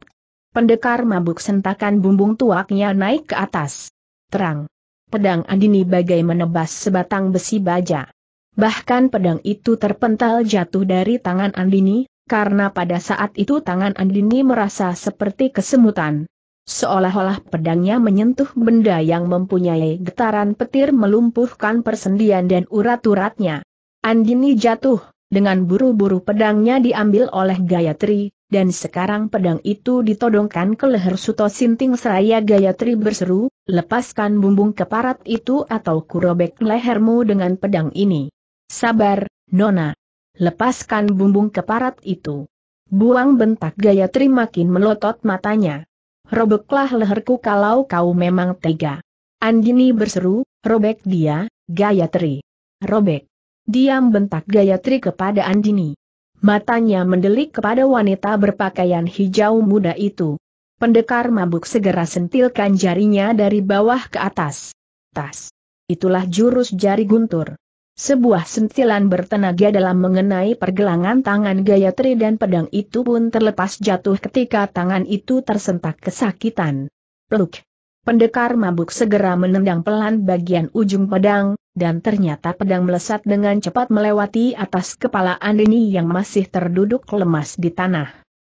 Pendekar mabuk sentakan bumbung tuaknya naik ke atas. Terang. Pedang Andini bagai menebas sebatang besi baja. Bahkan pedang itu terpental jatuh dari tangan Andini, karena pada saat itu tangan Andini merasa seperti kesemutan. Seolah-olah pedangnya menyentuh benda yang mempunyai getaran petir melumpuhkan persendian dan urat-uratnya. Andini jatuh, dengan buru-buru pedangnya diambil oleh Gayatri, dan sekarang pedang itu ditodongkan ke leher Suto Sinting seraya Gayatri berseru, lepaskan bumbung keparat itu atau kurobek lehermu dengan pedang ini. Sabar, Nona. Lepaskan bumbung keparat itu. Buang bentak Gayatri makin melotot matanya. Robeklah leherku kalau kau memang tega. Andini berseru, robek dia, Gayatri. Robek. Diam bentak Gayatri kepada Andini. Matanya mendelik kepada wanita berpakaian hijau muda itu. Pendekar mabuk segera sentilkan jarinya dari bawah ke atas. Tas. Itulah jurus jari guntur. Sebuah sentilan bertenaga dalam mengenai pergelangan tangan Gayatri dan pedang itu pun terlepas jatuh ketika tangan itu tersentak kesakitan. Peluk. Pendekar mabuk segera menendang pelan bagian ujung pedang, dan ternyata pedang melesat dengan cepat melewati atas kepala Andini yang masih terduduk lemas di tanah.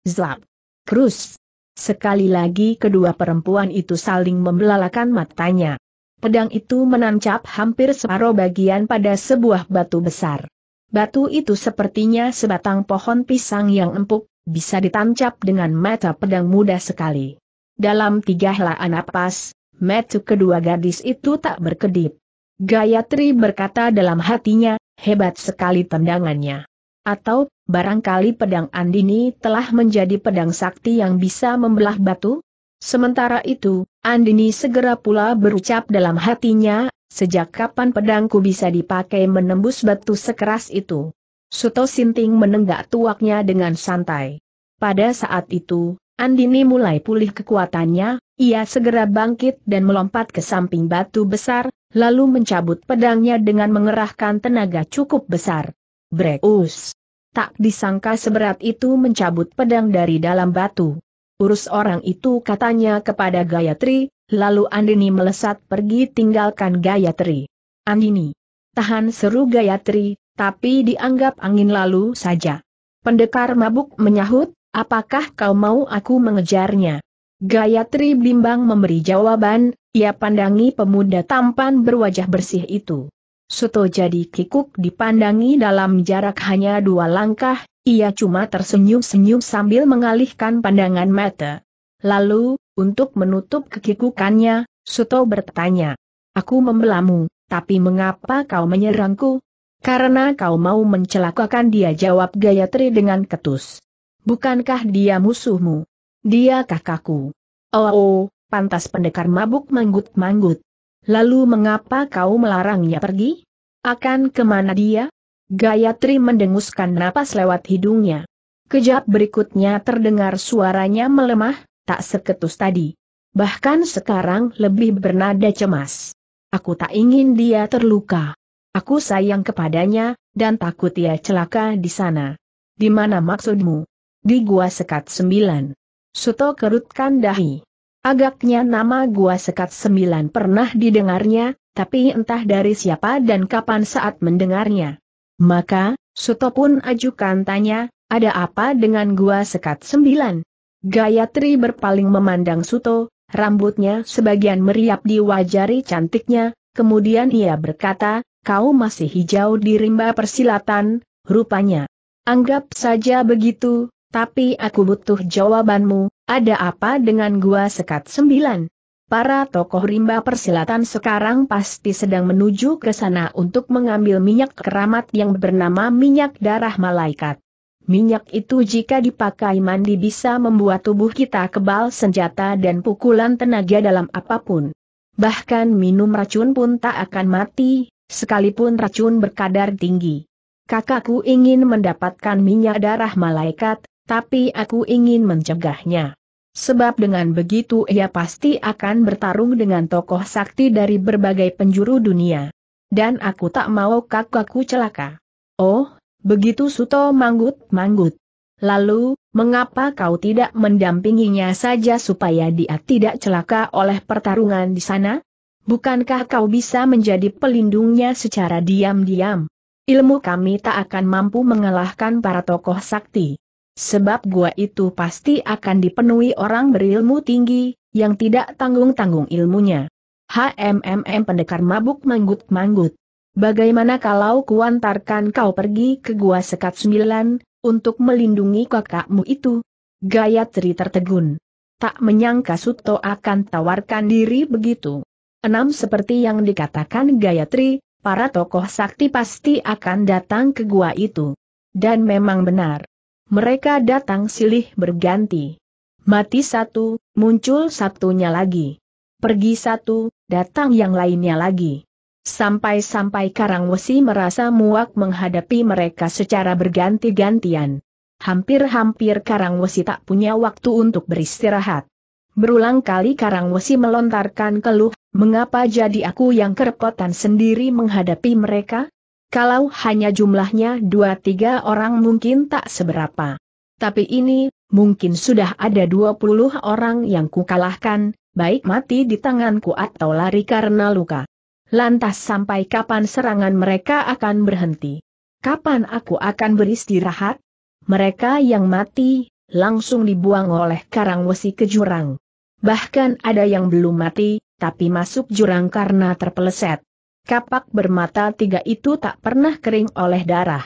Zlap. Krus. Sekali lagi kedua perempuan itu saling membelalakan matanya pedang itu menancap hampir separuh bagian pada sebuah batu besar. Batu itu sepertinya sebatang pohon pisang yang empuk, bisa ditancap dengan mata pedang muda sekali. Dalam tiga helaan napas, mata kedua gadis itu tak berkedip. Gayatri berkata dalam hatinya, hebat sekali tendangannya. Atau, barangkali pedang Andini telah menjadi pedang sakti yang bisa membelah batu? Sementara itu, Andini segera pula berucap dalam hatinya, sejak kapan pedangku bisa dipakai menembus batu sekeras itu. Suto Sinting menenggak tuaknya dengan santai. Pada saat itu, Andini mulai pulih kekuatannya, ia segera bangkit dan melompat ke samping batu besar, lalu mencabut pedangnya dengan mengerahkan tenaga cukup besar. Breus! Tak disangka seberat itu mencabut pedang dari dalam batu. Urus orang itu katanya kepada Gayatri, lalu Andini melesat pergi tinggalkan Gayatri. Andini. Tahan seru Gayatri, tapi dianggap angin lalu saja. Pendekar mabuk menyahut, apakah kau mau aku mengejarnya? Gayatri bimbang memberi jawaban, ia pandangi pemuda tampan berwajah bersih itu. Suto jadi kikuk dipandangi dalam jarak hanya dua langkah, ia cuma tersenyum-senyum sambil mengalihkan pandangan mata. Lalu, untuk menutup kekikukannya, Suto bertanya. Aku membelamu, tapi mengapa kau menyerangku? Karena kau mau mencelakakan dia jawab Gayatri dengan ketus. Bukankah dia musuhmu? Dia kakakku. Oh, oh pantas pendekar mabuk manggut-manggut. Lalu mengapa kau melarangnya pergi? Akan ke mana dia? Gayatri mendenguskan napas lewat hidungnya. Kejap berikutnya terdengar suaranya melemah, tak seketus tadi. Bahkan sekarang lebih bernada cemas. Aku tak ingin dia terluka. Aku sayang kepadanya, dan takut ia celaka di sana. Di mana maksudmu? Di Gua Sekat Sembilan. Suto kerutkan dahi. Agaknya nama Gua Sekat Sembilan pernah didengarnya, tapi entah dari siapa dan kapan saat mendengarnya. Maka, Suto pun ajukan tanya, ada apa dengan gua sekat sembilan? Gayatri berpaling memandang Suto, rambutnya sebagian meriap di wajari cantiknya, kemudian ia berkata, kau masih hijau di rimba persilatan, rupanya. Anggap saja begitu, tapi aku butuh jawabanmu, ada apa dengan gua sekat sembilan? Para tokoh rimba persilatan sekarang pasti sedang menuju ke sana untuk mengambil minyak keramat yang bernama minyak darah malaikat. Minyak itu jika dipakai mandi bisa membuat tubuh kita kebal senjata dan pukulan tenaga dalam apa pun. Bahkan minum racun pun tak akan mati, sekalipun racun berkadar tinggi. Kakakku ingin mendapatkan minyak darah malaikat, tapi aku ingin mencegahnya. Sebab dengan begitu ia pasti akan bertarung dengan tokoh sakti dari berbagai penjuru dunia. Dan aku tak mau kakakku celaka. Oh, begitu Suto manggut-manggut. Lalu, mengapa kau tidak mendampinginya saja supaya dia tidak celaka oleh pertarungan di sana? Bukankah kau bisa menjadi pelindungnya secara diam-diam? Ilmu kami tak akan mampu mengalahkan para tokoh sakti. Sebab gua itu pasti akan dipenuhi orang berilmu tinggi, yang tidak tanggung-tanggung ilmunya. HMMM pendekar mabuk manggut-manggut. Bagaimana kalau kuantarkan kau pergi ke gua sekat sembilan, untuk melindungi kakakmu itu? Gayatri tertegun. Tak menyangka Suto akan tawarkan diri begitu. Enam seperti yang dikatakan Gayatri, para tokoh sakti pasti akan datang ke gua itu. Dan memang benar. Mereka datang silih berganti. Mati satu, muncul satunya lagi. Pergi satu, datang yang lainnya lagi. Sampai-sampai Karangwesi merasa muak menghadapi mereka secara berganti-gantian. Hampir-hampir Karangwesi tak punya waktu untuk beristirahat. Berulang kali Karangwesi melontarkan keluh, mengapa jadi aku yang kerepotan sendiri menghadapi mereka? Kalau hanya jumlahnya dua tiga orang mungkin tak seberapa. Tapi ini, mungkin sudah ada dua puluh orang yang kukalahkan, baik mati di tanganku atau lari karena luka. Lantas sampai kapan serangan mereka akan berhenti? Kapan aku akan beristirahat? Mereka yang mati, langsung dibuang oleh Karangwesi ke jurang. Bahkan ada yang belum mati, tapi masuk jurang karena terpeleset. Kapak bermata tiga itu tak pernah kering oleh darah.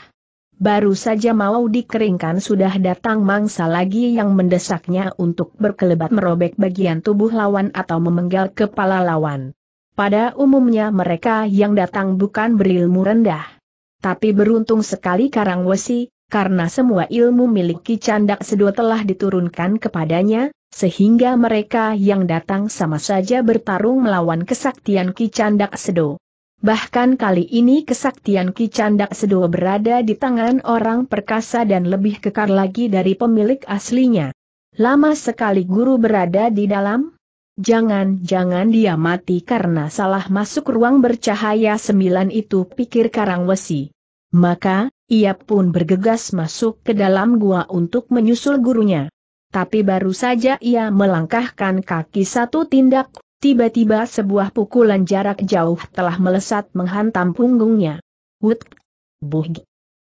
Baru saja mau dikeringkan sudah datang mangsa lagi yang mendesaknya untuk berkelebat merobek bagian tubuh lawan atau memenggal kepala lawan. Pada umumnya mereka yang datang bukan berilmu rendah. Tapi beruntung sekali Karangwesi, karena semua ilmu milik Ki Candak Sedo telah diturunkan kepadanya, sehingga mereka yang datang sama saja bertarung melawan kesaktian Ki Candak Sedo. Bahkan kali ini kesaktian Ki Candak Sedo berada di tangan orang perkasa dan lebih kekar lagi dari pemilik aslinya. Lama sekali guru berada di dalam? Jangan-jangan dia mati karena salah masuk ruang bercahaya sembilan itu pikir Karangwesi. Maka, ia pun bergegas masuk ke dalam gua untuk menyusul gurunya. Tapi baru saja ia melangkahkan kaki satu tindak, tiba-tiba sebuah pukulan jarak jauh telah melesat menghantam punggungnya. Wut! Buh!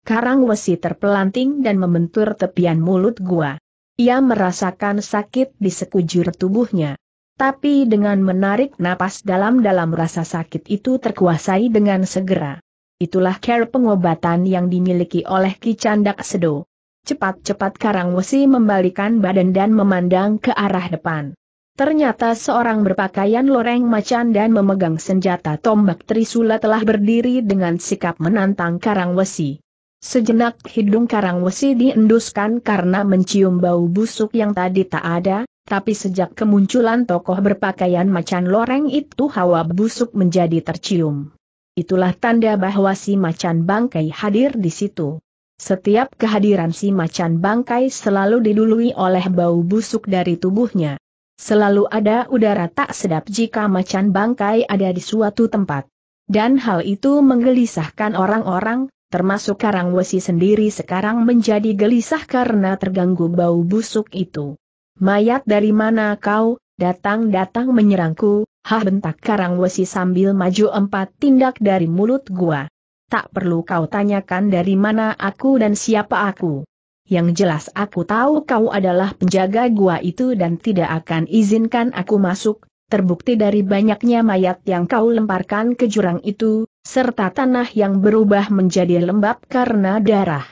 Karang wesi terpelanting dan membentur tepian mulut gua. Ia merasakan sakit di sekujur tubuhnya. Tapi dengan menarik napas dalam-dalam rasa sakit itu terkuasai dengan segera. Itulah care pengobatan yang dimiliki oleh Ki Candak Sedo. Cepat-cepat Karangwesi membalikan badan dan memandang ke arah depan. Ternyata seorang berpakaian loreng macan dan memegang senjata tombak trisula telah berdiri dengan sikap menantang Karangwesi. Sejenak hidung Karangwesi dienduskan karena mencium bau busuk yang tadi tak ada, tapi sejak kemunculan tokoh berpakaian macan loreng itu hawa busuk menjadi tercium. Itulah tanda bahwa si macan bangkai hadir di situ. Setiap kehadiran si macan bangkai selalu didului oleh bau busuk dari tubuhnya. Selalu ada udara tak sedap jika macan bangkai ada di suatu tempat. Dan hal itu menggelisahkan orang-orang, termasuk Karangwesi sendiri sekarang menjadi gelisah karena terganggu bau busuk itu. Mayat dari mana kau, datang-datang menyerangku, Hah bentak Karangwesi sambil maju empat tindak dari mulut gua. Tak perlu kau tanyakan dari mana aku dan siapa aku. Yang jelas aku tahu kau adalah penjaga gua itu dan tidak akan izinkan aku masuk, terbukti dari banyaknya mayat yang kau lemparkan ke jurang itu, serta tanah yang berubah menjadi lembab karena darah.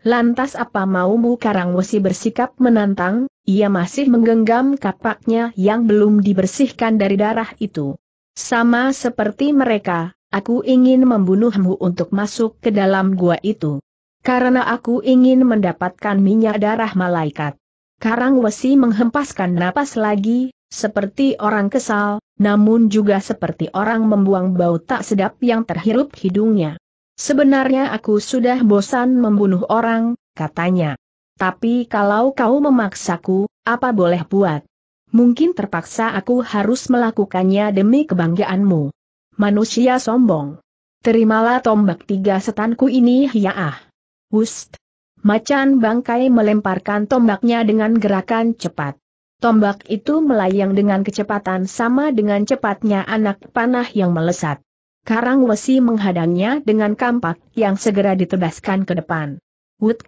Lantas apa maumu Karangwesi bersikap menantang, ia masih menggenggam kapaknya yang belum dibersihkan dari darah itu. Sama seperti mereka, aku ingin membunuhmu untuk masuk ke dalam gua itu. Karena aku ingin mendapatkan minyak darah malaikat. Karang Wesi menghempaskan napas lagi, seperti orang kesal, namun juga seperti orang membuang bau tak sedap yang terhirup hidungnya. Sebenarnya aku sudah bosan membunuh orang, katanya. Tapi kalau kau memaksaku, apa boleh buat? Mungkin terpaksa aku harus melakukannya demi kebanggaanmu. Manusia sombong. Terimalah tombak tiga setanku ini ya ah. Wust. Macan bangkai melemparkan tombaknya dengan gerakan cepat. Tombak itu melayang dengan kecepatan sama dengan cepatnya anak panah yang melesat. Karang Wesi menghadangnya dengan kampak yang segera ditebaskan ke depan. Wut!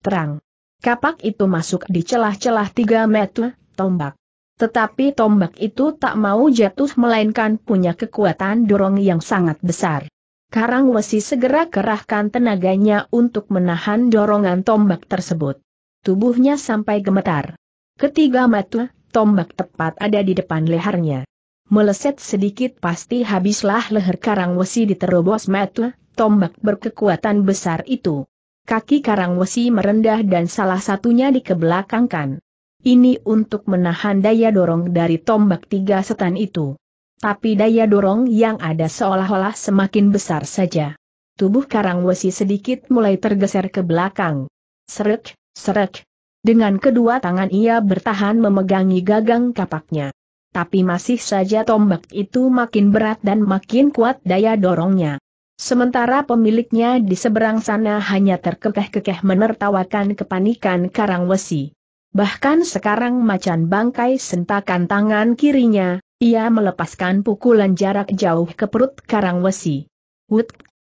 Terang. Kapak itu masuk di celah-celah tiga meter, tombak. Tetapi tombak itu tak mau jatuh melainkan punya kekuatan dorong yang sangat besar. Karang Wesi segera kerahkan tenaganya untuk menahan dorongan tombak tersebut. Tubuhnya sampai gemetar. Ketiga mata, tombak tepat ada di depan lehernya. Meleset sedikit pasti habislah leher Karang Wesi diterobos mata, tombak berkekuatan besar itu. Kaki Karang Wesi merendah dan salah satunya dikebelakangkan. Ini untuk menahan daya dorong dari tombak tiga setan itu. Tapi daya dorong yang ada seolah-olah semakin besar saja. Tubuh Karang Wesi sedikit mulai tergeser ke belakang. Seret, seret. Dengan kedua tangan ia bertahan memegangi gagang kapaknya. Tapi masih saja tombak itu makin berat dan makin kuat daya dorongnya. Sementara pemiliknya di seberang sana hanya terkekeh-kekeh menertawakan kepanikan Karang Wesi. Bahkan sekarang macan bangkai sentakan tangan kirinya, ia melepaskan pukulan jarak jauh ke perut Karang Wesi. Wut!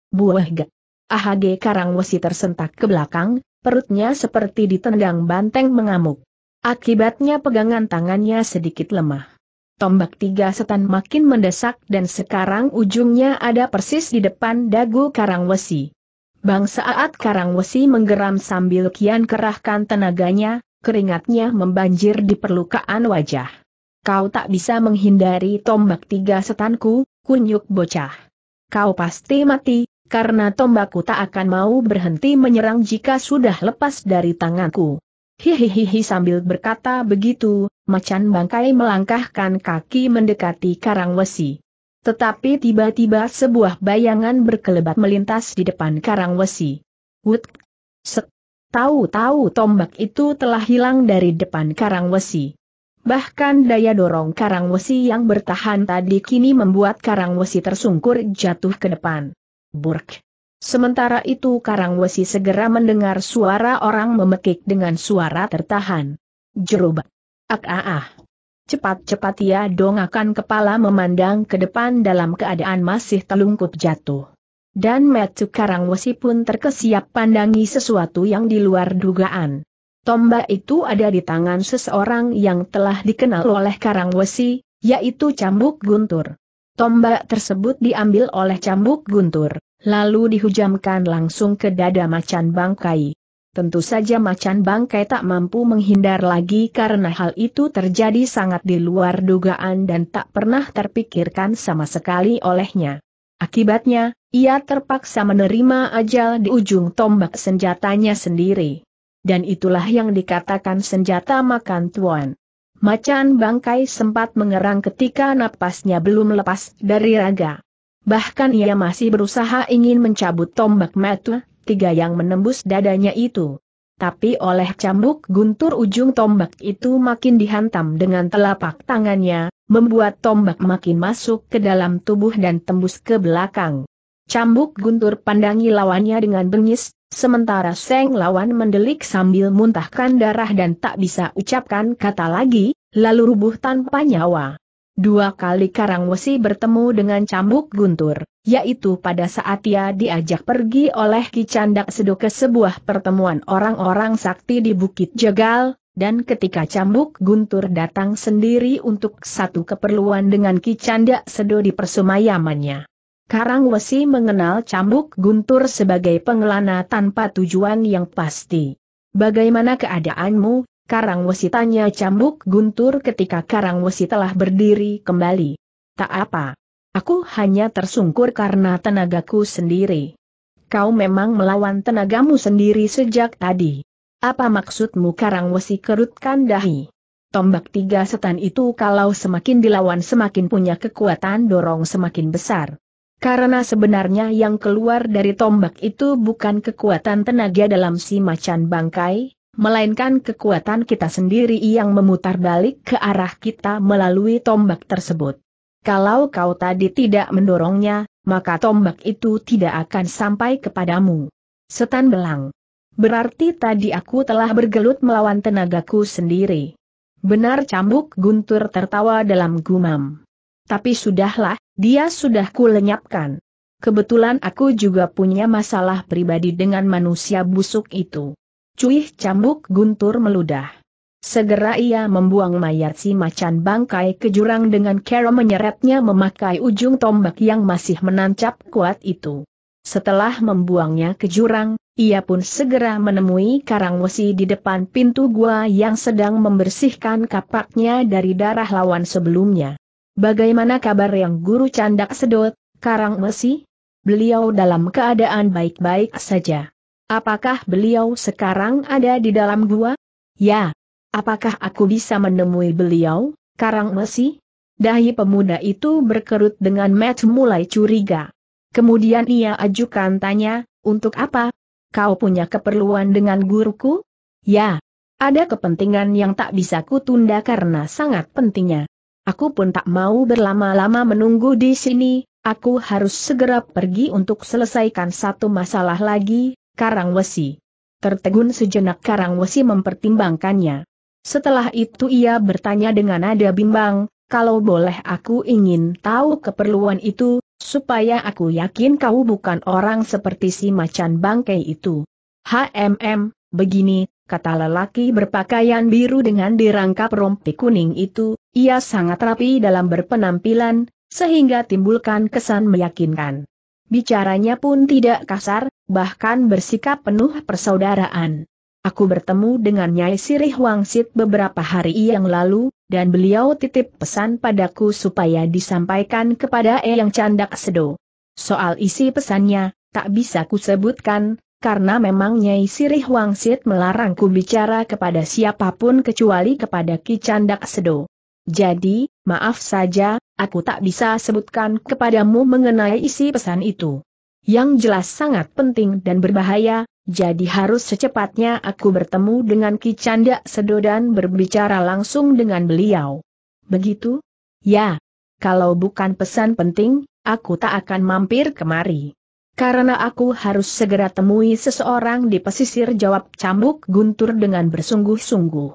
Buah. AHG Karang Wesi tersentak ke belakang, perutnya seperti ditendang banteng mengamuk. Akibatnya pegangan tangannya sedikit lemah. Tombak tiga setan makin mendesak dan sekarang ujungnya ada persis di depan dagu Karang Wesi. Bang saat Karang Wesi menggeram sambil kian kerahkan tenaganya, keringatnya membanjir di perlukaan wajah. Kau tak bisa menghindari tombak tiga setanku, kunyuk bocah. Kau pasti mati, karena tombakku tak akan mau berhenti menyerang jika sudah lepas dari tanganku. Hihihihi sambil berkata begitu, macan bangkai melangkahkan kaki mendekati Karang Wesi. Tetapi tiba-tiba sebuah bayangan berkelebat melintas di depan Karang Wesi. Wut! Set! Tahu-tahu tombak itu telah hilang dari depan Karang Wesi. Bahkan daya dorong Karang Wesi yang bertahan tadi kini membuat Karang Wesi tersungkur jatuh ke depan. Burk. Sementara itu Karang Wesi segera mendengar suara orang memekik dengan suara tertahan. Jerubak. Ak ah ah. Cepat-cepat ia dongakan kepala memandang ke depan dalam keadaan masih telungkup jatuh. Dan Metu Karangwesi pun terkesiap pandangi sesuatu yang di luar dugaan. Tombak itu ada di tangan seseorang yang telah dikenal oleh Karangwesi, yaitu Cambuk Guntur. Tombak tersebut diambil oleh Cambuk Guntur, lalu dihujamkan langsung ke dada macan bangkai. Tentu saja macan bangkai tak mampu menghindar lagi karena hal itu terjadi sangat di luar dugaan dan tak pernah terpikirkan sama sekali olehnya. Akibatnya, ia terpaksa menerima ajal di ujung tombak senjatanya sendiri. Dan itulah yang dikatakan senjata makan tuan. Macan bangkai sempat mengerang ketika napasnya belum lepas dari raga. Bahkan ia masih berusaha ingin mencabut tombak metu, tiga yang menembus dadanya itu. Tapi oleh cambuk guntur ujung tombak itu makin dihantam dengan telapak tangannya, membuat tombak makin masuk ke dalam tubuh dan tembus ke belakang. Cambuk guntur pandangi lawannya dengan bengis, sementara Seng lawan mendelik sambil muntahkan darah dan tak bisa ucapkan kata lagi, lalu rubuh tanpa nyawa. Dua kali Karang Wesi bertemu dengan cambuk guntur, yaitu pada saat ia diajak pergi oleh Ki Candak Sedo ke sebuah pertemuan orang-orang sakti di Bukit Jagal, dan ketika cambuk guntur datang sendiri untuk satu keperluan dengan Ki Candak Sedo di persemayamannya. Karang Wesi mengenal cambuk guntur sebagai pengelana tanpa tujuan yang pasti. Bagaimana keadaanmu, Karang Wesi tanya cambuk guntur ketika Karang Wesi telah berdiri kembali. Tak apa. Aku hanya tersungkur karena tenagaku sendiri. Kau memang melawan tenagamu sendiri sejak tadi. Apa maksudmu Karang Wesi kerutkan dahi? Tombak tiga setan itu kalau semakin dilawan semakin punya kekuatan dorong semakin besar. Karena sebenarnya yang keluar dari tombak itu bukan kekuatan tenaga dalam si macan bangkai, melainkan kekuatan kita sendiri yang memutar balik ke arah kita melalui tombak tersebut. Kalau kau tadi tidak mendorongnya, maka tombak itu tidak akan sampai kepadamu. Setan belang. Berarti tadi aku telah bergelut melawan tenagaku sendiri. Benar cambuk Guntur tertawa dalam gumam. Tapi sudahlah, dia sudah kulenyapkan. Kebetulan aku juga punya masalah pribadi dengan manusia busuk itu. Cuih cambuk guntur meludah. Segera ia membuang mayat si macan bangkai ke jurang dengan cara menyeretnya memakai ujung tombak yang masih menancap kuat itu. Setelah membuangnya ke jurang, ia pun segera menemui Karang Wesi di depan pintu gua yang sedang membersihkan kapaknya dari darah lawan sebelumnya. Bagaimana kabar yang guru candak sedot, Karang Wesi? Beliau dalam keadaan baik-baik saja. Apakah beliau sekarang ada di dalam gua? Ya. Apakah aku bisa menemui beliau, Karang Mesi? Dahi pemuda itu berkerut dengan Matt mulai curiga. Kemudian ia ajukan tanya, untuk apa? Kau punya keperluan dengan guruku? Ya. Ada kepentingan yang tak bisa kutunda karena sangat pentingnya. Aku pun tak mau berlama-lama menunggu di sini, aku harus segera pergi untuk selesaikan satu masalah lagi, Karang Wesi. Tertegun sejenak Karang Wesi mempertimbangkannya. Setelah itu ia bertanya dengan nada bimbang, kalau boleh aku ingin tahu keperluan itu, supaya aku yakin kau bukan orang seperti si macan bangkai itu. HMM, begini, kata lelaki berpakaian biru dengan dirangkap rompi kuning itu, ia sangat rapi dalam berpenampilan, sehingga timbulkan kesan meyakinkan. Bicaranya pun tidak kasar, bahkan bersikap penuh persaudaraan. Aku bertemu dengan Nyai Sirih Wangsit beberapa hari yang lalu, dan beliau titip pesan padaku supaya disampaikan kepada Eyang Candak Sedo. Soal isi pesannya, tak bisa kusebutkan, karena memang Nyai Sirih Wangsit melarangku bicara kepada siapa pun kecuali kepada Ki Candak Sedo. Jadi, maaf saja, aku tak bisa sebutkan kepadamu mengenai isi pesan itu. Yang jelas sangat penting dan berbahaya, jadi harus secepatnya aku bertemu dengan Ki Canda Sedo dan berbicara langsung dengan beliau. Begitu? Ya. Kalau bukan pesan penting, aku tak akan mampir kemari. Karena aku harus segera temui seseorang di pesisir jawab cambuk guntur dengan bersungguh-sungguh.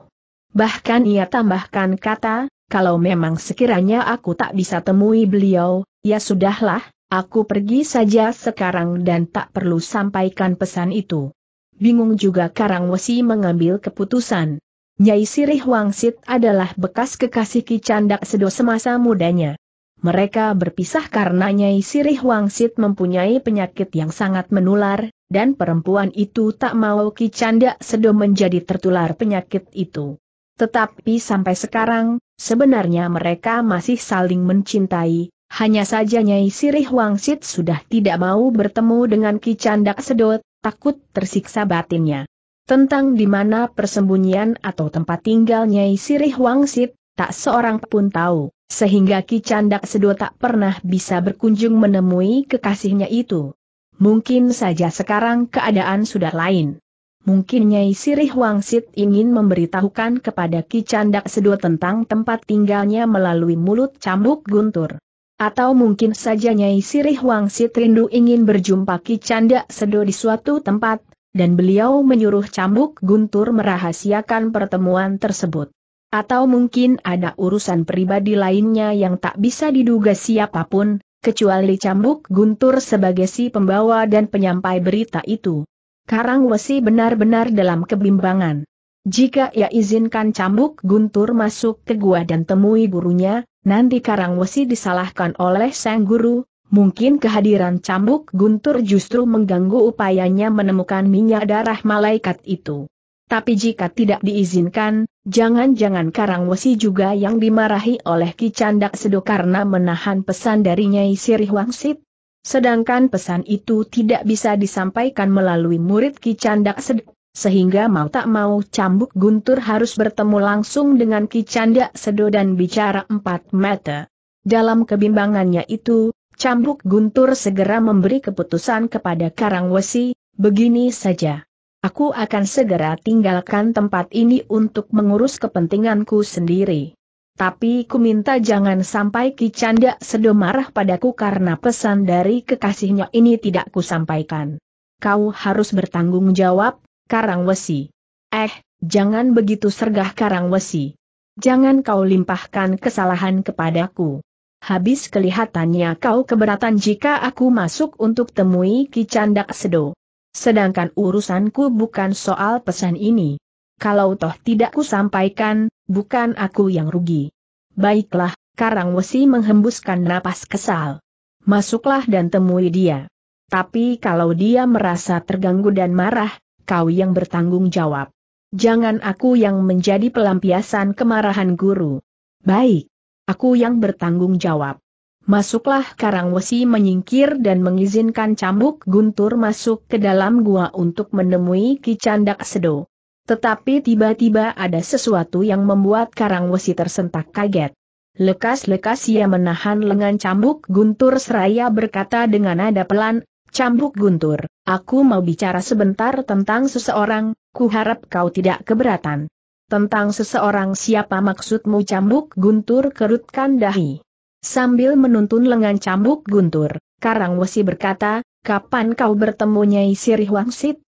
Bahkan ia tambahkan kata, kalau memang sekiranya aku tak bisa temui beliau, ya sudahlah, aku pergi saja sekarang dan tak perlu sampaikan pesan itu. Bingung juga Karang Wesi mengambil keputusan. Nyai Sirih Wangsit adalah bekas kekasih Ki Candak Sedo semasa mudanya. Mereka berpisah karena Nyai Sirih Wangsit mempunyai penyakit yang sangat menular, dan perempuan itu tak mau Ki Candak Sedo menjadi tertular penyakit itu. Tetapi sampai sekarang, sebenarnya mereka masih saling mencintai, hanya saja Nyai Sirih Wangsit sudah tidak mau bertemu dengan Ki Candak Sedot, takut tersiksa batinnya. Tentang di mana persembunyian atau tempat tinggal Nyai Sirih Wangsit, tak seorang pun tahu, sehingga Ki Candak Sedot tak pernah bisa berkunjung menemui kekasihnya itu. Mungkin saja sekarang keadaan sudah lain. Mungkin Nyai Sirih Wangsit ingin memberitahukan kepada Ki Candak Sedo tentang tempat tinggalnya melalui mulut cambuk guntur. Atau mungkin saja Nyai Sirih Wangsit rindu ingin berjumpa Ki Candak Sedo di suatu tempat, dan beliau menyuruh cambuk guntur merahasiakan pertemuan tersebut. Atau mungkin ada urusan pribadi lainnya yang tak bisa diduga siapa pun, kecuali cambuk guntur sebagai si pembawa dan penyampai berita itu. Karang Wesi benar-benar dalam kebimbangan. Jika ia izinkan cambuk guntur masuk ke gua dan temui gurunya, nanti Karang Wesi disalahkan oleh sang guru, mungkin kehadiran cambuk guntur justru mengganggu upayanya menemukan minyak darah malaikat itu. Tapi jika tidak diizinkan, jangan-jangan Karang Wesi juga yang dimarahi oleh Ki Candak Sedo karena menahan pesan dari Nyai Sirih Wangsit? Sedangkan pesan itu tidak bisa disampaikan melalui murid Ki Candak Sed, sehingga mau tak mau Cambuk Guntur harus bertemu langsung dengan Ki Candak Sedo dan bicara empat mata. Dalam kebimbangannya itu, Cambuk Guntur segera memberi keputusan kepada Karangwesi, begini saja. Aku akan segera tinggalkan tempat ini untuk mengurus kepentinganku sendiri. Tapi ku minta jangan sampai Ki Canda Sedo marah padaku karena pesan dari kekasihnya ini tidak ku sampaikan. Kau harus bertanggung jawab, Karang Wesi. Eh, jangan begitu sergah Karang Wesi. Jangan kau limpahkan kesalahan kepadaku. Habis kelihatannya kau keberatan jika aku masuk untuk temui Ki Candak Sedo. Sedangkan urusanku bukan soal pesan ini. Kalau toh tidak ku sampaikan, bukan aku yang rugi. Baiklah, Karang Wesi menghembuskan napas kesal. Masuklah dan temui dia. Tapi kalau dia merasa terganggu dan marah, kau yang bertanggung jawab. Jangan aku yang menjadi pelampiasan kemarahan guru. Baik, aku yang bertanggung jawab. Masuklah Karang Wesi menyingkir dan mengizinkan cambuk guntur masuk ke dalam gua untuk menemui Ki Candak Sedo. Tetapi tiba-tiba ada sesuatu yang membuat Karang Wesi tersentak kaget. Lekas-lekas ia menahan lengan cambuk guntur seraya berkata dengan nada pelan, Cambuk guntur, aku mau bicara sebentar tentang seseorang, ku harap kau tidak keberatan. Tentang seseorang siapa maksudmu cambuk guntur kerutkan dahi. Sambil menuntun lengan cambuk guntur, Karang Wesi berkata, kapan kau bertemu Nyai Sirih Wangsit?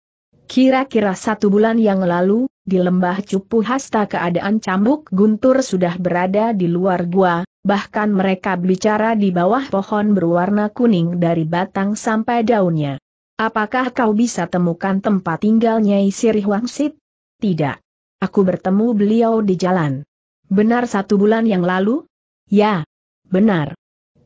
Kira-kira satu bulan yang lalu, di lembah Cupu Hasta keadaan cambuk guntur sudah berada di luar gua, bahkan mereka bicara di bawah pohon berwarna kuning dari batang sampai daunnya. Apakah kau bisa temukan tempat tinggalnya Sirih Wangsit? Tidak. Aku bertemu beliau di jalan. Benar satu bulan yang lalu? Ya. Benar.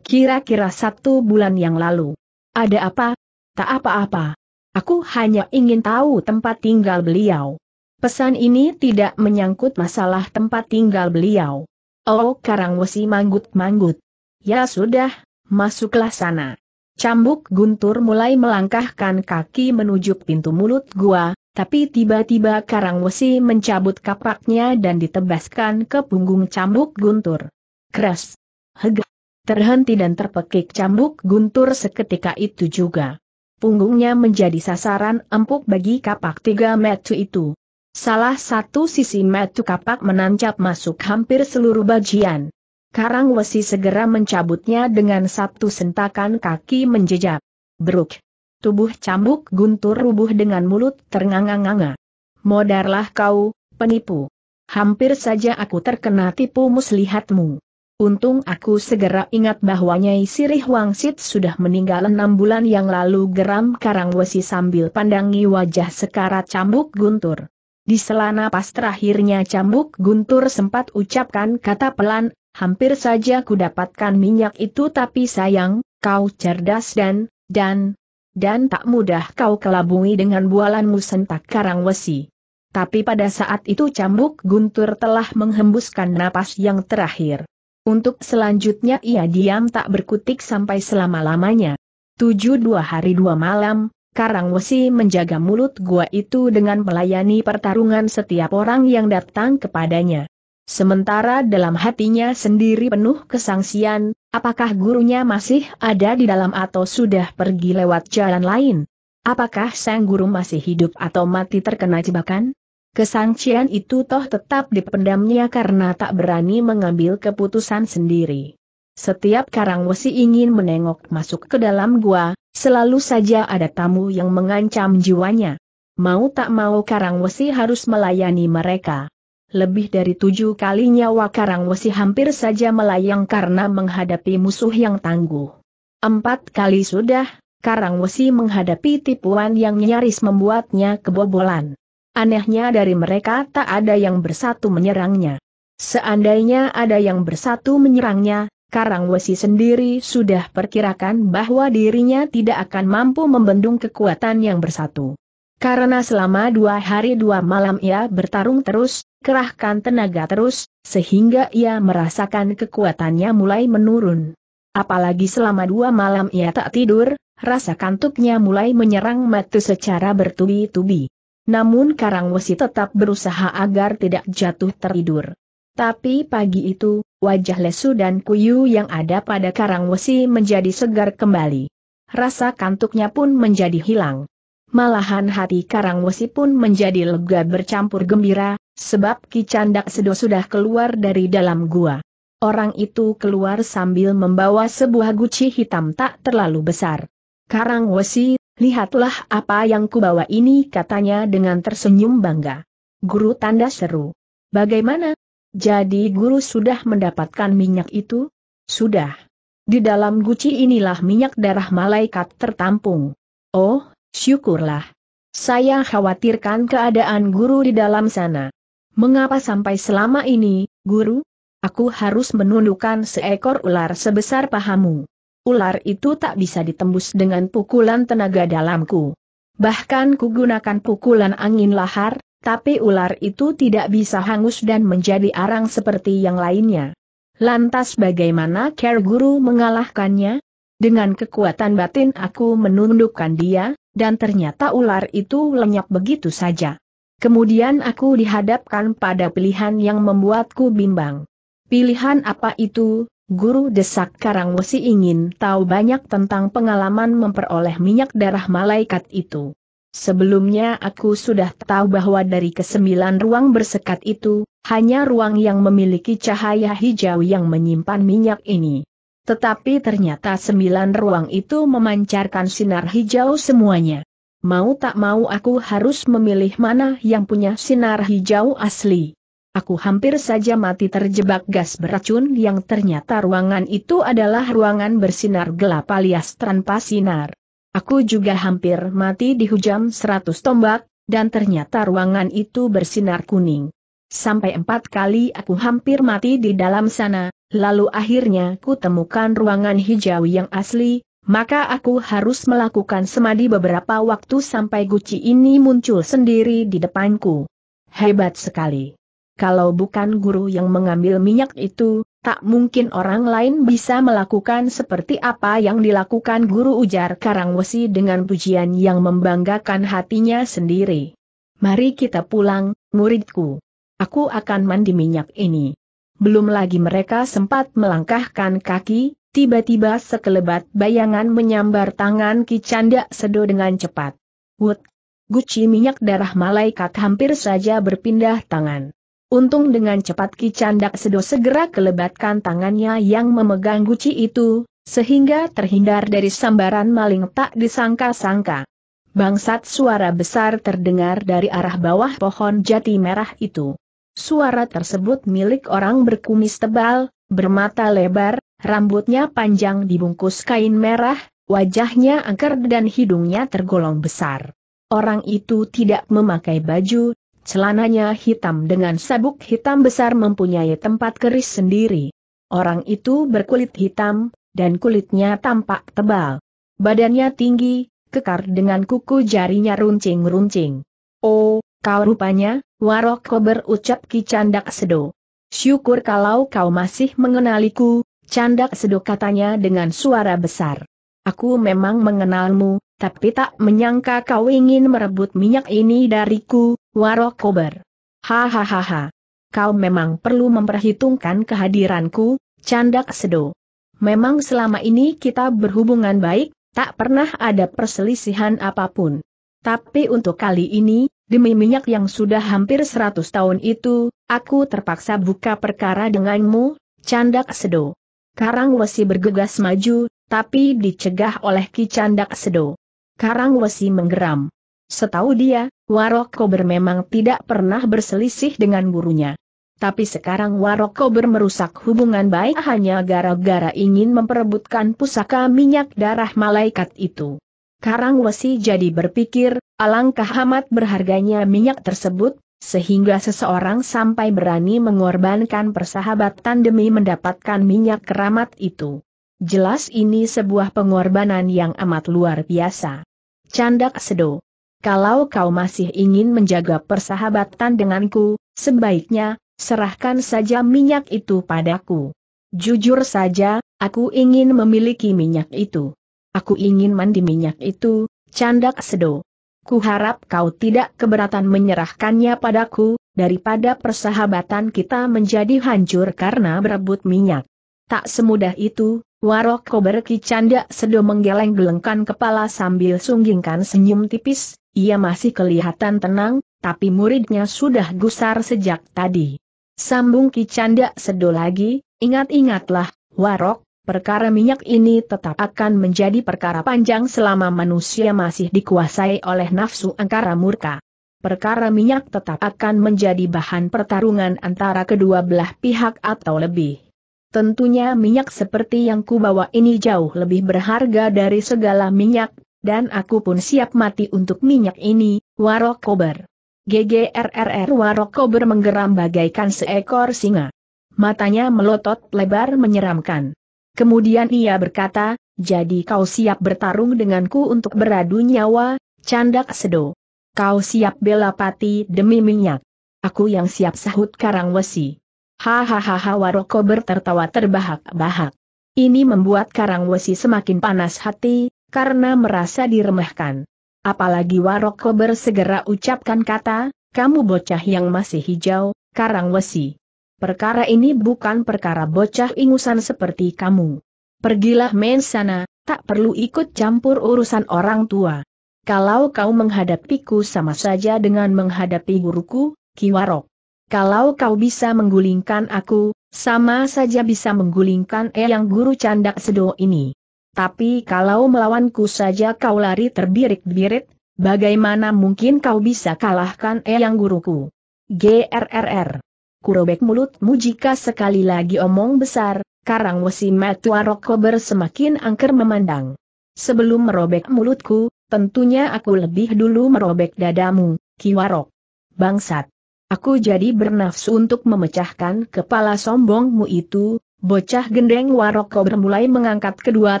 Kira-kira satu bulan yang lalu. Ada apa? Tak apa-apa. Aku hanya ingin tahu tempat tinggal beliau. Pesan ini tidak menyangkut masalah tempat tinggal beliau. Oh Karang Wesi manggut-manggut. Ya sudah, masuklah sana. Cambuk Guntur mulai melangkahkan kaki menuju pintu mulut gua, tapi tiba-tiba Karang Wesi mencabut kapaknya dan ditebaskan ke punggung Cambuk Guntur. Keras. Hega. Terhenti dan terpekik Cambuk Guntur seketika itu juga punggungnya menjadi sasaran empuk bagi kapak tiga metu itu. Salah satu sisi metu kapak menancap masuk hampir seluruh bagian. Karang Wesi segera mencabutnya dengan satu sentakan kaki menjejak. Bruk. Tubuh cambuk guntur rubuh dengan mulut ternganga-nganga. Modarlah kau, penipu. Hampir saja aku terkena tipu muslihatmu. Untung aku segera ingat bahwa Nyai Sirih Wangsit sudah meninggal enam bulan yang lalu geram Karang Wesi sambil pandangi wajah sekarat cambuk guntur. Di selana pas terakhirnya cambuk guntur sempat ucapkan kata pelan, hampir saja ku dapatkan minyak itu tapi sayang, kau cerdas dan, dan, dan tak mudah kau kelabungi dengan bualanmu sentak Karang Wesi. Tapi pada saat itu cambuk guntur telah menghembuskan napas yang terakhir. Untuk selanjutnya ia diam tak berkutik sampai selama-lamanya. Tujuh dua hari dua malam, Karang Wesi menjaga mulut gua itu dengan melayani pertarungan setiap orang yang datang kepadanya. Sementara dalam hatinya sendiri penuh kesangsian, apakah gurunya masih ada di dalam atau sudah pergi lewat jalan lain? Apakah sang guru masih hidup atau mati terkena jebakan? Kesangcian itu toh tetap dipendamnya karena tak berani mengambil keputusan sendiri. Setiap Karang Wesi ingin menengok masuk ke dalam gua, selalu saja ada tamu yang mengancam jiwanya. Mau tak mau Karang Wesi harus melayani mereka. Lebih dari tujuh kali nyawa Karang Wesi hampir saja melayang karena menghadapi musuh yang tangguh. Empat kali sudah, Karang Wesi menghadapi tipuan yang nyaris membuatnya kebobolan. Anehnya dari mereka tak ada yang bersatu menyerangnya. Seandainya ada yang bersatu menyerangnya, Karang Wesi sendiri sudah perkirakan bahwa dirinya tidak akan mampu membendung kekuatan yang bersatu. Karena selama dua hari dua malam ia bertarung terus, kerahkan tenaga terus, sehingga ia merasakan kekuatannya mulai menurun. Apalagi selama dua malam ia tak tidur, rasa kantuknya mulai menyerang mata secara bertubi-tubi. Namun Karang Wesi tetap berusaha agar tidak jatuh tertidur. Tapi pagi itu, wajah lesu dan kuyu yang ada pada Karang Wesi menjadi segar kembali. Rasa kantuknya pun menjadi hilang. Malahan hati Karang Wesi pun menjadi lega bercampur gembira, sebab Ki Candak Sedo sudah keluar dari dalam gua. Orang itu keluar sambil membawa sebuah guci hitam tak terlalu besar. Karang Wesi, lihatlah apa yang kubawa ini katanya dengan tersenyum bangga. Guru tanda seru. Bagaimana? Jadi guru sudah mendapatkan minyak itu? Sudah. Di dalam guci inilah minyak darah malaikat tertampung. Oh, syukurlah. Saya khawatirkan keadaan guru di dalam sana. Mengapa sampai selama ini, guru? Aku harus menundukkan seekor ular sebesar pahamu. Ular itu tak bisa ditembus dengan pukulan tenaga dalamku. Bahkan kugunakan pukulan angin lahar, tapi ular itu tidak bisa hangus dan menjadi arang seperti yang lainnya. Lantas bagaimana Care Guru mengalahkannya? Dengan kekuatan batin aku menundukkan dia, dan ternyata ular itu lenyap begitu saja. Kemudian aku dihadapkan pada pilihan yang membuatku bimbang. Pilihan apa itu? Guru desak Karangwesi ingin tahu banyak tentang pengalaman memperoleh minyak darah malaikat itu. Sebelumnya aku sudah tahu bahwa dari kesembilan ruang bersekat itu, hanya ruang yang memiliki cahaya hijau yang menyimpan minyak ini. Tetapi ternyata sembilan ruang itu memancarkan sinar hijau semuanya. Mau tak mau aku harus memilih mana yang punya sinar hijau asli. Aku hampir saja mati terjebak gas beracun yang ternyata ruangan itu adalah ruangan bersinar gelap alias tanpa sinar. Aku juga hampir mati dihujam seratus tombak, dan ternyata ruangan itu bersinar kuning. Sampai empat kali aku hampir mati di dalam sana, lalu akhirnya ku temukan ruangan hijau yang asli, maka aku harus melakukan semadi beberapa waktu sampai guci ini muncul sendiri di depanku. Hebat sekali. Kalau bukan guru yang mengambil minyak itu, tak mungkin orang lain bisa melakukan seperti apa yang dilakukan guru ujar Karangwesi dengan pujian yang membanggakan hatinya sendiri. Mari kita pulang, muridku. Aku akan mandi minyak ini. Belum lagi mereka sempat melangkahkan kaki, tiba-tiba sekelebat bayangan menyambar tangan Ki Canda Sedo dengan cepat. Wut! Guci minyak darah malaikat hampir saja berpindah tangan. Untung dengan cepat Ki Candak Sedo segera kelebatkan tangannya yang memegang guci itu, sehingga terhindar dari sambaran maling tak disangka-sangka. Bangsat suara besar terdengar dari arah bawah pohon jati merah itu. Suara tersebut milik orang berkumis tebal, bermata lebar, rambutnya panjang dibungkus kain merah, wajahnya angker dan hidungnya tergolong besar. Orang itu tidak memakai baju, celananya hitam dengan sabuk hitam besar mempunyai tempat keris sendiri. Orang itu berkulit hitam, dan kulitnya tampak tebal. Badannya tinggi, kekar dengan kuku jarinya runcing-runcing. Oh, kau rupanya, Warok berucap Ki Candak Sedo. Syukur kalau kau masih mengenaliku, Candak Sedo katanya dengan suara besar. Aku memang mengenalmu, tapi tak menyangka kau ingin merebut minyak ini dariku, Warok Kober. Hahaha. Kau memang perlu memperhitungkan kehadiranku, candak sedo. Memang selama ini kita berhubungan baik, tak pernah ada perselisihan apa pun. Tapi untuk kali ini, demi minyak yang sudah hampir seratus tahun itu, aku terpaksa buka perkara denganmu, candak sedo. Karang Wesi bergegas maju, tapi dicegah oleh Ki Candak Sedo. Karang Wesi menggeram. Setahu dia, Warok Kober memang tidak pernah berselisih dengan gurunya. Tapi sekarang Warok Kober merusak hubungan baik hanya gara-gara ingin memperebutkan pusaka minyak darah malaikat itu. Karang Wesi jadi berpikir, alangkah amat berharganya minyak tersebut, sehingga seseorang sampai berani mengorbankan persahabatan demi mendapatkan minyak keramat itu. Jelas ini sebuah pengorbanan yang amat luar biasa. Candak Sedo. Kalau kau masih ingin menjaga persahabatan denganku, sebaiknya, serahkan saja minyak itu padaku. Jujur saja, aku ingin memiliki minyak itu. Aku ingin mandi minyak itu, Candak Sedo. Kuharap kau tidak keberatan menyerahkannya padaku, daripada persahabatan kita menjadi hancur karena berebut minyak. Tak semudah itu, Warok Kober Kicanda Sedo menggeleng-gelengkan kepala sambil sunggingkan senyum tipis, ia masih kelihatan tenang, tapi muridnya sudah gusar sejak tadi. Sambung Kicanda Sedo lagi, ingat-ingatlah, Warok, perkara minyak ini tetap akan menjadi perkara panjang selama manusia masih dikuasai oleh nafsu angkara murka. Perkara minyak tetap akan menjadi bahan pertarungan antara kedua belah pihak atau lebih. Tentunya minyak seperti yang kubawa ini jauh lebih berharga dari segala minyak, dan aku pun siap mati untuk minyak ini, Warok Kober. GGRRR Warok Kober menggeram bagaikan seekor singa. Matanya melotot lebar menyeramkan. Kemudian ia berkata, jadi kau siap bertarung denganku untuk beradu nyawa, candak sedo. Kau siap bela pati demi minyak. Aku yang siap sahut Karang Wesi. Hahaha Warokober tertawa terbahak-bahak. Ini membuat Karangwesi semakin panas hati, karena merasa diremehkan. Apalagi Warokober segera ucapkan kata, kamu bocah yang masih hijau, Karangwesi. Perkara ini bukan perkara bocah ingusan seperti kamu. Pergilah main sana, tak perlu ikut campur urusan orang tua. Kalau kau menghadapiku sama saja dengan menghadapi guruku, Kiwarok. Kalau kau bisa menggulingkan aku, sama saja bisa menggulingkan yang guru candak sedo ini. Tapi kalau melawanku saja kau lari terbirit-birit, bagaimana mungkin kau bisa kalahkan yang guruku? GRRR. Kurobek mulutmu jika sekali lagi omong besar, Karang Wesi Metuarokober semakin angker memandang. Sebelum merobek mulutku, tentunya aku lebih dulu merobek dadamu, Kiwarok. Bangsat. Aku jadi bernafsu untuk memecahkan kepala sombongmu itu, bocah gendeng Waroko bermulai mengangkat kedua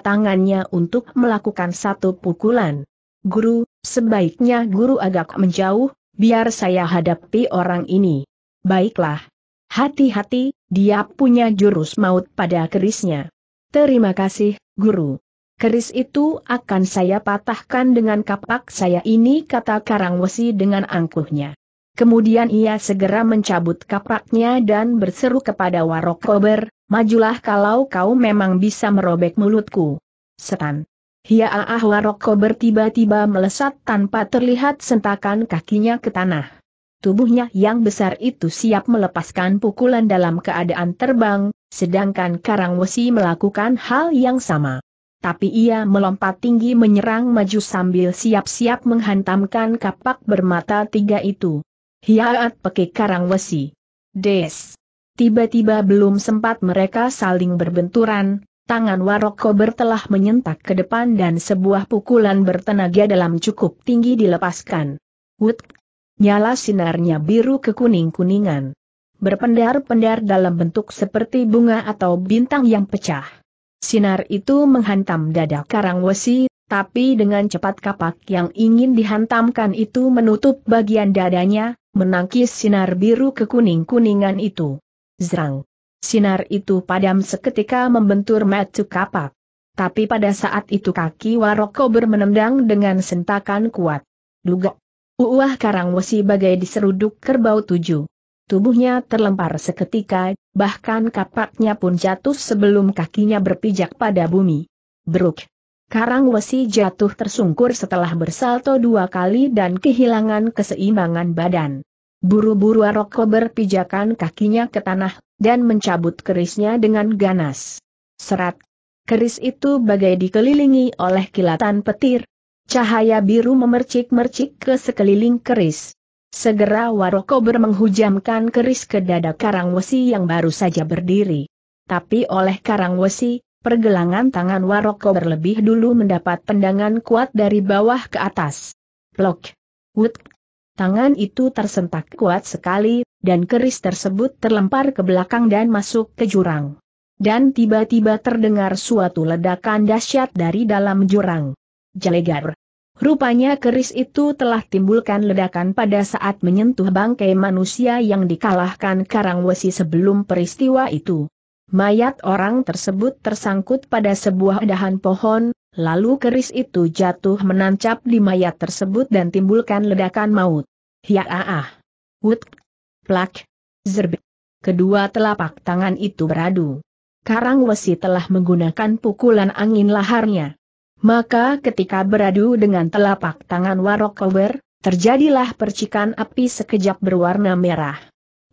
tangannya untuk melakukan satu pukulan. Guru, sebaiknya guru agak menjauh, biar saya hadapi orang ini. Baiklah. Hati-hati, dia punya jurus maut pada kerisnya. Terima kasih, guru. Keris itu akan saya patahkan dengan kapak saya ini kata Karangwesi dengan angkuhnya. Kemudian ia segera mencabut kapaknya dan berseru kepada Warokober, majulah kalau kau memang bisa merobek mulutku. Setan. Hiaah Warokober tiba-tiba melesat tanpa terlihat sentakan kakinya ke tanah. Tubuhnya yang besar itu siap melepaskan pukulan dalam keadaan terbang, sedangkan Karangwesi melakukan hal yang sama. Tapi ia melompat tinggi menyerang maju sambil siap-siap menghantamkan kapak bermata tiga itu. Hiaat peke karang wesi. Des. Tiba-tiba belum sempat mereka saling berbenturan, tangan Warok Kober telah menyentak ke depan dan sebuah pukulan bertenaga dalam cukup tinggi dilepaskan. Wut! Nyala sinarnya biru kekuning-kuningan. Berpendar-pendar dalam bentuk seperti bunga atau bintang yang pecah. Sinar itu menghantam dada Karang Wesi, tapi dengan cepat kapak yang ingin dihantamkan itu menutup bagian dadanya, menangkis sinar biru kekuning-kuningan itu. Zrang. Sinar itu padam seketika membentur matu kapak. Tapi pada saat itu kaki Warokober menendang dengan sentakan kuat. Duga. Uah karang wesi bagai diseruduk kerbau tujuh. Tubuhnya terlempar seketika, bahkan kapaknya pun jatuh sebelum kakinya berpijak pada bumi. Bruk. Karang wesi jatuh tersungkur setelah bersalto dua kali dan kehilangan keseimbangan badan. Buru-buru Aroko berpijakan kakinya ke tanah, dan mencabut kerisnya dengan ganas. Serat. Keris itu bagai dikelilingi oleh kilatan petir. Cahaya biru memercik-mercik ke sekeliling keris. Segera Warokober menghujamkan keris ke dada Karangwesi yang baru saja berdiri. Tapi oleh Karangwesi, pergelangan tangan Warokober lebih dulu mendapat pendangan kuat dari bawah ke atas. Plok. Wut. Tangan itu tersentak kuat sekali, dan keris tersebut terlempar ke belakang dan masuk ke jurang. Dan tiba-tiba terdengar suatu ledakan dahsyat dari dalam jurang. Jelegar. Rupanya keris itu telah timbulkan ledakan pada saat menyentuh bangkai manusia yang dikalahkan Karangwesi sebelum peristiwa itu. Mayat orang tersebut tersangkut pada sebuah dahan pohon, Lalu keris itu jatuh menancap di mayat tersebut dan timbulkan ledakan maut. Hiaah. Wut. Plak. Zerb. Kedua telapak tangan itu beradu. Karang Wesi telah menggunakan pukulan angin laharnya. Maka ketika beradu dengan telapak tangan Warok Kober, terjadilah percikan api sekejap berwarna merah.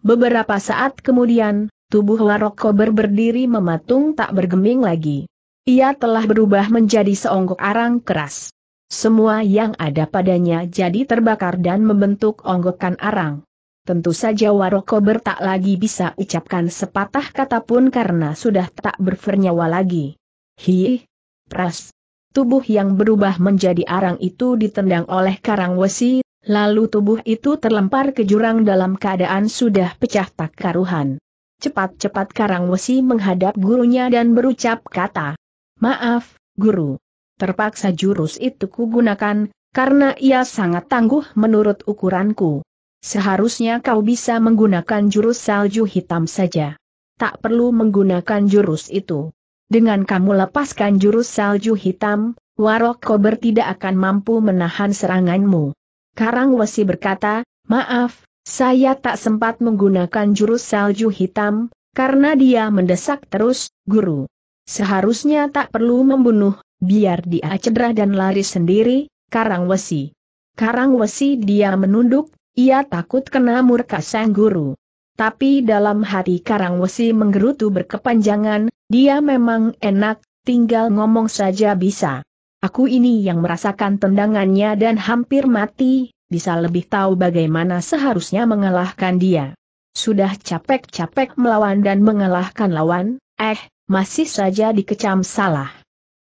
Beberapa saat kemudian, tubuh Warok Kober berdiri mematung tak bergeming lagi. Ia telah berubah menjadi seonggok arang keras. Semua yang ada padanya jadi terbakar dan membentuk onggokan arang. Tentu saja Warokober tak lagi bisa ucapkan sepatah kata pun karena sudah tak bernyawa lagi. Hi, pras. Tubuh yang berubah menjadi arang itu ditendang oleh Karang Wesi, lalu tubuh itu terlempar ke jurang dalam keadaan sudah pecah tak karuhan. Cepat-cepat Karang Wesi menghadap gurunya dan berucap kata, Maaf, guru. Terpaksa jurus itu kugunakan, karena ia sangat tangguh menurut ukuranku. Seharusnya kau bisa menggunakan jurus salju hitam saja. Tak perlu menggunakan jurus itu. Dengan kamu lepaskan jurus salju hitam, Warok Kober tidak akan mampu menahan seranganmu. Karang Wesi berkata, maaf, saya tak sempat menggunakan jurus salju hitam, karena dia mendesak terus, guru. Seharusnya tak perlu membunuh, biar dia cedera dan lari sendiri, Karang Wesi. Karang Wesi dia menunduk, ia takut kena murka sang guru. Tapi dalam hati Karang Wesi menggerutu berkepanjangan, dia memang enak, tinggal ngomong saja bisa. Aku ini yang merasakan tendangannya dan hampir mati, bisa lebih tahu bagaimana seharusnya mengalahkan dia. Sudah capek-capek melawan dan mengalahkan lawan, eh, masih saja dikecam salah.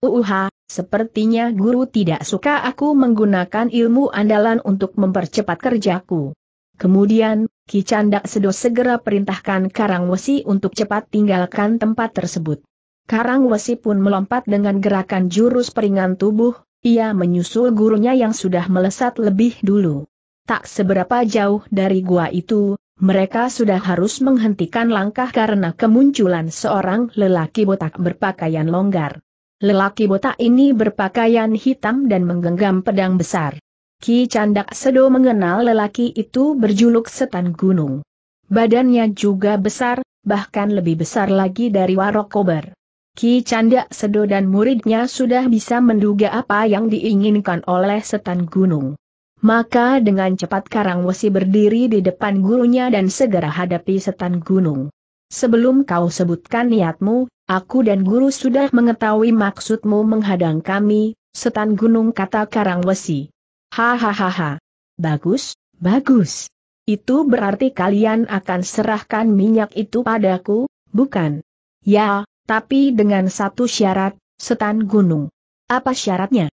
Uuha, sepertinya guru tidak suka aku menggunakan ilmu andalan untuk mempercepat kerjaku. Kemudian, Ki Candak Sedo segera perintahkan Karang Wesi untuk cepat tinggalkan tempat tersebut. Karang Wesi pun melompat dengan gerakan jurus peringan tubuh, ia menyusul gurunya yang sudah melesat lebih dulu. Tak seberapa jauh dari gua itu, mereka sudah harus menghentikan langkah karena kemunculan seorang lelaki botak berpakaian longgar. Lelaki botak ini berpakaian hitam dan menggenggam pedang besar. Ki Candak Sedo mengenal lelaki itu berjuluk setan gunung. Badannya juga besar, bahkan lebih besar lagi dari Warok Kober. Ki Candak Sedo dan muridnya sudah bisa menduga apa yang diinginkan oleh setan gunung. Maka dengan cepat Karang Wesi berdiri di depan gurunya dan segera hadapi setan gunung. Sebelum kau sebutkan niatmu, aku dan guru sudah mengetahui maksudmu menghadang kami, setan gunung kata Karang Wesi. Hahaha. Bagus, bagus. Itu berarti kalian akan serahkan minyak itu padaku, bukan? Ya, tapi dengan satu syarat, setan gunung. Apa syaratnya?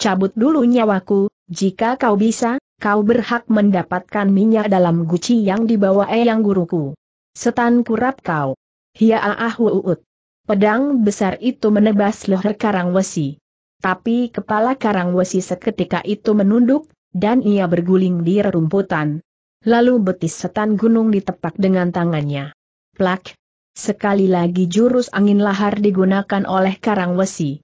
Cabut dulu nyawaku, jika kau bisa, kau berhak mendapatkan minyak dalam guci yang dibawa eyang guruku. Setan kurap kau. Hia ah uut. Pedang besar itu menebas leher Karang Wesi. Tapi kepala Karang Wesi seketika itu menunduk, dan ia berguling di rerumputan. Lalu betis setan gunung ditepak dengan tangannya. Plak! Sekali lagi jurus angin lahar digunakan oleh Karang Wesi.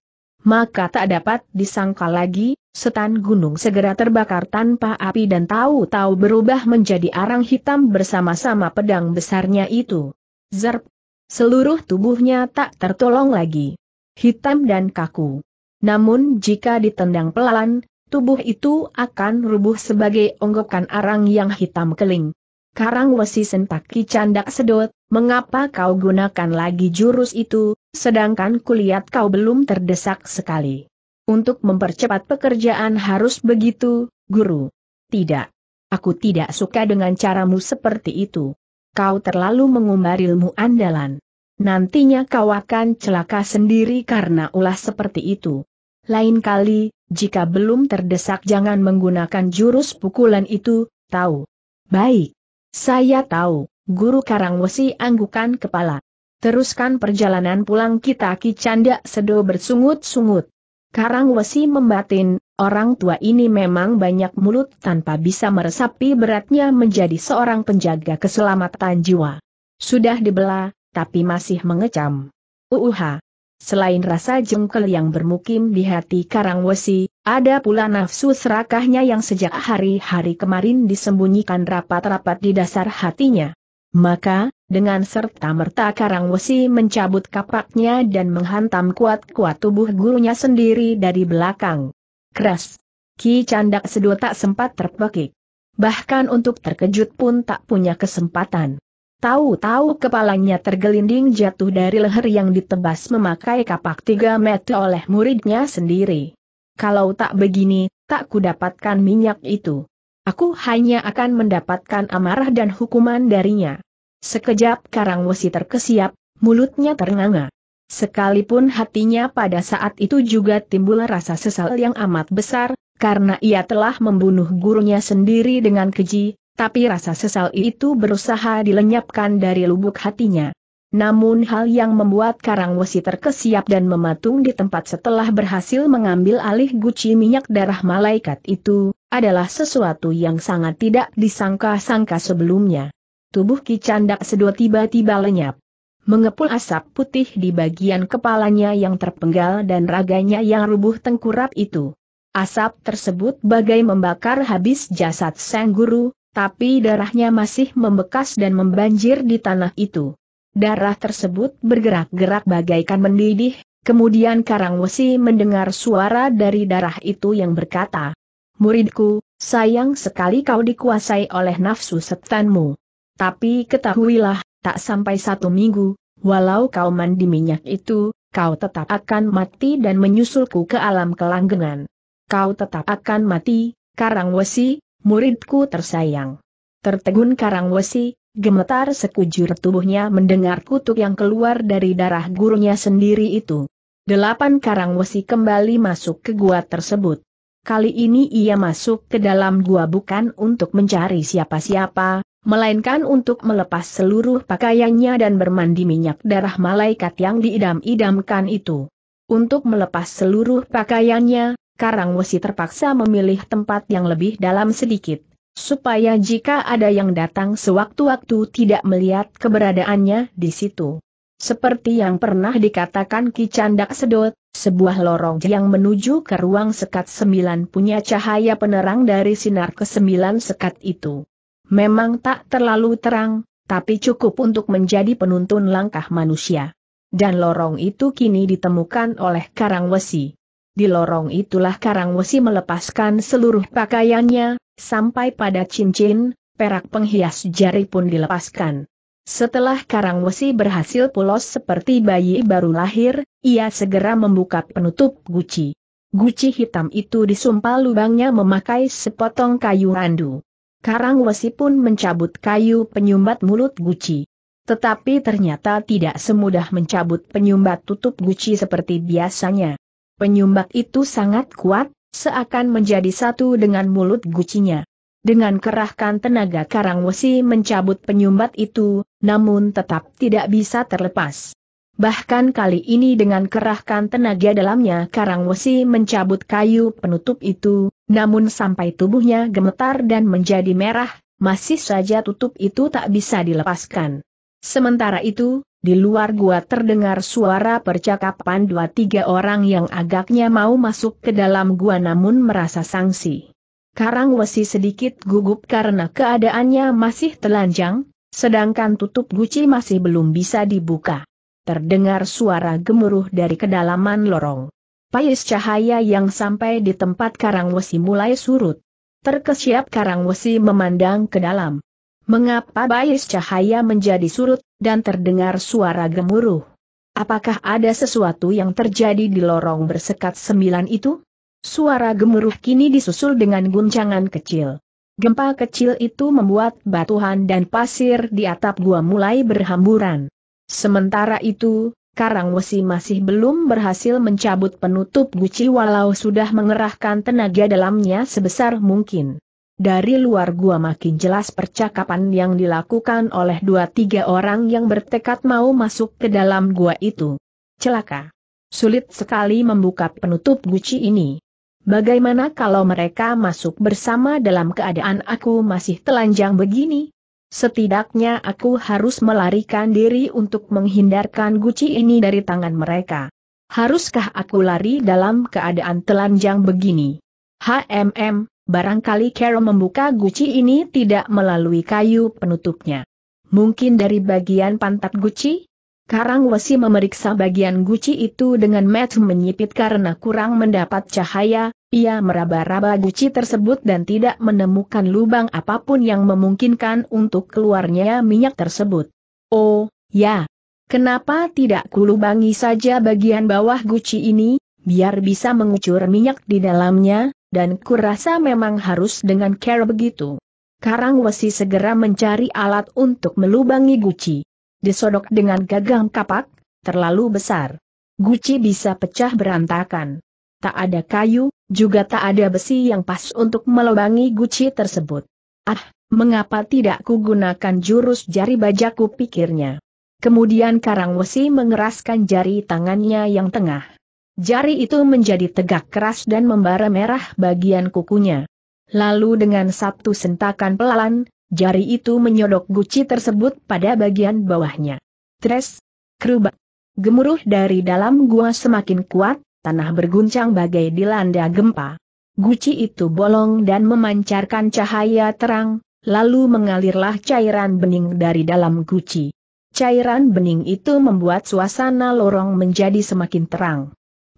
Maka tak dapat disangka lagi, setan gunung segera terbakar tanpa api dan tahu-tahu berubah menjadi arang hitam bersama-sama pedang besarnya itu. Zerp! Seluruh tubuhnya tak tertolong lagi. Hitam dan kaku. Namun jika ditendang pelan, tubuh itu akan rubuh sebagai onggokan arang yang hitam keling. Karang wesi sentaki candak sedot, mengapa kau gunakan lagi jurus itu, sedangkan kulihat kau belum terdesak sekali. Untuk mempercepat pekerjaan harus begitu, guru. Tidak. Aku tidak suka dengan caramu seperti itu. Kau terlalu mengumbar ilmu andalan. Nantinya kau akan celaka sendiri karena ulah seperti itu. Lain kali, jika belum terdesak jangan menggunakan jurus pukulan itu, tahu. Baik. Saya tahu, guru Karangwesi anggukan kepala. Teruskan perjalanan pulang kita Ki Canda Sedo bersungut-sungut. Karang Wesi membatin, orang tua ini memang banyak mulut tanpa bisa meresapi beratnya menjadi seorang penjaga keselamatan jiwa. Sudah dibelah, tapi masih mengecam. Uuha. Selain rasa jengkel yang bermukim di hati Karang Wesi, ada pula nafsu serakahnya yang sejak hari-hari kemarin disembunyikan rapat-rapat di dasar hatinya. Maka, dengan serta-merta Karang Wesi mencabut kapaknya dan menghantam kuat-kuat tubuh gurunya sendiri dari belakang. Keras. Ki Candak Sedo tak sempat terpekik. Bahkan untuk terkejut pun tak punya kesempatan. Tahu-tahu kepalanya tergelinding jatuh dari leher yang ditebas memakai kapak tiga meter oleh muridnya sendiri. Kalau tak begini, tak kudapatkan minyak itu. Aku hanya akan mendapatkan amarah dan hukuman darinya. Sekejap Karang Wesi terkesiap, mulutnya ternganga. Sekalipun hatinya pada saat itu juga timbul rasa sesal yang amat besar, karena ia telah membunuh gurunya sendiri dengan keji, tapi rasa sesal itu berusaha dilenyapkan dari lubuk hatinya. Namun hal yang membuat Karang Wesi terkesiap dan mematung di tempat setelah berhasil mengambil alih guci minyak darah malaikat itu, adalah sesuatu yang sangat tidak disangka-sangka sebelumnya tubuh Ki Candak Sedo tiba-tiba lenyap. Mengepul asap putih di bagian kepalanya yang terpenggal dan raganya yang rubuh tengkurap itu. Asap tersebut bagai membakar habis jasad sang guru, tapi darahnya masih membekas dan membanjir di tanah itu. Darah tersebut bergerak-gerak bagaikan mendidih, kemudian Karang Wesi mendengar suara dari darah itu yang berkata, Muridku, sayang sekali kau dikuasai oleh nafsu setanmu. Tapi ketahuilah, tak sampai satu minggu, walau kau mandi minyak itu, kau tetap akan mati dan menyusulku ke alam kelanggengan. Kau tetap akan mati, Karang Wesi, muridku tersayang. Tertegun Karang Wesi, gemetar sekujur tubuhnya mendengar kutuk yang keluar dari darah gurunya sendiri itu. Delapan Karang Wesi kembali masuk ke gua tersebut. Kali ini ia masuk ke dalam gua bukan untuk mencari siapa-siapa, melainkan untuk melepas seluruh pakaiannya dan bermandi minyak darah malaikat yang diidam-idamkan itu. Untuk melepas seluruh pakaiannya, Karang Wesi terpaksa memilih tempat yang lebih dalam sedikit, supaya jika ada yang datang sewaktu-waktu tidak melihat keberadaannya di situ. Seperti yang pernah dikatakan Ki Candak Sedot, sebuah lorong yang menuju ke ruang sekat sembilan punya cahaya penerang dari sinar kesembilan sekat itu. Memang tak terlalu terang, tapi cukup untuk menjadi penuntun langkah manusia. Dan lorong itu kini ditemukan oleh Karang Wesi. Di lorong itulah Karang Wesi melepaskan seluruh pakaiannya, sampai pada cincin, perak penghias jari pun dilepaskan. Setelah Karang Wesi berhasil pulos seperti bayi baru lahir, ia segera membuka penutup guci. Guci hitam itu disumpal lubangnya memakai sepotong kayu randu. Karang Wesi pun mencabut kayu penyumbat mulut guci. Tetapi ternyata tidak semudah mencabut penyumbat tutup guci seperti biasanya. Penyumbat itu sangat kuat, seakan menjadi satu dengan mulut gucinya. Dengan kerahkan tenaga Karang Wesi mencabut penyumbat itu, namun tetap tidak bisa terlepas. Bahkan kali ini dengan kerahkan tenaga dalamnya Karang Wesi mencabut kayu penutup itu, namun sampai tubuhnya gemetar dan menjadi merah, masih saja tutup itu tak bisa dilepaskan. Sementara itu, di luar gua terdengar suara percakapan dua tiga orang yang agaknya mau masuk ke dalam gua namun merasa sangsi. Karang Wesi sedikit gugup karena keadaannya masih telanjang, sedangkan tutup guci masih belum bisa dibuka terdengar suara gemuruh dari kedalaman lorong. Pais cahaya yang sampai di tempat Karang Wesi mulai surut. Terkesiap Karang Wesi memandang ke dalam. Mengapa pais cahaya menjadi surut, dan terdengar suara gemuruh? Apakah ada sesuatu yang terjadi di lorong bersekat sembilan itu? Suara gemuruh kini disusul dengan guncangan kecil. Gempa kecil itu membuat batuhan dan pasir di atap gua mulai berhamburan. Sementara itu, Karang Wesi masih belum berhasil mencabut penutup guci walau sudah mengerahkan tenaga dalamnya sebesar mungkin. Dari luar gua makin jelas percakapan yang dilakukan oleh dua tiga orang yang bertekad mau masuk ke dalam gua itu. Celaka. Sulit sekali membuka penutup guci ini. Bagaimana kalau mereka masuk bersama dalam keadaan aku masih telanjang begini? Setidaknya aku harus melarikan diri untuk menghindarkan guci ini dari tangan mereka. Haruskah aku lari dalam keadaan telanjang begini? HMM, barangkali Carol membuka guci ini tidak melalui kayu penutupnya. Mungkin dari bagian pantat guci? Karang Wesi memeriksa bagian guci itu dengan mata menyipit karena kurang mendapat cahaya, ia meraba-raba guci tersebut dan tidak menemukan lubang apa pun yang memungkinkan untuk keluarnya minyak tersebut. Oh, ya. Kenapa tidak kulubangi saja bagian bawah guci ini, biar bisa mengucur minyak di dalamnya, dan kurasa memang harus dengan cara begitu. Karang Wesi segera mencari alat untuk melubangi guci disodok dengan gagang kapak, terlalu besar. Guci bisa pecah berantakan. Tak ada kayu, juga tak ada besi yang pas untuk melubangi guci tersebut. Ah, mengapa tidak kugunakan jurus jari bajaku pikirnya. Kemudian Karang Wesi mengeraskan jari tangannya yang tengah. Jari itu menjadi tegak keras dan membara merah bagian kukunya. Lalu dengan satu sentakan pelan, Jari itu menyodok guci tersebut pada bagian bawahnya. Tres, kerubak. Gemuruh dari dalam gua semakin kuat, tanah berguncang bagai dilanda gempa. Guci itu bolong dan memancarkan cahaya terang, lalu mengalirlah cairan bening dari dalam guci. Cairan bening itu membuat suasana lorong menjadi semakin terang.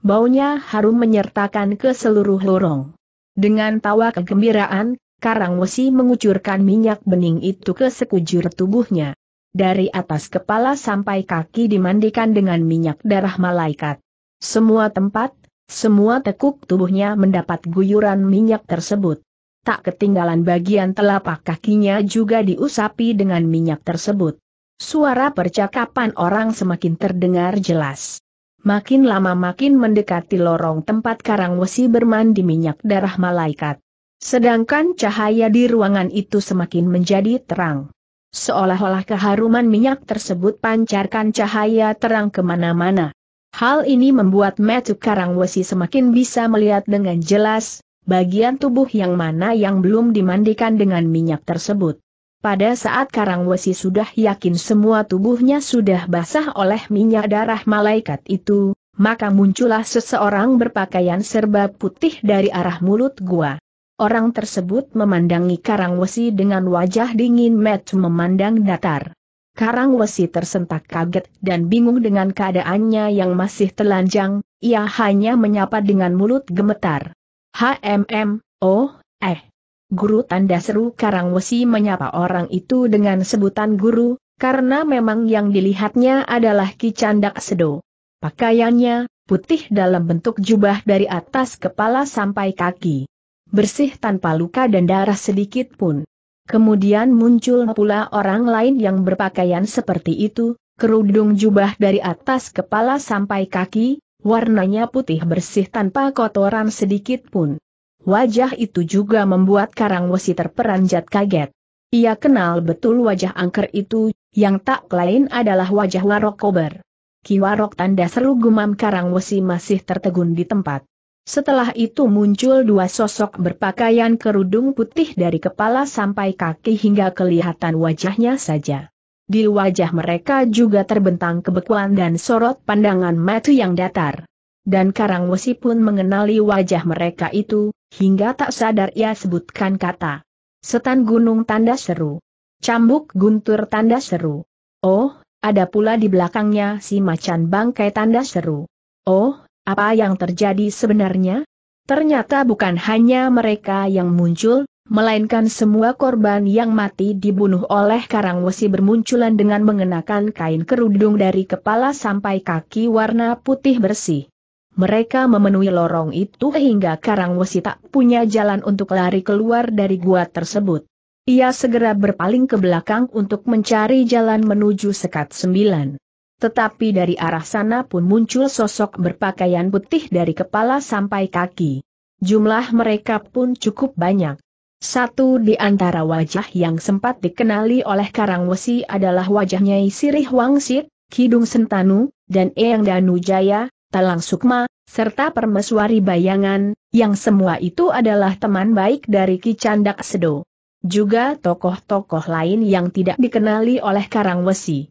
Baunya harum menyertakan ke seluruh lorong. Dengan tawa kegembiraan, Karang Wesi mengucurkan minyak bening itu ke sekujur tubuhnya. Dari atas kepala sampai kaki dimandikan dengan minyak darah malaikat. Semua tempat, semua tekuk tubuhnya mendapat guyuran minyak tersebut. Tak ketinggalan bagian telapak kakinya juga diusapi dengan minyak tersebut. Suara percakapan orang semakin terdengar jelas. Makin lama makin mendekati lorong tempat Karang Wesi bermandi minyak darah malaikat. Sedangkan cahaya di ruangan itu semakin menjadi terang. Seolah-olah keharuman minyak tersebut pancarkan cahaya terang ke mana-mana. Hal ini membuat Metu Karangwesi semakin bisa melihat dengan jelas, bagian tubuh yang mana yang belum dimandikan dengan minyak tersebut. Pada saat Karangwesi sudah yakin semua tubuhnya sudah basah oleh minyak darah malaikat itu, maka muncullah seseorang berpakaian serba putih dari arah mulut gua. Orang tersebut memandangi Karang Wesi dengan wajah dingin Met memandang datar. Karang Wesi tersentak kaget dan bingung dengan keadaannya yang masih telanjang, ia hanya menyapa dengan mulut gemetar. HMM, oh, eh. Guru tanda seru Karang Wesi menyapa orang itu dengan sebutan guru, karena memang yang dilihatnya adalah Kicandak Sedo. Pakaiannya, putih dalam bentuk jubah dari atas kepala sampai kaki bersih tanpa luka dan darah sedikit pun. Kemudian muncul pula orang lain yang berpakaian seperti itu, kerudung jubah dari atas kepala sampai kaki, warnanya putih bersih tanpa kotoran sedikit pun. Wajah itu juga membuat Karangwesi terperanjat kaget. Ia kenal betul wajah angker itu, yang tak lain adalah wajah Warok Kober. Ki Warok tanda seru gumam Karangwesi masih tertegun di tempat. Setelah itu muncul dua sosok berpakaian kerudung putih dari kepala sampai kaki hingga kelihatan wajahnya saja. Di wajah mereka juga terbentang kebekuan dan sorot pandangan mata yang datar. Dan Karang Wesi pun mengenali wajah mereka itu, hingga tak sadar ia sebutkan kata. Setan gunung tanda seru. Cambuk guntur tanda seru. Oh, ada pula di belakangnya si macan bangkai tanda seru. Oh, apa yang terjadi sebenarnya? Ternyata bukan hanya mereka yang muncul, melainkan semua korban yang mati dibunuh oleh Karangwesi bermunculan dengan mengenakan kain kerudung dari kepala sampai kaki warna putih bersih. Mereka memenuhi lorong itu hingga Karangwesi tak punya jalan untuk lari keluar dari gua tersebut. Ia segera berpaling ke belakang untuk mencari jalan menuju sekat sembilan. Tetapi dari arah sana pun muncul sosok berpakaian putih dari kepala sampai kaki. Jumlah mereka pun cukup banyak. Satu di antara wajah yang sempat dikenali oleh Karangwesi adalah wajahnya Sirih Wangsit, Kidung Sentanu, dan Eyang Danu Jaya, Talang Sukma, serta Permeswari Bayangan, yang semua itu adalah teman baik dari Ki Candak Sedo. Juga tokoh-tokoh lain yang tidak dikenali oleh Karangwesi.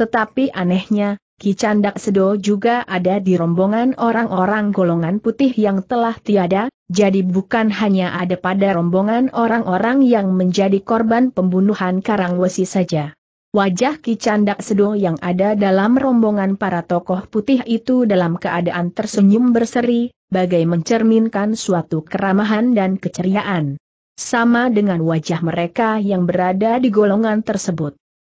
Tetapi anehnya, Ki Candak Sedo juga ada di rombongan orang-orang golongan putih yang telah tiada, jadi bukan hanya ada pada rombongan orang-orang yang menjadi korban pembunuhan Karangwesi saja. Wajah Ki Candak Sedo yang ada dalam rombongan para tokoh putih itu dalam keadaan tersenyum berseri, bagai mencerminkan suatu keramahan dan keceriaan. Sama dengan wajah mereka yang berada di golongan tersebut.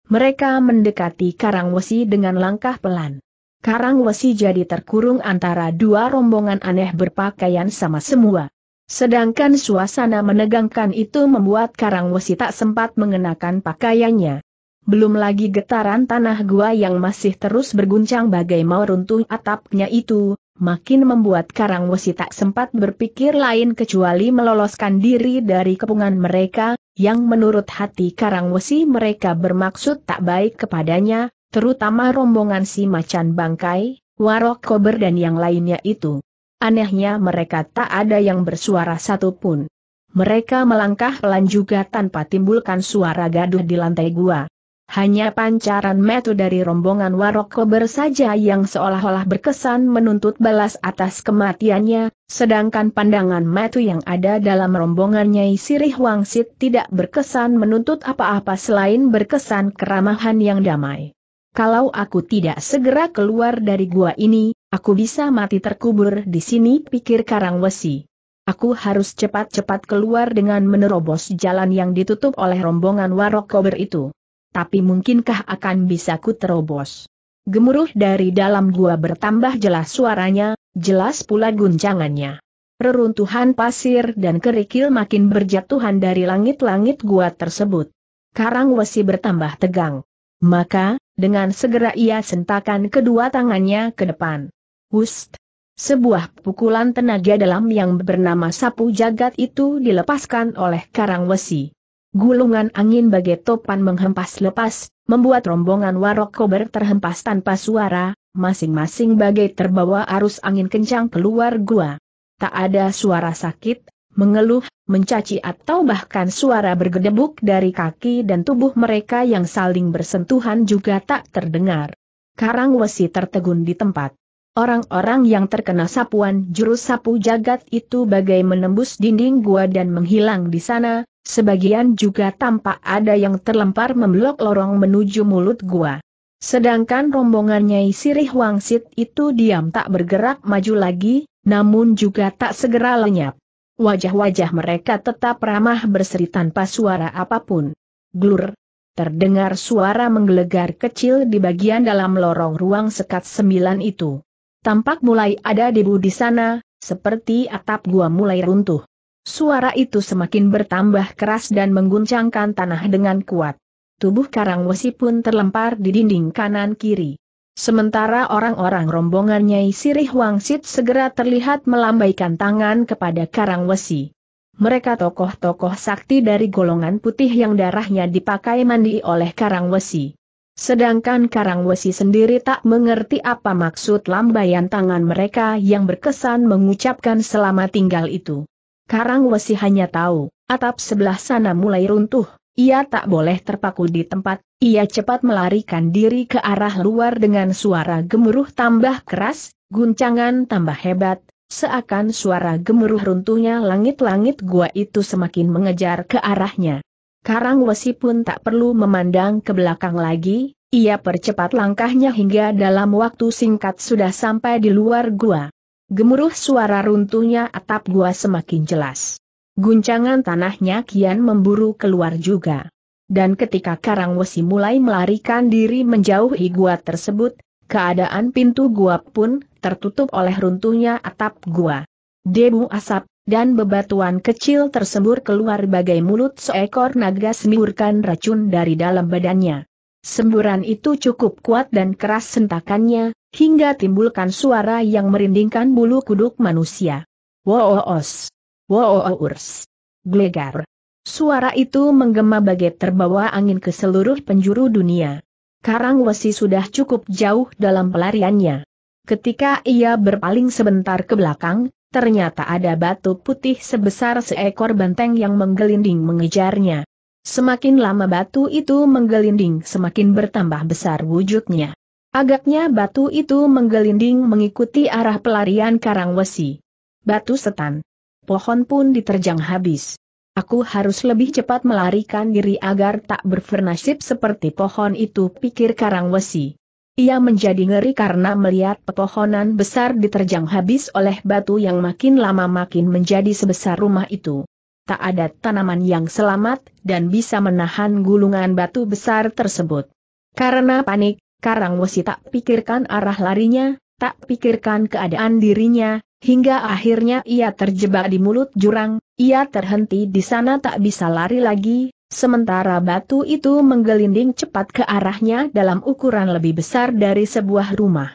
Mereka mendekati Karangwesi dengan langkah pelan. Karangwesi jadi terkurung antara dua rombongan aneh berpakaian sama semua. Sedangkan suasana menegangkan itu membuat Karangwesi tak sempat mengenakan pakaiannya. Belum lagi getaran tanah gua yang masih terus berguncang bagai mau runtuh atapnya itu, makin membuat Karang Wesi tak sempat berpikir lain kecuali meloloskan diri dari kepungan mereka, yang menurut hati Karang Wesi mereka bermaksud tak baik kepadanya, terutama rombongan si macan bangkai, warok kober dan yang lainnya itu. Anehnya mereka tak ada yang bersuara satupun. Mereka melangkah pelan juga tanpa timbulkan suara gaduh di lantai gua. Hanya pancaran metu dari rombongan Warok Kober saja yang seolah-olah berkesan menuntut balas atas kematiannya, sedangkan pandangan metu yang ada dalam rombongan Nyai Sirih Wangsit tidak berkesan menuntut apa-apa selain berkesan keramahan yang damai. Kalau aku tidak segera keluar dari gua ini, aku bisa mati terkubur di sini pikir Karang Wesi. Aku harus cepat-cepat keluar dengan menerobos jalan yang ditutup oleh rombongan Warok Kober itu tapi mungkinkah akan bisa ku terobos? Gemuruh dari dalam gua bertambah jelas suaranya, jelas pula guncangannya. Reruntuhan pasir dan kerikil makin berjatuhan dari langit-langit gua tersebut. Karang Wesi bertambah tegang. Maka, dengan segera ia sentakan kedua tangannya ke depan. Wust! Sebuah pukulan tenaga dalam yang bernama sapu jagat itu dilepaskan oleh Karang Wesi. Gulungan angin bagai topan menghempas lepas, membuat rombongan warok kober terhempas tanpa suara, masing-masing bagai terbawa arus angin kencang keluar gua. Tak ada suara sakit, mengeluh, mencaci atau bahkan suara bergedebuk dari kaki dan tubuh mereka yang saling bersentuhan juga tak terdengar. Karang Wesi tertegun di tempat. Orang-orang yang terkena sapuan jurus sapu jagat itu bagai menembus dinding gua dan menghilang di sana, sebagian juga tampak ada yang terlempar memblok lorong menuju mulut gua. Sedangkan rombongannya Sirih Wangsit itu diam tak bergerak maju lagi, namun juga tak segera lenyap. Wajah-wajah mereka tetap ramah berseri tanpa suara apa pun. Glur! Terdengar suara menggelegar kecil di bagian dalam lorong ruang sekat sembilan itu. Tampak mulai ada debu di sana, seperti atap gua mulai runtuh. Suara itu semakin bertambah keras dan mengguncangkan tanah dengan kuat. Tubuh Karang Wesi pun terlempar di dinding kanan kiri. Sementara orang-orang rombongan Nyai Sirih Wangsit segera terlihat melambaikan tangan kepada Karang Wesi. Mereka tokoh-tokoh sakti dari golongan putih yang darahnya dipakai mandi oleh Karang Wesi. Sedangkan Karang Wesi sendiri tak mengerti apa maksud lambaian tangan mereka yang berkesan mengucapkan selamat tinggal itu. Karang Wesi hanya tahu, atap sebelah sana mulai runtuh, ia tak boleh terpaku di tempat, ia cepat melarikan diri ke arah luar dengan suara gemuruh tambah keras, guncangan tambah hebat, seakan suara gemuruh runtuhnya langit-langit gua itu semakin mengejar ke arahnya. Karang Wesi pun tak perlu memandang ke belakang lagi, ia percepat langkahnya hingga dalam waktu singkat sudah sampai di luar gua. Gemuruh suara runtuhnya atap gua semakin jelas. Guncangan tanahnya kian memburu keluar juga. Dan ketika Karang Wesi mulai melarikan diri menjauhi gua tersebut, keadaan pintu gua pun tertutup oleh runtuhnya atap gua. Debu asap, dan bebatuan kecil tersembur keluar bagai mulut seekor naga semburkan racun dari dalam badannya. Semburan itu cukup kuat dan keras sentakannya, hingga timbulkan suara yang merindingkan bulu kuduk manusia. Woos! Woos! Glegar! Suara itu menggema bagai terbawa angin ke seluruh penjuru dunia. Karang Wesi sudah cukup jauh dalam pelariannya. Ketika ia berpaling sebentar ke belakang, ternyata ada batu putih sebesar seekor benteng yang menggelinding mengejarnya. Semakin lama batu itu menggelinding semakin bertambah besar wujudnya. Agaknya batu itu menggelinding mengikuti arah pelarian Karang Wesi. Batu setan. Pohon pun diterjang habis. Aku harus lebih cepat melarikan diri agar tak bernasib seperti pohon itu pikir Karang Wesi. Ia menjadi ngeri karena melihat pepohonan besar diterjang habis oleh batu yang makin lama makin menjadi sebesar rumah itu. Tak ada tanaman yang selamat dan bisa menahan gulungan batu besar tersebut. Karena panik, Karang Wesi tak pikirkan arah larinya, tak pikirkan keadaan dirinya, hingga akhirnya ia terjebak di mulut jurang, ia terhenti di sana tak bisa lari lagi, sementara batu itu menggelinding cepat ke arahnya dalam ukuran lebih besar dari sebuah rumah.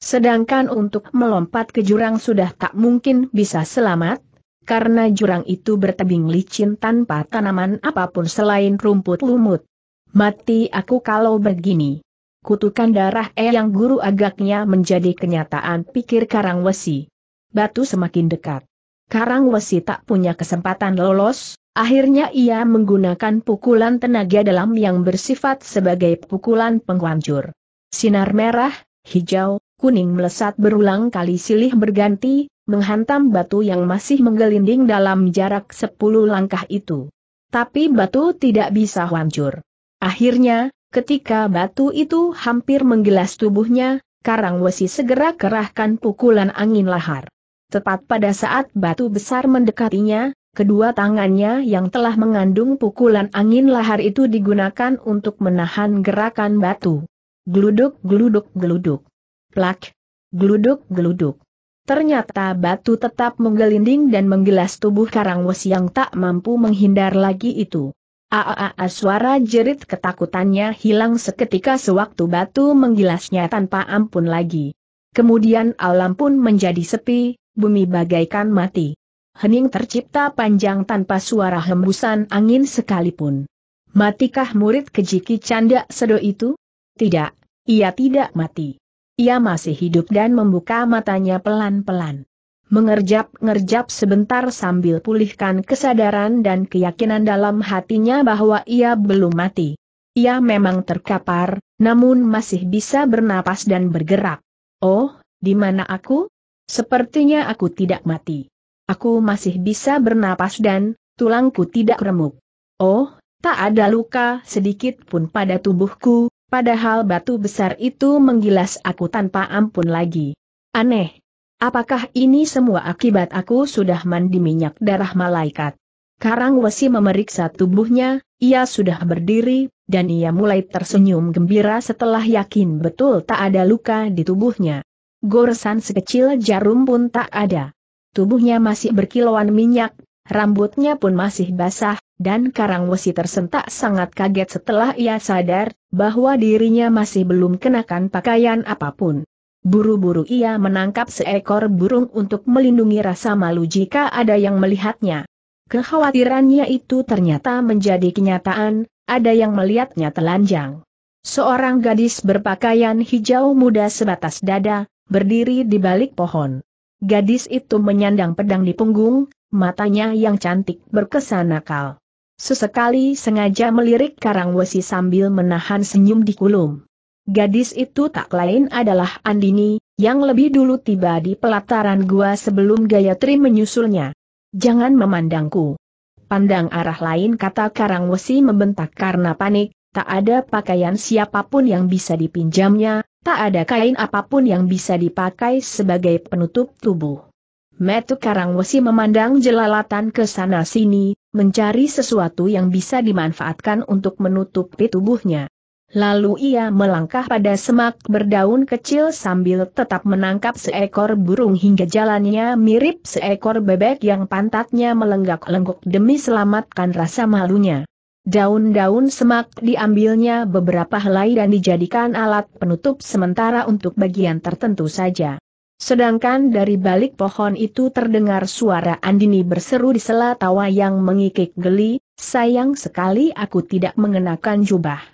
Sedangkan untuk melompat ke jurang sudah tak mungkin bisa selamat, karena jurang itu bertebing licin tanpa tanaman apa pun selain rumput lumut. Mati aku kalau begini. Kutukan darah eh yang guru agaknya menjadi kenyataan pikir Karang Wesi. Batu semakin dekat. Karang Wesi tak punya kesempatan lolos, akhirnya ia menggunakan pukulan tenaga dalam yang bersifat sebagai pukulan penghancur. Sinar merah, hijau, kuning melesat berulang kali silih berganti, menghantam batu yang masih menggelinding dalam jarak sepuluh langkah itu. Tapi batu tidak bisa hancur. Akhirnya, ketika batu itu hampir menggelas tubuhnya, Karang Wesi segera kerahkan pukulan angin lahar. Tepat pada saat batu besar mendekatinya, kedua tangannya yang telah mengandung pukulan angin lahar itu digunakan untuk menahan gerakan batu. Gluduk gluduk gluduk. Plak. Gluduk gluduk. Ternyata batu tetap menggelinding dan menggelas tubuh Karangwes yang tak mampu menghindar lagi itu. Aaaa suara jerit ketakutannya hilang seketika sewaktu batu menggilasnya tanpa ampun lagi. Kemudian alam pun menjadi sepi, bumi bagaikan mati. Hening tercipta panjang tanpa suara hembusan angin sekalipun. Matikah murid kejiki canda sedo itu? Tidak, ia tidak mati. Ia masih hidup dan membuka matanya pelan-pelan. Mengerjap-ngerjap sebentar sambil pulihkan kesadaran dan keyakinan dalam hatinya bahwa ia belum mati. Ia memang terkapar, namun masih bisa bernapas dan bergerak. Oh, di mana aku? Sepertinya aku tidak mati. Aku masih bisa bernapas dan, tulangku tidak remuk. Oh, tak ada luka sedikit pun pada tubuhku, padahal batu besar itu menggilas aku tanpa ampun lagi. Aneh. Apakah ini semua akibat aku sudah mandi minyak darah malaikat? Karang Wesi memeriksa tubuhnya, ia sudah berdiri, dan ia mulai tersenyum gembira setelah yakin betul tak ada luka di tubuhnya. Goresan sekecil jarum pun tak ada. Tubuhnya masih berkilauan minyak, rambutnya pun masih basah, dan Karang Wesi tersentak sangat kaget setelah ia sadar, bahwa dirinya masih belum kenakan pakaian apa pun. Buru-buru ia menangkap seekor burung untuk melindungi rasa malu jika ada yang melihatnya. Kekhawatirannya itu ternyata menjadi kenyataan, ada yang melihatnya telanjang. Seorang gadis berpakaian hijau muda sebatas dada, berdiri di balik pohon. Gadis itu menyandang pedang di punggung, matanya yang cantik berkesan nakal. Sesekali sengaja melirik Karang Wesi sambil menahan senyum di kulum. Gadis itu tak lain adalah Andini, yang lebih dulu tiba di pelataran gua sebelum Gayatri menyusulnya. Jangan memandangku. Pandang arah lain kata Karang Wesi membentak karena panik, tak ada pakaian siapa pun yang bisa dipinjamnya, tak ada kain apa pun yang bisa dipakai sebagai penutup tubuh. Metu Karangwesi memandang jelalatan ke sana-sini, mencari sesuatu yang bisa dimanfaatkan untuk menutupi tubuhnya. Lalu ia melangkah pada semak berdaun kecil sambil tetap menangkap seekor burung hingga jalannya mirip seekor bebek yang pantatnya melenggak-lenggok demi selamatkan rasa malunya. Daun-daun semak diambilnya beberapa helai dan dijadikan alat penutup sementara untuk bagian tertentu saja. Sedangkan dari balik pohon itu terdengar suara Andini berseru di sela tawa yang mengikik geli, sayang sekali aku tidak mengenakan jubah.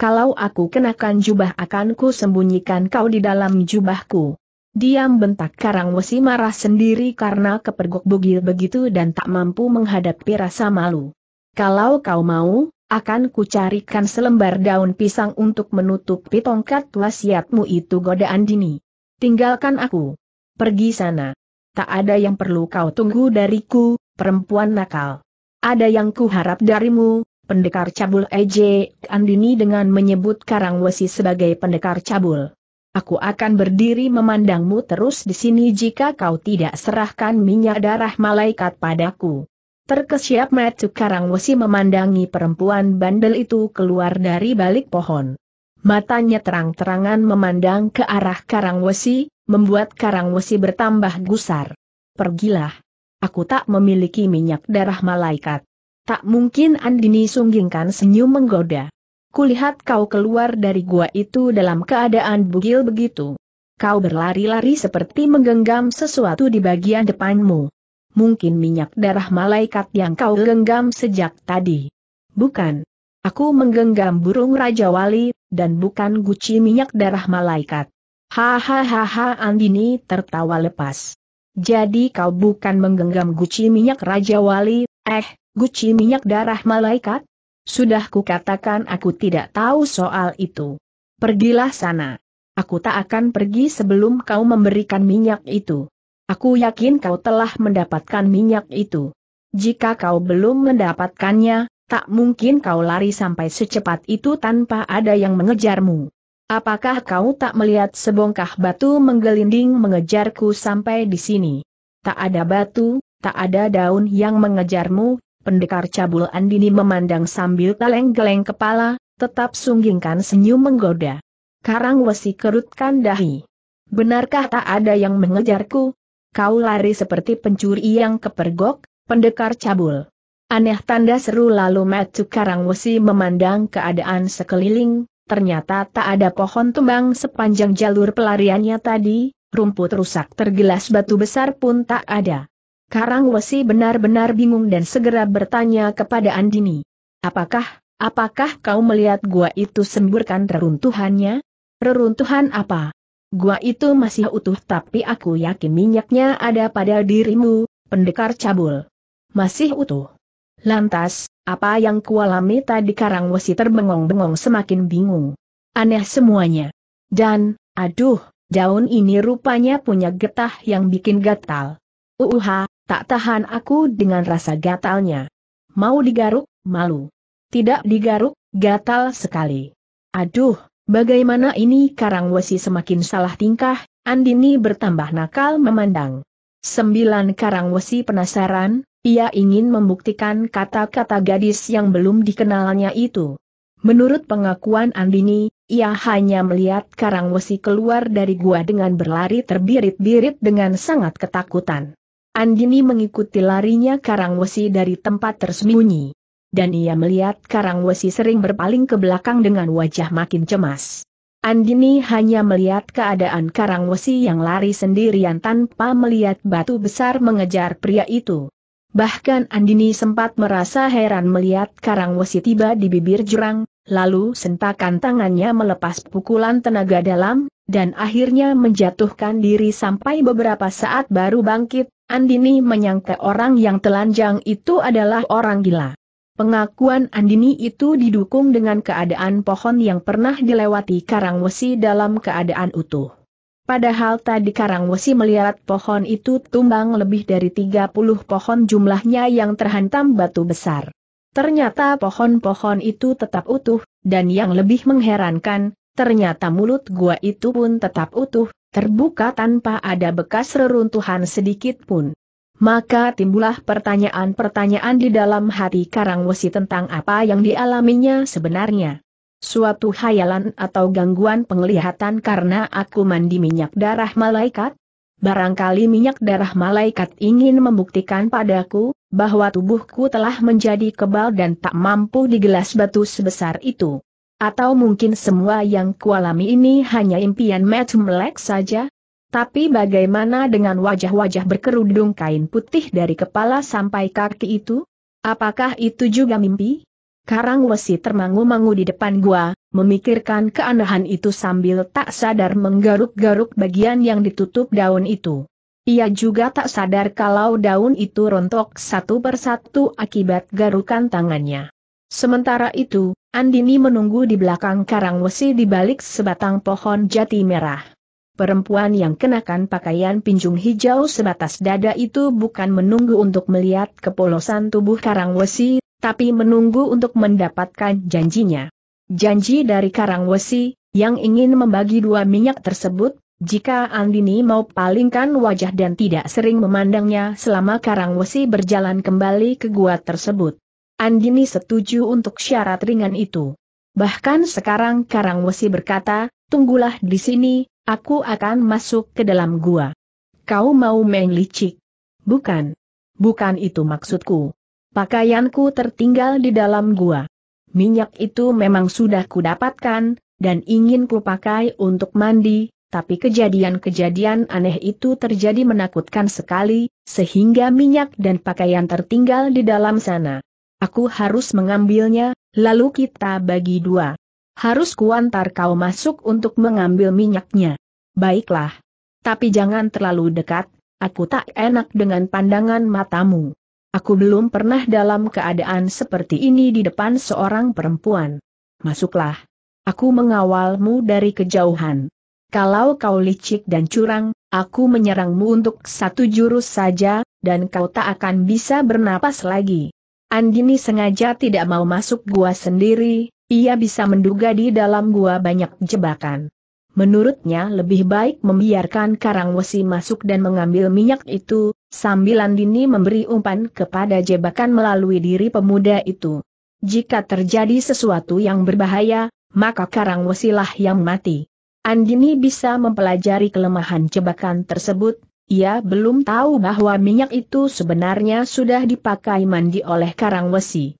Kalau aku kenakan jubah akan ku sembunyikan kau di dalam jubahku. Diam bentak Karang Wesi marah sendiri karena kepergok bugil begitu dan tak mampu menghadapi rasa malu. Kalau kau mau, akan kucarikan selembar daun pisang untuk menutupi tongkat wasiatmu itu godaan dini. Tinggalkan aku. Pergi sana. Tak ada yang perlu kau tunggu dariku, perempuan nakal. ada yang kuharap darimu, pendekar cabul Eje, Andini dengan menyebut Karang Wesi sebagai pendekar cabul. Aku akan berdiri memandangmu terus di sini jika kau tidak serahkan minyak darah malaikat padaku. Terkesiap mata Karang Wesi memandangi perempuan bandel itu keluar dari balik pohon. Matanya terang-terangan memandang ke arah Karang Wesi, membuat Karang Wesi bertambah gusar. Pergilah aku tak memiliki minyak darah malaikat. Tak mungkin Andini sunggingkan senyum menggoda. Kulihat kau keluar dari gua itu dalam keadaan bugil begitu. Kau berlari-lari seperti menggenggam sesuatu di bagian depanmu. Mungkin minyak darah malaikat yang kau genggam sejak tadi. Bukan. Aku menggenggam burung Raja Wali, dan bukan guci minyak darah malaikat. Hahaha Andini tertawa lepas. Jadi kau bukan menggenggam guci minyak Raja Wali, eh, guci minyak darah malaikat? Sudah kukatakan aku tidak tahu soal itu. Pergilah sana. Aku tak akan pergi sebelum kau memberikan minyak itu. Aku yakin kau telah mendapatkan minyak itu. Jika kau belum mendapatkannya, tak mungkin kau lari sampai secepat itu tanpa ada yang mengejarmu. Apakah kau tak melihat sebongkah batu menggelinding mengejarku sampai di sini? Tak ada batu, tak ada daun yang mengejarmu, pendekar cabul Andini memandang sambil geleng-geleng kepala, tetap sunggingkan senyum menggoda. Karang wesi kerutkan dahi. Benarkah tak ada yang mengejarku? Kau lari seperti pencuri yang kepergok, pendekar cabul. Aneh tanda seru lalu Matu Karang Wesi memandang keadaan sekeliling, ternyata tak ada pohon tumbang sepanjang jalur pelariannya tadi, rumput rusak tergelas batu besar pun tak ada. Karang Wesi benar-benar bingung dan segera bertanya kepada Andini. Apakah, apakah kau melihat gua itu semburkan reruntuhannya? Reruntuhan apa? Gua itu masih utuh tapi aku yakin minyaknya ada pada dirimu, pendekar cabul. Masih utuh. Lantas, apa yang kualami tadi Karang Wesi terbengong-bengong semakin bingung. Aneh semuanya. Dan, aduh, daun ini rupanya punya getah yang bikin gatal. Uuha, tak tahan aku dengan rasa gatalnya. Mau digaruk, malu. Tidak digaruk, gatal sekali. Aduh, bagaimana ini Karang Wesi semakin salah tingkah, Andini bertambah nakal memandang. Sembilan Karang Wesi penasaran, ia ingin membuktikan kata-kata gadis yang belum dikenalnya itu. Menurut pengakuan Andini, ia hanya melihat Karang Wesi keluar dari gua dengan berlari terbirit-birit dengan sangat ketakutan. Andini mengikuti larinya Karang Wesi dari tempat tersembunyi. Dan ia melihat Karang Wesi sering berpaling ke belakang dengan wajah makin cemas. Andini hanya melihat keadaan Karang Wesi yang lari sendirian tanpa melihat batu besar mengejar pria itu. Bahkan Andini sempat merasa heran melihat Karang Wesi tiba di bibir jurang, lalu sentakan tangannya melepas pukulan tenaga dalam, dan akhirnya menjatuhkan diri sampai beberapa saat baru bangkit, Andini menyangka orang yang telanjang itu adalah orang gila. Pengakuan Andini itu didukung dengan keadaan pohon yang pernah dilewati Karang Wesi dalam keadaan utuh. Padahal tadi Karangwesi melihat pohon itu tumbang lebih dari 30 pohon jumlahnya yang terhantam batu besar. Ternyata pohon-pohon itu tetap utuh, dan yang lebih mengherankan, ternyata mulut gua itu pun tetap utuh, terbuka tanpa ada bekas reruntuhan sedikit pun. Maka timbullah pertanyaan-pertanyaan di dalam hati Karangwesi tentang apa yang dialaminya sebenarnya suatu hayalan atau gangguan penglihatan karena aku mandi minyak darah malaikat? Barangkali minyak darah malaikat ingin membuktikan padaku, bahwa tubuhku telah menjadi kebal dan tak mampu digelas batu sebesar itu. Atau mungkin semua yang kualami ini hanya impian Matt Melek saja? Tapi bagaimana dengan wajah-wajah berkerudung kain putih dari kepala sampai kaki itu? Apakah itu juga mimpi? Karang Wesi termangu-mangu di depan gua, memikirkan keanehan itu sambil tak sadar menggaruk-garuk bagian yang ditutup daun itu. Ia juga tak sadar kalau daun itu rontok satu persatu akibat garukan tangannya. Sementara itu, Andini menunggu di belakang Karang Wesi di balik sebatang pohon jati merah. Perempuan yang kenakan pakaian pinjung hijau sebatas dada itu bukan menunggu untuk melihat kepolosan tubuh Karang Wesi, tapi menunggu untuk mendapatkan janjinya. Janji dari Karang Wesi, yang ingin membagi dua minyak tersebut, jika Andini mau palingkan wajah dan tidak sering memandangnya selama Karang Wesi berjalan kembali ke gua tersebut. Andini setuju untuk syarat ringan itu. Bahkan sekarang Karang Wesi berkata, tunggulah di sini, Aku akan masuk ke dalam gua. Kau mau main licik? Bukan. Bukan itu maksudku. Pakaianku tertinggal di dalam gua. Minyak itu memang sudah kudapatkan, dan ingin kupakai untuk mandi, tapi kejadian-kejadian aneh itu terjadi menakutkan sekali, sehingga minyak dan pakaian tertinggal di dalam sana. Aku harus mengambilnya, lalu kita bagi dua. Harus kuantar kau masuk untuk mengambil minyaknya. Baiklah. Tapi jangan terlalu dekat, aku tak enak dengan pandangan matamu. Aku belum pernah dalam keadaan seperti ini di depan seorang perempuan. Masuklah. Aku mengawalmu dari kejauhan. Kalau kau licik dan curang, aku menyerangmu untuk satu jurus saja, dan kau tak akan bisa bernapas lagi. Andini sengaja tidak mau masuk gua sendiri, ia bisa menduga di dalam gua banyak jebakan. Menurutnya lebih baik membiarkan Karang Wesi masuk dan mengambil minyak itu, sambil Andini memberi umpan kepada jebakan melalui diri pemuda itu. Jika terjadi sesuatu yang berbahaya, maka Karang Wesilah yang mati. Andini bisa mempelajari kelemahan jebakan tersebut, ia belum tahu bahwa minyak itu sebenarnya sudah dipakai mandi oleh Karang Wesi.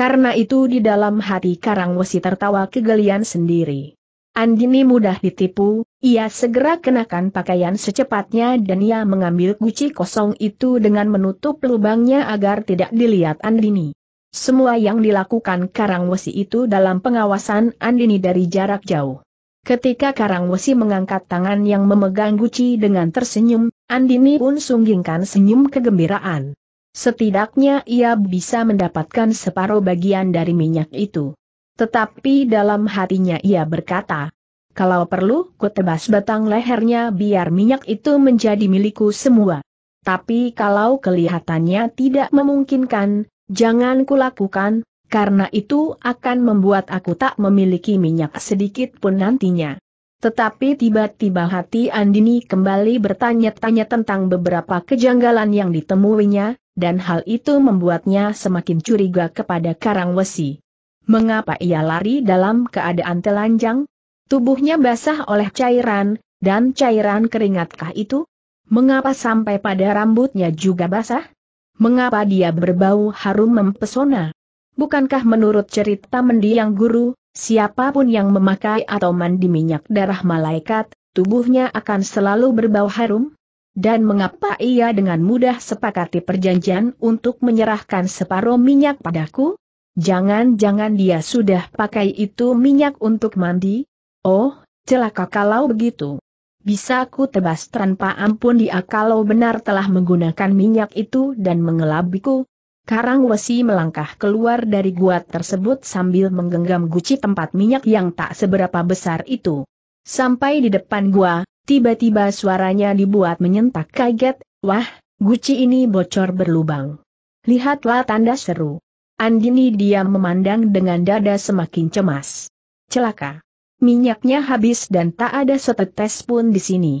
Karena itu di dalam hati Karangwesi tertawa kegelian sendiri. Andini mudah ditipu, ia segera kenakan pakaian secepatnya dan ia mengambil guci kosong itu dengan menutup lubangnya agar tidak dilihat Andini. Semua yang dilakukan Karangwesi itu dalam pengawasan Andini dari jarak jauh. Ketika Karangwesi mengangkat tangan yang memegang guci dengan tersenyum, Andini pun sunggingkan senyum kegembiraan. Setidaknya ia bisa mendapatkan separuh bagian dari minyak itu. Tetapi dalam hatinya ia berkata, kalau perlu ku tebas batang lehernya biar minyak itu menjadi milikku semua. Tapi kalau kelihatannya tidak memungkinkan, jangan kulakukan, karena itu akan membuat aku tak memiliki minyak sedikit pun nantinya. Tetapi tiba-tiba hati Andini kembali bertanya-tanya tentang beberapa kejanggalan yang ditemuinya, dan hal itu membuatnya semakin curiga kepada Karang Wesi. Mengapa ia lari dalam keadaan telanjang? Tubuhnya basah oleh cairan, dan cairan keringatkah itu? Mengapa sampai pada rambutnya juga basah? Mengapa dia berbau harum mempesona? Bukankah menurut cerita mendiang guru, siapa pun yang memakai atau mandi minyak darah malaikat, tubuhnya akan selalu berbau harum? Dan mengapa ia dengan mudah sepakati perjanjian untuk menyerahkan separuh minyak padaku? Jangan-jangan dia sudah pakai itu minyak untuk mandi? Oh, celaka kalau begitu. Bisa ku tebas tanpa ampun dia kalau benar telah menggunakan minyak itu dan mengelabiku. Karang Wesi melangkah keluar dari gua tersebut sambil menggenggam guci tempat minyak yang tak seberapa besar itu. Sampai di depan gua, Tiba-tiba suaranya dibuat menyentak kaget, wah, guci ini bocor berlubang. Lihatlah tanda seru. Andini diam memandang dengan dada semakin cemas. Celaka. Minyaknya habis dan tak ada setetes pun di sini.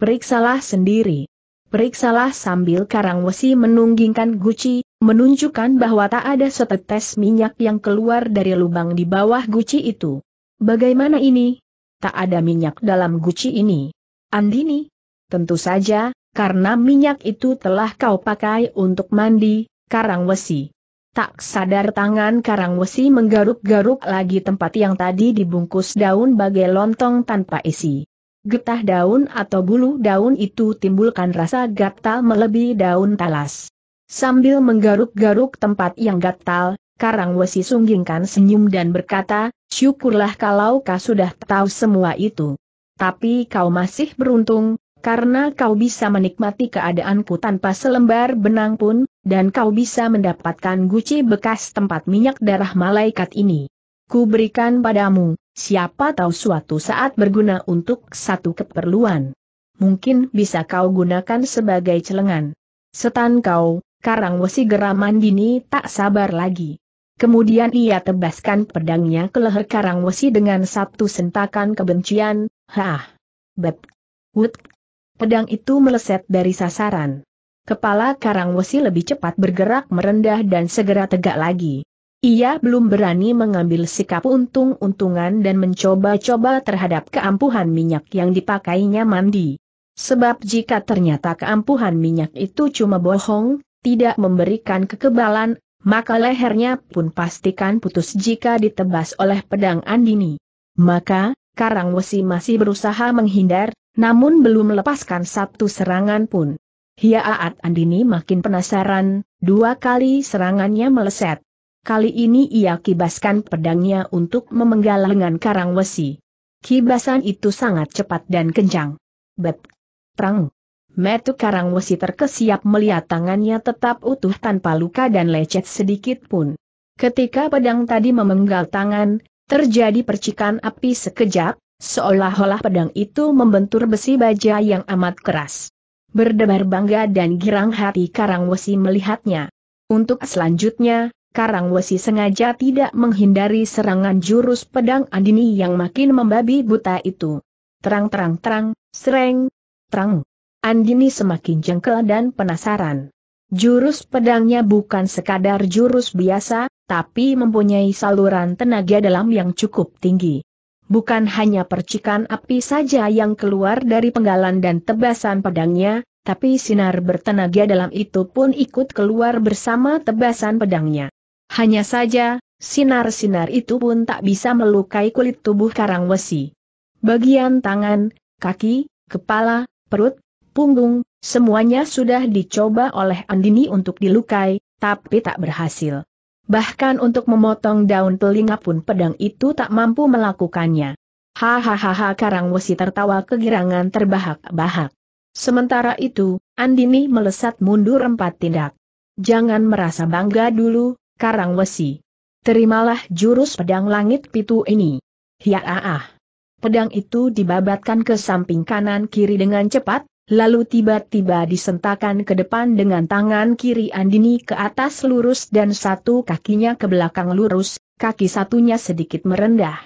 Periksalah sendiri. Periksalah sambil Karang Wesi menunggingkan guci, menunjukkan bahwa tak ada setetes minyak yang keluar dari lubang di bawah guci itu. Bagaimana ini? Tak ada minyak dalam guci ini. Andini? Tentu saja, karena minyak itu telah kau pakai untuk mandi, Karang Wesi. Tak sadar tangan Karang Wesi menggaruk-garuk lagi tempat yang tadi dibungkus daun bagai lontong tanpa isi. Getah daun atau bulu daun itu timbulkan rasa gatal melebihi daun talas. Sambil menggaruk-garuk tempat yang gatal, Karang Wesi sunggingkan senyum dan berkata, syukurlah kalau kau sudah tahu semua itu. Tapi kau masih beruntung, karena kau bisa menikmati keadaanku tanpa selembar benang pun, dan kau bisa mendapatkan guci bekas tempat minyak darah malaikat ini. Ku berikan padamu, Siapa tahu suatu saat berguna untuk satu keperluan. Mungkin bisa kau gunakan sebagai celengan. Setan kau, Karang Wesi geram Andini tak sabar lagi. Kemudian ia tebaskan pedangnya ke leher Karang Wesi dengan satu sentakan kebencian, hah, beb, wut. Pedang itu meleset dari sasaran. Kepala Karang Wesi lebih cepat bergerak merendah dan segera tegak lagi. Ia belum berani mengambil sikap untung-untungan dan mencoba-coba terhadap keampuhan minyak yang dipakainya mandi. Sebab jika ternyata keampuhan minyak itu cuma bohong, tidak memberikan kekebalan, maka lehernya pun pastikan putus jika ditebas oleh pedang Andini. Maka, Karang Wesi masih berusaha menghindar, namun belum melepaskan satu serangan pun. Hiaat Andini makin penasaran, dua kali serangannya meleset. Kali ini ia kibaskan pedangnya untuk memenggal lengan Karang Wesi. Kibasan itu sangat cepat dan kencang. Bet. Prang. Metu Karang Wesi terkesiap melihat tangannya tetap utuh tanpa luka dan lecet sedikit pun. Ketika pedang tadi memenggal tangan, terjadi percikan api sekejap, seolah-olah pedang itu membentur besi baja yang amat keras. Berdebar bangga dan girang hati Karang Wesi melihatnya. Untuk selanjutnya, Karang Wesi sengaja tidak menghindari serangan jurus pedang Andini yang makin membabi buta itu. Terang-terang-terang, sereng, terang. Andini semakin jengkel dan penasaran. Jurus pedangnya bukan sekadar jurus biasa, tapi mempunyai saluran tenaga dalam yang cukup tinggi. Bukan hanya percikan api saja yang keluar dari penggalan dan tebasan pedangnya, tapi sinar bertenaga dalam itu pun ikut keluar bersama tebasan pedangnya. Hanya saja, sinar-sinar itu pun tak bisa melukai kulit tubuh Karang Wesi. Bagian tangan, kaki, kepala, perut, punggung, semuanya sudah dicoba oleh Andini untuk dilukai, tapi tak berhasil. Bahkan untuk memotong daun telinga pun pedang itu tak mampu melakukannya. Hahaha Karang Wesi tertawa kegirangan terbahak-bahak. Sementara itu, Andini melesat mundur empat tindak. Jangan merasa bangga dulu, Karang Wesi. Terimalah jurus pedang langit pitu ini. Hiaah. Pedang itu dibabatkan ke samping kanan kiri dengan cepat, lalu tiba-tiba disentakan ke depan dengan tangan kiri Andini ke atas lurus dan satu kakinya ke belakang lurus, kaki satunya sedikit merendah.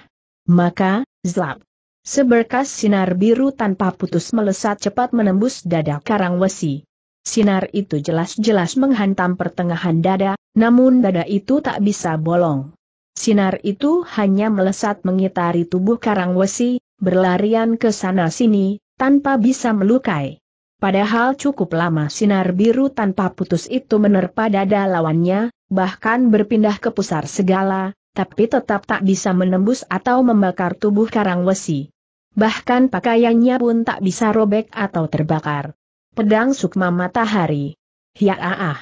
Maka, zlap. Seberkas sinar biru tanpa putus melesat cepat menembus dada Karang Wesi. Sinar itu jelas-jelas menghantam pertengahan dada, namun dada itu tak bisa bolong. Sinar itu hanya melesat mengitari tubuh Karang Wesi, berlarian ke sana-sini, tanpa bisa melukai. Padahal cukup lama sinar biru tanpa putus itu menerpa dada lawannya, bahkan berpindah ke pusar segala, tapi tetap tak bisa menembus atau membakar tubuh Karang Wesi. Bahkan pakaiannya pun tak bisa robek atau terbakar. Pedang Sukma Matahari. Hiaah.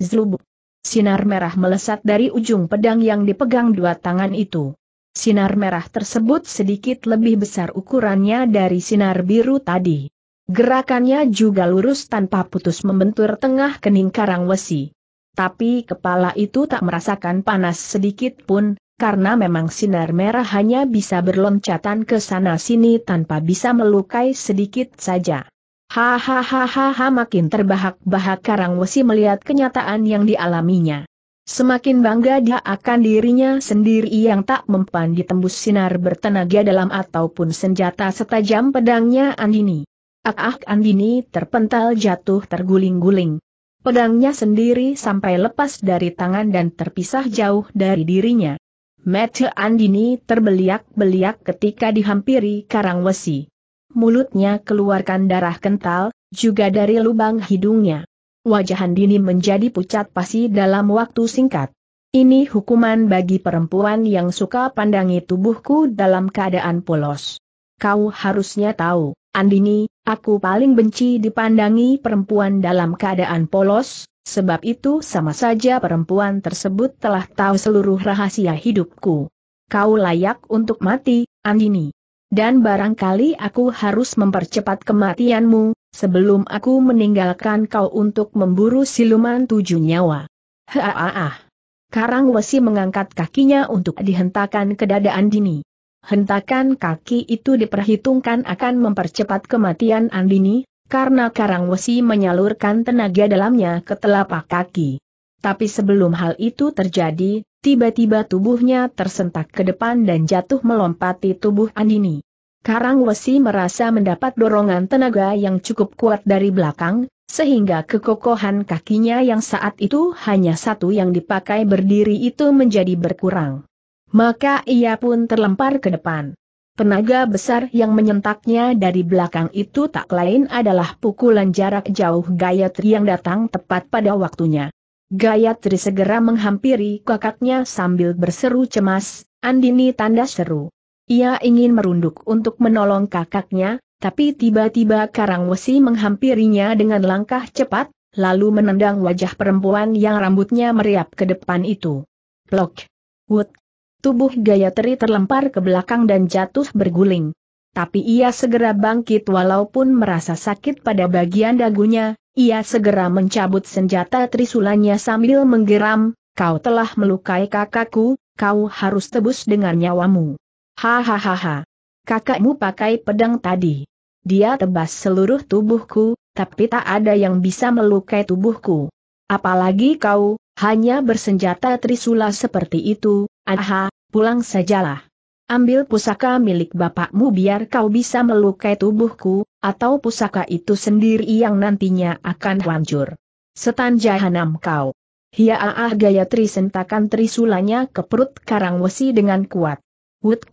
Zlub. Sinar merah melesat dari ujung pedang yang dipegang dua tangan itu. Sinar merah tersebut sedikit lebih besar ukurannya dari sinar biru tadi. Gerakannya juga lurus tanpa putus membentur tengah kening karang wesi. Tapi kepala itu tak merasakan panas sedikit pun, karena memang sinar merah hanya bisa berloncatan ke sana-sini tanpa bisa melukai sedikit saja. Hahaha makin terbahak-bahak Karang Wesi melihat kenyataan yang dialaminya. Semakin bangga dia akan dirinya sendiri yang tak mempan ditembus sinar bertenaga dalam ataupun senjata setajam pedangnya Andini. Ah-ah Andini terpental jatuh terguling-guling. Pedangnya sendiri sampai lepas dari tangan dan terpisah jauh dari dirinya. Mata Andini terbeliak-beliak ketika dihampiri Karang Wesi mulutnya keluarkan darah kental, juga dari lubang hidungnya. Wajah Andini menjadi pucat pasi dalam waktu singkat. Ini hukuman bagi perempuan yang suka pandangi tubuhku dalam keadaan polos. Kau harusnya tahu, Andini, aku paling benci dipandangi perempuan dalam keadaan polos, sebab itu sama saja perempuan tersebut telah tahu seluruh rahasia hidupku. Kau layak untuk mati, Andini dan barangkali aku harus mempercepat kematianmu, sebelum aku meninggalkan kau untuk memburu siluman tujuh nyawa. Haaah. Karang Wesi mengangkat kakinya untuk dihentakkan ke dada Andini. hentakan kaki itu diperhitungkan akan mempercepat kematian Andini, karena Karang Wesi menyalurkan tenaga dalamnya ke telapak kaki. Tapi sebelum hal itu terjadi, tiba-tiba tubuhnya tersentak ke depan dan jatuh melompati tubuh Andini. Karang Wesi merasa mendapat dorongan tenaga yang cukup kuat dari belakang, sehingga kekokohan kakinya yang saat itu hanya satu yang dipakai berdiri itu menjadi berkurang. Maka ia pun terlempar ke depan. Tenaga besar yang menyentaknya dari belakang itu tak lain adalah pukulan jarak jauh Gayatri yang datang tepat pada waktunya. Gayatri segera menghampiri kakaknya sambil berseru cemas, Andini tanda seru. Ia ingin merunduk untuk menolong kakaknya, tapi tiba-tiba Karang Wesi menghampirinya dengan langkah cepat, lalu menendang wajah perempuan yang rambutnya meriap ke depan itu. Plok! Wut! Tubuh Gayatri terlempar ke belakang dan jatuh berguling. Tapi ia segera bangkit walaupun merasa sakit pada bagian dagunya, ia segera mencabut senjata trisulanya sambil menggeram, kau telah melukai kakakku, kau harus tebus dengan nyawamu. Hahaha. Kakakmu pakai pedang tadi. Dia tebas seluruh tubuhku, tapi tak ada yang bisa melukai tubuhku. Apalagi kau, hanya bersenjata trisula seperti itu, aha, pulang sajalah. Ambil pusaka milik bapakmu biar kau bisa melukai tubuhku, atau pusaka itu sendiri yang nantinya akan hancur. Setan jahanam kau. Hiaah Gayatri sentakan trisulanya ke perut Karangwesi dengan kuat. Wut,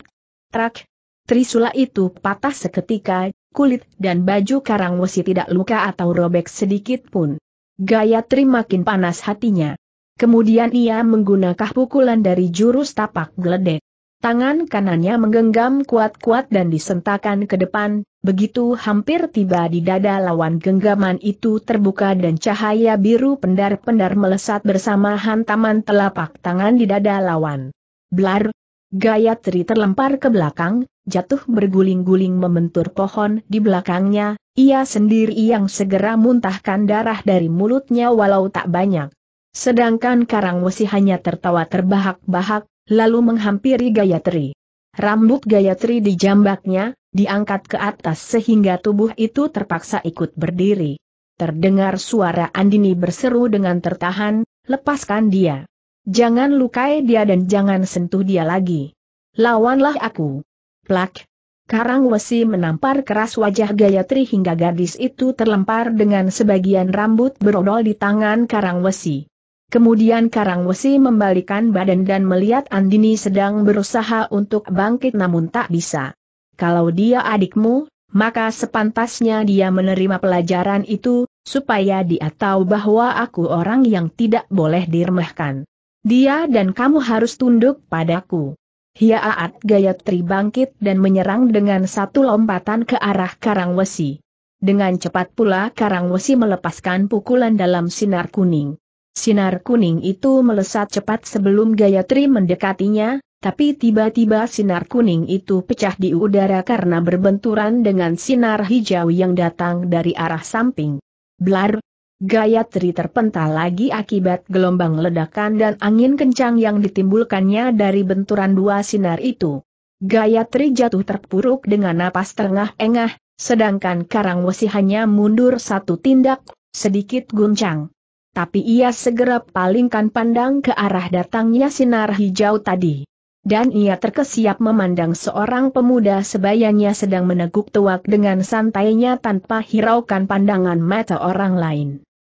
trak, trisula itu patah seketika, kulit dan baju Karangwesi tidak luka atau robek sedikit pun. Gayatri makin panas hatinya. Kemudian ia menggunakan pukulan dari jurus tapak geledek. Tangan kanannya menggenggam kuat-kuat dan disentakan ke depan, begitu hampir tiba di dada lawan genggaman itu terbuka dan cahaya biru pendar-pendar melesat bersama hantaman telapak tangan di dada lawan. Blar! Gayatri terlempar ke belakang, jatuh berguling-guling membentur pohon di belakangnya, ia sendiri yang segera muntahkan darah dari mulutnya walau tak banyak. Sedangkan Karang Wesi hanya tertawa terbahak-bahak, lalu menghampiri Gayatri. Rambut Gayatri dijambaknya, diangkat ke atas sehingga tubuh itu terpaksa ikut berdiri. Terdengar suara Andini berseru dengan tertahan, lepaskan dia. Jangan lukai dia dan jangan sentuh dia lagi. Lawanlah aku. Plak. Karang Wesi menampar keras wajah Gayatri hingga gadis itu terlempar dengan sebagian rambut berodol di tangan Karang Wesi. Kemudian Karang Wesi membalikan badan dan melihat Andini sedang berusaha untuk bangkit namun tak bisa. Kalau dia adikmu, maka sepantasnya dia menerima pelajaran itu, supaya dia tahu bahwa aku orang yang tidak boleh diremehkan. Dia dan kamu harus tunduk padaku. Hiaat Gayatri bangkit dan menyerang dengan satu lompatan ke arah Karang Wesi. Dengan cepat pula Karang Wesi melepaskan pukulan dalam sinar kuning. Sinar kuning itu melesat cepat sebelum Gayatri mendekatinya, tapi tiba-tiba sinar kuning itu pecah di udara karena berbenturan dengan sinar hijau yang datang dari arah samping. Blar! Gayatri terpental lagi akibat gelombang ledakan dan angin kencang yang ditimbulkannya dari benturan dua sinar itu. Gayatri jatuh terpuruk dengan napas tengah-engah, sedangkan Karangwesi hanya mundur satu tindak, sedikit guncang tapi ia segera palingkan pandang ke arah datangnya sinar hijau tadi. Dan ia terkesiap memandang seorang pemuda sebayanya sedang meneguk tuak dengan santainya tanpa hiraukan pandangan mata orang lain.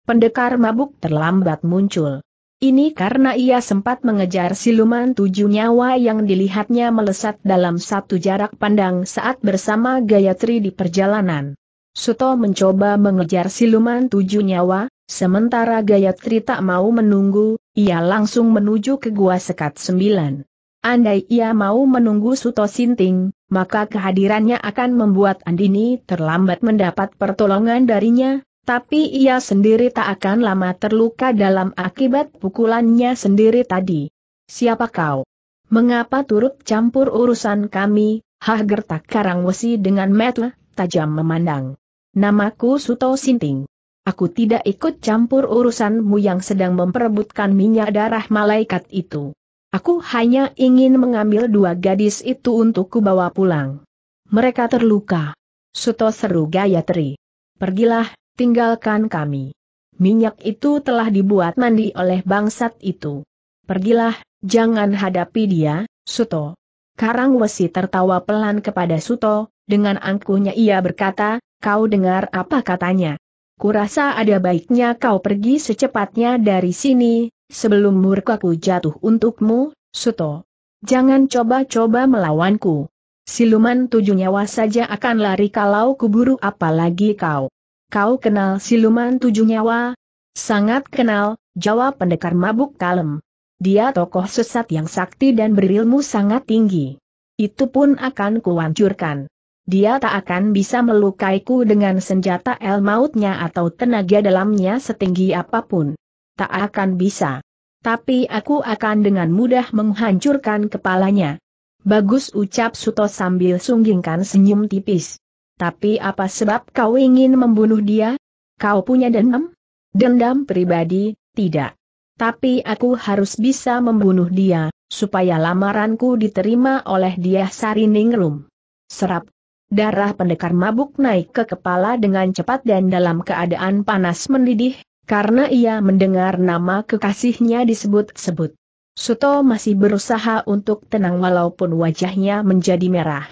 Pendekar mabuk terlambat muncul. Ini karena ia sempat mengejar siluman tujuh nyawa yang dilihatnya melesat dalam satu jarak pandang saat bersama Gayatri di perjalanan. Suto mencoba mengejar siluman tujuh nyawa, Sementara Gayatri tak mau menunggu, ia langsung menuju ke Gua Sekat Sembilan. Andai ia mau menunggu Suto Sinting, maka kehadirannya akan membuat Andini terlambat mendapat pertolongan darinya, tapi ia sendiri tak akan lama terluka dalam akibat pukulannya sendiri tadi. Siapa kau? Mengapa turut campur urusan kami? Hah gertak Karangwesi dengan mata tajam memandang. Namaku Suto Sinting. Aku tidak ikut campur urusanmu yang sedang memperebutkan minyak darah malaikat itu. Aku hanya ingin mengambil dua gadis itu untuk kubawa pulang. Mereka terluka. Suto seru Gayatri. Pergilah, tinggalkan kami. Minyak itu telah dibuat mandi oleh bangsat itu. Pergilah, jangan hadapi dia, Suto. Karang Wesi tertawa pelan kepada Suto, dengan angkuhnya ia berkata, kau dengar apa katanya? Kurasa ada baiknya kau pergi secepatnya dari sini, sebelum murkaku jatuh untukmu, Suto. Jangan coba-coba melawanku. Siluman tujuh nyawa saja akan lari kalau kuburu apalagi kau. Kau kenal siluman tujuh nyawa? Sangat kenal, jawab pendekar mabuk kalem. Dia tokoh sesat yang sakti dan berilmu sangat tinggi. Itu pun akan kuwancurkan. Dia tak akan bisa melukaiku dengan senjata el mautnya atau tenaga dalamnya setinggi apa pun. Tak akan bisa. Tapi aku akan dengan mudah menghancurkan kepalanya. Bagus ucap Suto sambil sunggingkan senyum tipis. Tapi apa sebab kau ingin membunuh dia? Kau punya dendam? Dendam pribadi, tidak. Tapi aku harus bisa membunuh dia, supaya lamaranku diterima oleh dia Sariningrum. Serap. Darah pendekar mabuk naik ke kepala dengan cepat dan dalam keadaan panas mendidih, karena ia mendengar nama kekasihnya disebut-sebut. Suto masih berusaha untuk tenang walaupun wajahnya menjadi merah.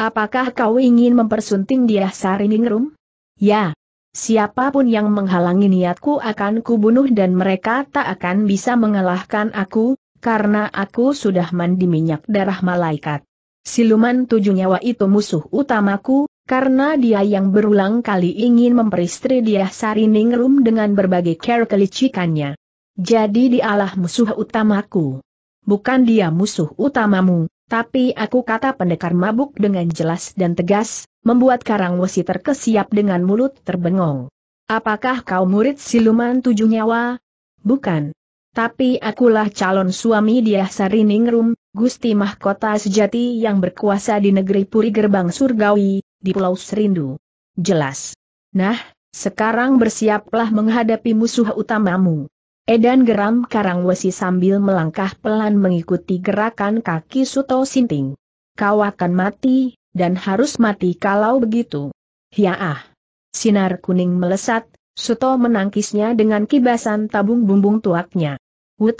Apakah kau ingin mempersunting dia Sariningrum? Ya. Siapa pun yang menghalangi niatku akan kubunuh dan mereka tak akan bisa mengalahkan aku, karena aku sudah mandi minyak darah malaikat. Siluman tujuh nyawa itu musuh utamaku, karena dia yang berulang kali ingin memperistri dia Sariningrum dengan berbagai cara kelicikannya. Jadi dialah musuh utamaku. Bukan dia musuh utamamu, tapi aku kata pendekar mabuk dengan jelas dan tegas, membuat Karang Wesi terkesiap dengan mulut terbengong. Apakah kau murid siluman tujuh nyawa? Bukan. Tapi akulah calon suami dia Sariningrum, Gusti Mahkota sejati yang berkuasa di negeri Puri Gerbang Surgawi, di Pulau Serindu. Jelas. Nah, sekarang bersiaplah menghadapi musuh utamamu. Edan geram Karangwesi sambil melangkah pelan mengikuti gerakan kaki Suto Sinting. Kau akan mati, dan harus mati kalau begitu. Hiaah. Sinar kuning melesat, Suto menangkisnya dengan kibasan tabung bumbung tuaknya. Wut.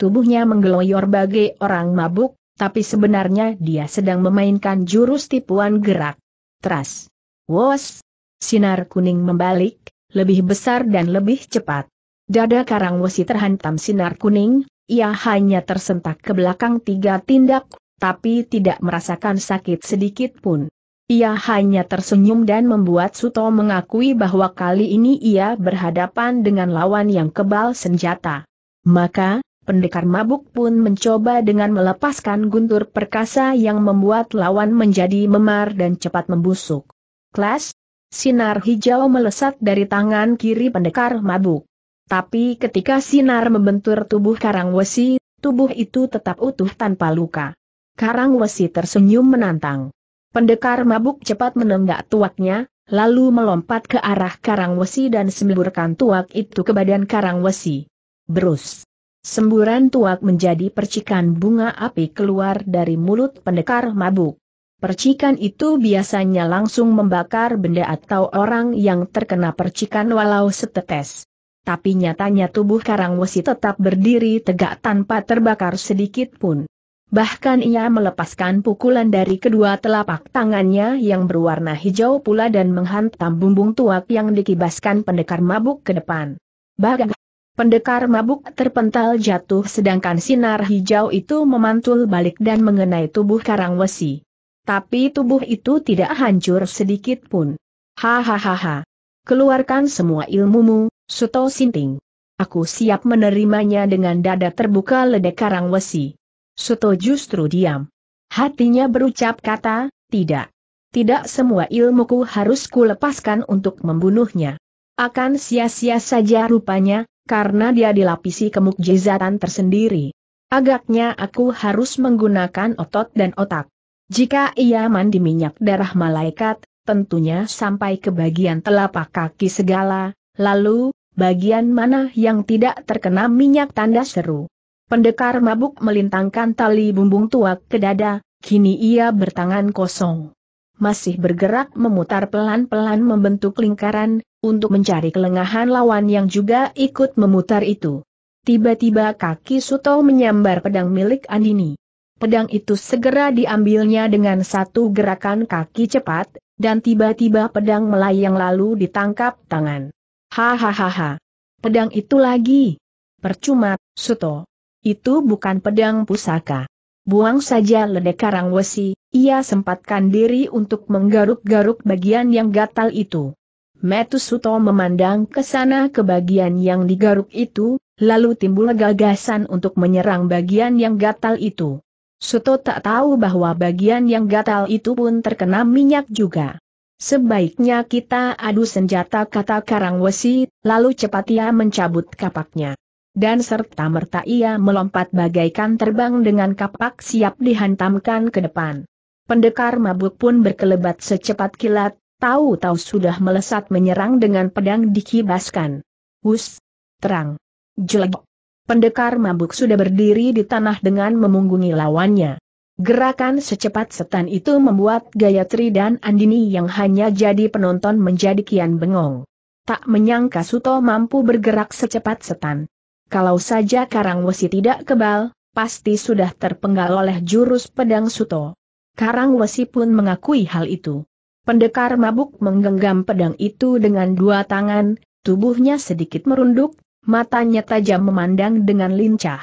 Tubuhnya menggeloyor bagai orang mabuk, tapi sebenarnya dia sedang memainkan jurus tipuan gerak. Teras. Wos. Sinar kuning membalik, lebih besar dan lebih cepat. Dada Karang Wesi terhantam sinar kuning, ia hanya tersentak ke belakang tiga tindak, tapi tidak merasakan sakit sedikit pun. Ia hanya tersenyum dan membuat Suto mengakui bahwa kali ini ia berhadapan dengan lawan yang kebal senjata. Maka, pendekar mabuk pun mencoba dengan melepaskan guntur perkasa yang membuat lawan menjadi memar dan cepat membusuk. Klas, sinar hijau melesat dari tangan kiri pendekar mabuk. Tapi ketika sinar membentur tubuh Karang Wesi, tubuh itu tetap utuh tanpa luka. Karang Wesi tersenyum menantang. Pendekar mabuk cepat menenggak tuaknya, lalu melompat ke arah Karang Wesi dan semburkan tuak itu ke badan Karang Wesi. Berus. Semburan tuak menjadi percikan bunga api keluar dari mulut pendekar mabuk. Percikan itu biasanya langsung membakar benda atau orang yang terkena percikan walau setetes tapi nyatanya tubuh Karang Wesi tetap berdiri tegak tanpa terbakar sedikit pun. Bahkan ia melepaskan pukulan dari kedua telapak tangannya yang berwarna hijau pula dan menghantam bumbung tuak yang dikibaskan pendekar mabuk ke depan. Bagah! Pendekar mabuk terpental jatuh sedangkan sinar hijau itu memantul balik dan mengenai tubuh Karang Wesi. Tapi tubuh itu tidak hancur sedikit pun. Hahaha. Keluarkan semua ilmumu, Suto Sinting. Aku siap menerimanya dengan dada terbuka ledek karang wesi. Suto justru diam. Hatinya berucap kata, tidak. Tidak semua ilmuku harus kulepaskan untuk membunuhnya. Akan sia-sia saja rupanya, karena dia dilapisi kemukjizatan tersendiri. Agaknya aku harus menggunakan otot dan otak. Jika ia mandi minyak darah malaikat, tentunya sampai ke bagian telapak kaki segala, lalu, bagian mana yang tidak terkena minyak tanda seru. Pendekar mabuk melintangkan tali bumbung tuak ke dada, kini ia bertangan kosong. Masih bergerak memutar pelan-pelan membentuk lingkaran, untuk mencari kelengahan lawan yang juga ikut memutar itu. Tiba-tiba kaki Suto menyambar pedang milik Andini. Pedang itu segera diambilnya dengan satu gerakan kaki cepat, dan tiba-tiba pedang melayang lalu ditangkap tangan. Hahaha. Pedang itu lagi. Percuma, Suto. Itu bukan pedang pusaka. Buang saja ledek karang wesi, ia sempatkan diri untuk menggaruk-garuk bagian yang gatal itu. Metu Suto memandang ke sana ke bagian yang digaruk itu, lalu timbul gagasan untuk menyerang bagian yang gatal itu. Suto tak tahu bahwa bagian yang gatal itu pun terkena minyak juga. Sebaiknya kita adu senjata kata Karang Wesi, lalu cepat ia mencabut kapaknya dan serta-merta ia melompat bagaikan terbang dengan kapak siap dihantamkan ke depan. Pendekar mabuk pun berkelebat secepat kilat, tahu-tahu sudah melesat menyerang dengan pedang dikibaskan. Hus! Terang! Jelek! Pendekar mabuk sudah berdiri di tanah dengan memunggungi lawannya. Gerakan secepat setan itu membuat Gayatri dan Andini yang hanya jadi penonton menjadi kian bengong. Tak menyangka Suto mampu bergerak secepat setan. Kalau saja Karang Wesi tidak kebal, pasti sudah terpenggal oleh jurus pedang Suto. Karang Wesi pun mengakui hal itu. Pendekar mabuk menggenggam pedang itu dengan dua tangan, tubuhnya sedikit merunduk, matanya tajam memandang dengan lincah.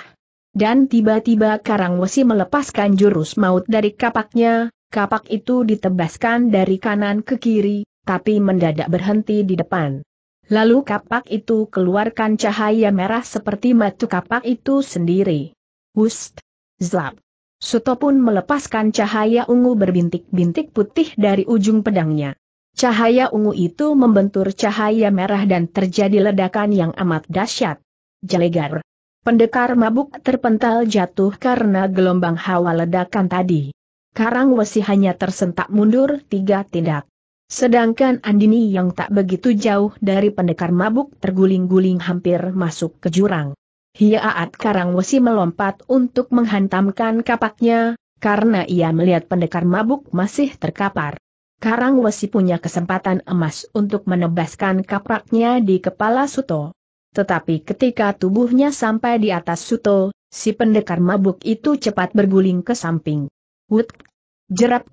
Dan tiba-tiba Karang Wesi melepaskan jurus maut dari kapaknya, kapak itu ditebaskan dari kanan ke kiri, tapi mendadak berhenti di depan. Lalu kapak itu keluarkan cahaya merah seperti matu kapak itu sendiri. Wust! Zlap! Suto pun melepaskan cahaya ungu berbintik-bintik putih dari ujung pedangnya. Cahaya ungu itu membentur cahaya merah dan terjadi ledakan yang amat dahsyat. Jelegar. Pendekar mabuk terpental jatuh karena gelombang hawa ledakan tadi. Karang Wesi hanya tersentak mundur tiga tindak. Sedangkan Andini yang tak begitu jauh dari pendekar mabuk terguling-guling hampir masuk ke jurang. Hiaat Karangwesi melompat untuk menghantamkan kapaknya, karena ia melihat pendekar mabuk masih terkapar. Karangwesi punya kesempatan emas untuk menebaskan kapaknya di kepala Suto. Tetapi ketika tubuhnya sampai di atas Suto, si pendekar mabuk itu cepat berguling ke samping. Wut! Jerap!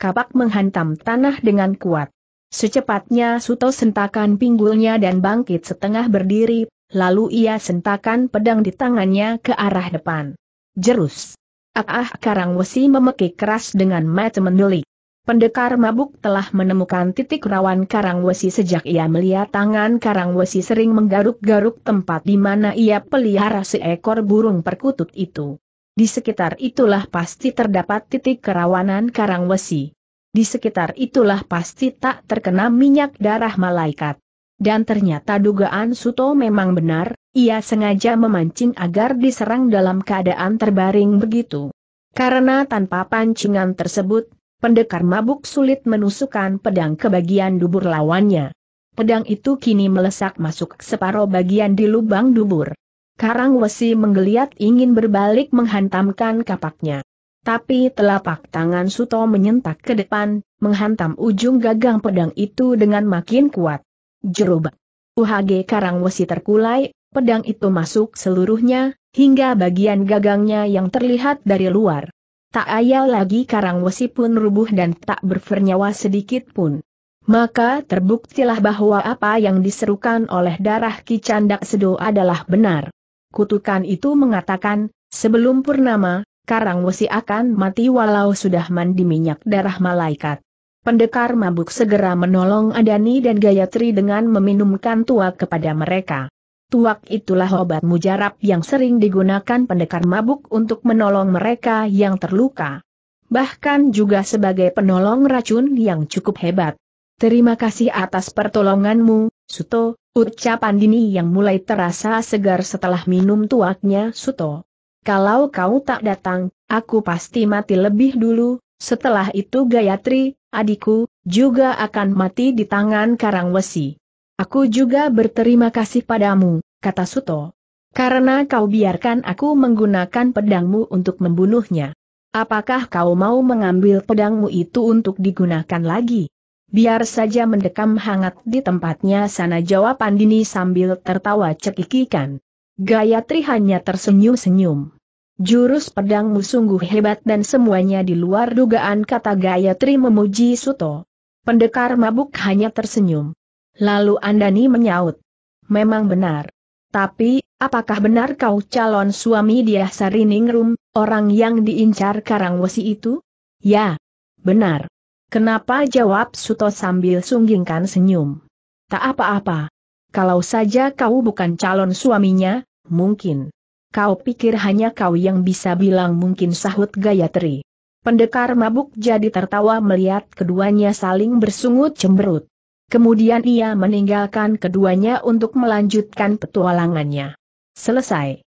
kapak menghantam tanah dengan kuat. Secepatnya Suto sentakan pinggulnya dan bangkit setengah berdiri, lalu ia sentakan pedang di tangannya ke arah depan. Jerus. Ah, ah Karang Wesi memekik keras dengan mata mendelik. Pendekar mabuk telah menemukan titik rawan Karang Wesi sejak ia melihat tangan Karang Wesi sering menggaruk-garuk tempat di mana ia pelihara seekor burung perkutut itu. Di sekitar itulah pasti terdapat titik kerawanan karang wesi. Di sekitar itulah pasti tak terkena minyak darah malaikat. Dan ternyata dugaan Suto memang benar, ia sengaja memancing agar diserang dalam keadaan terbaring begitu. Karena tanpa pancingan tersebut, pendekar mabuk sulit menusukkan pedang ke bagian dubur lawannya. Pedang itu kini melesak masuk separuh bagian di lubang dubur. Karang Wesi menggeliat ingin berbalik menghantamkan kapaknya. Tapi telapak tangan Suto menyentak ke depan, menghantam ujung gagang pedang itu dengan makin kuat. Jerubak. UHG Karang Wesi terkulai, pedang itu masuk seluruhnya, hingga bagian gagangnya yang terlihat dari luar. Tak ayal lagi Karang Wesi pun rubuh dan tak bernyawa sedikit pun. Maka terbuktilah bahwa apa yang diserukan oleh darah Kicandak Sedo adalah benar. Kutukan itu mengatakan, sebelum purnama, Karang Wesi akan mati walau sudah mandi minyak darah malaikat. Pendekar mabuk segera menolong Adani dan Gayatri dengan meminumkan tuak kepada mereka. Tuak itulah obat mujarab yang sering digunakan pendekar mabuk untuk menolong mereka yang terluka. Bahkan juga sebagai penolong racun yang cukup hebat. Terima kasih atas pertolonganmu, Suto, Ucapan Dini yang mulai terasa segar setelah minum tuaknya Suto. Kalau kau tak datang, aku pasti mati lebih dulu, setelah itu Gayatri, adikku, juga akan mati di tangan Karang Wesi. Aku juga berterima kasih padamu, kata Suto. Karena kau biarkan aku menggunakan pedangmu untuk membunuhnya. Apakah kau mau mengambil pedangmu itu untuk digunakan lagi? Biar saja mendekam hangat di tempatnya sana jawab Andini sambil tertawa cekikikan. Gayatri hanya tersenyum-senyum. Jurus pedangmu sungguh hebat dan semuanya di luar dugaan kata Gayatri memuji Suto. Pendekar mabuk hanya tersenyum. Lalu Andani menyaut. Memang benar. Tapi, apakah benar kau calon suami dia Sariningrum, orang yang diincar Karangwesi itu? Ya. Benar. Kenapa jawab Suto sambil sunggingkan senyum? Tak apa-apa. Kalau saja kau bukan calon suaminya, mungkin. Kau pikir hanya kau yang bisa bilang mungkin sahut Gayatri. Pendekar mabuk jadi tertawa melihat keduanya saling bersungut cemberut. Kemudian ia meninggalkan keduanya untuk melanjutkan petualangannya. Selesai.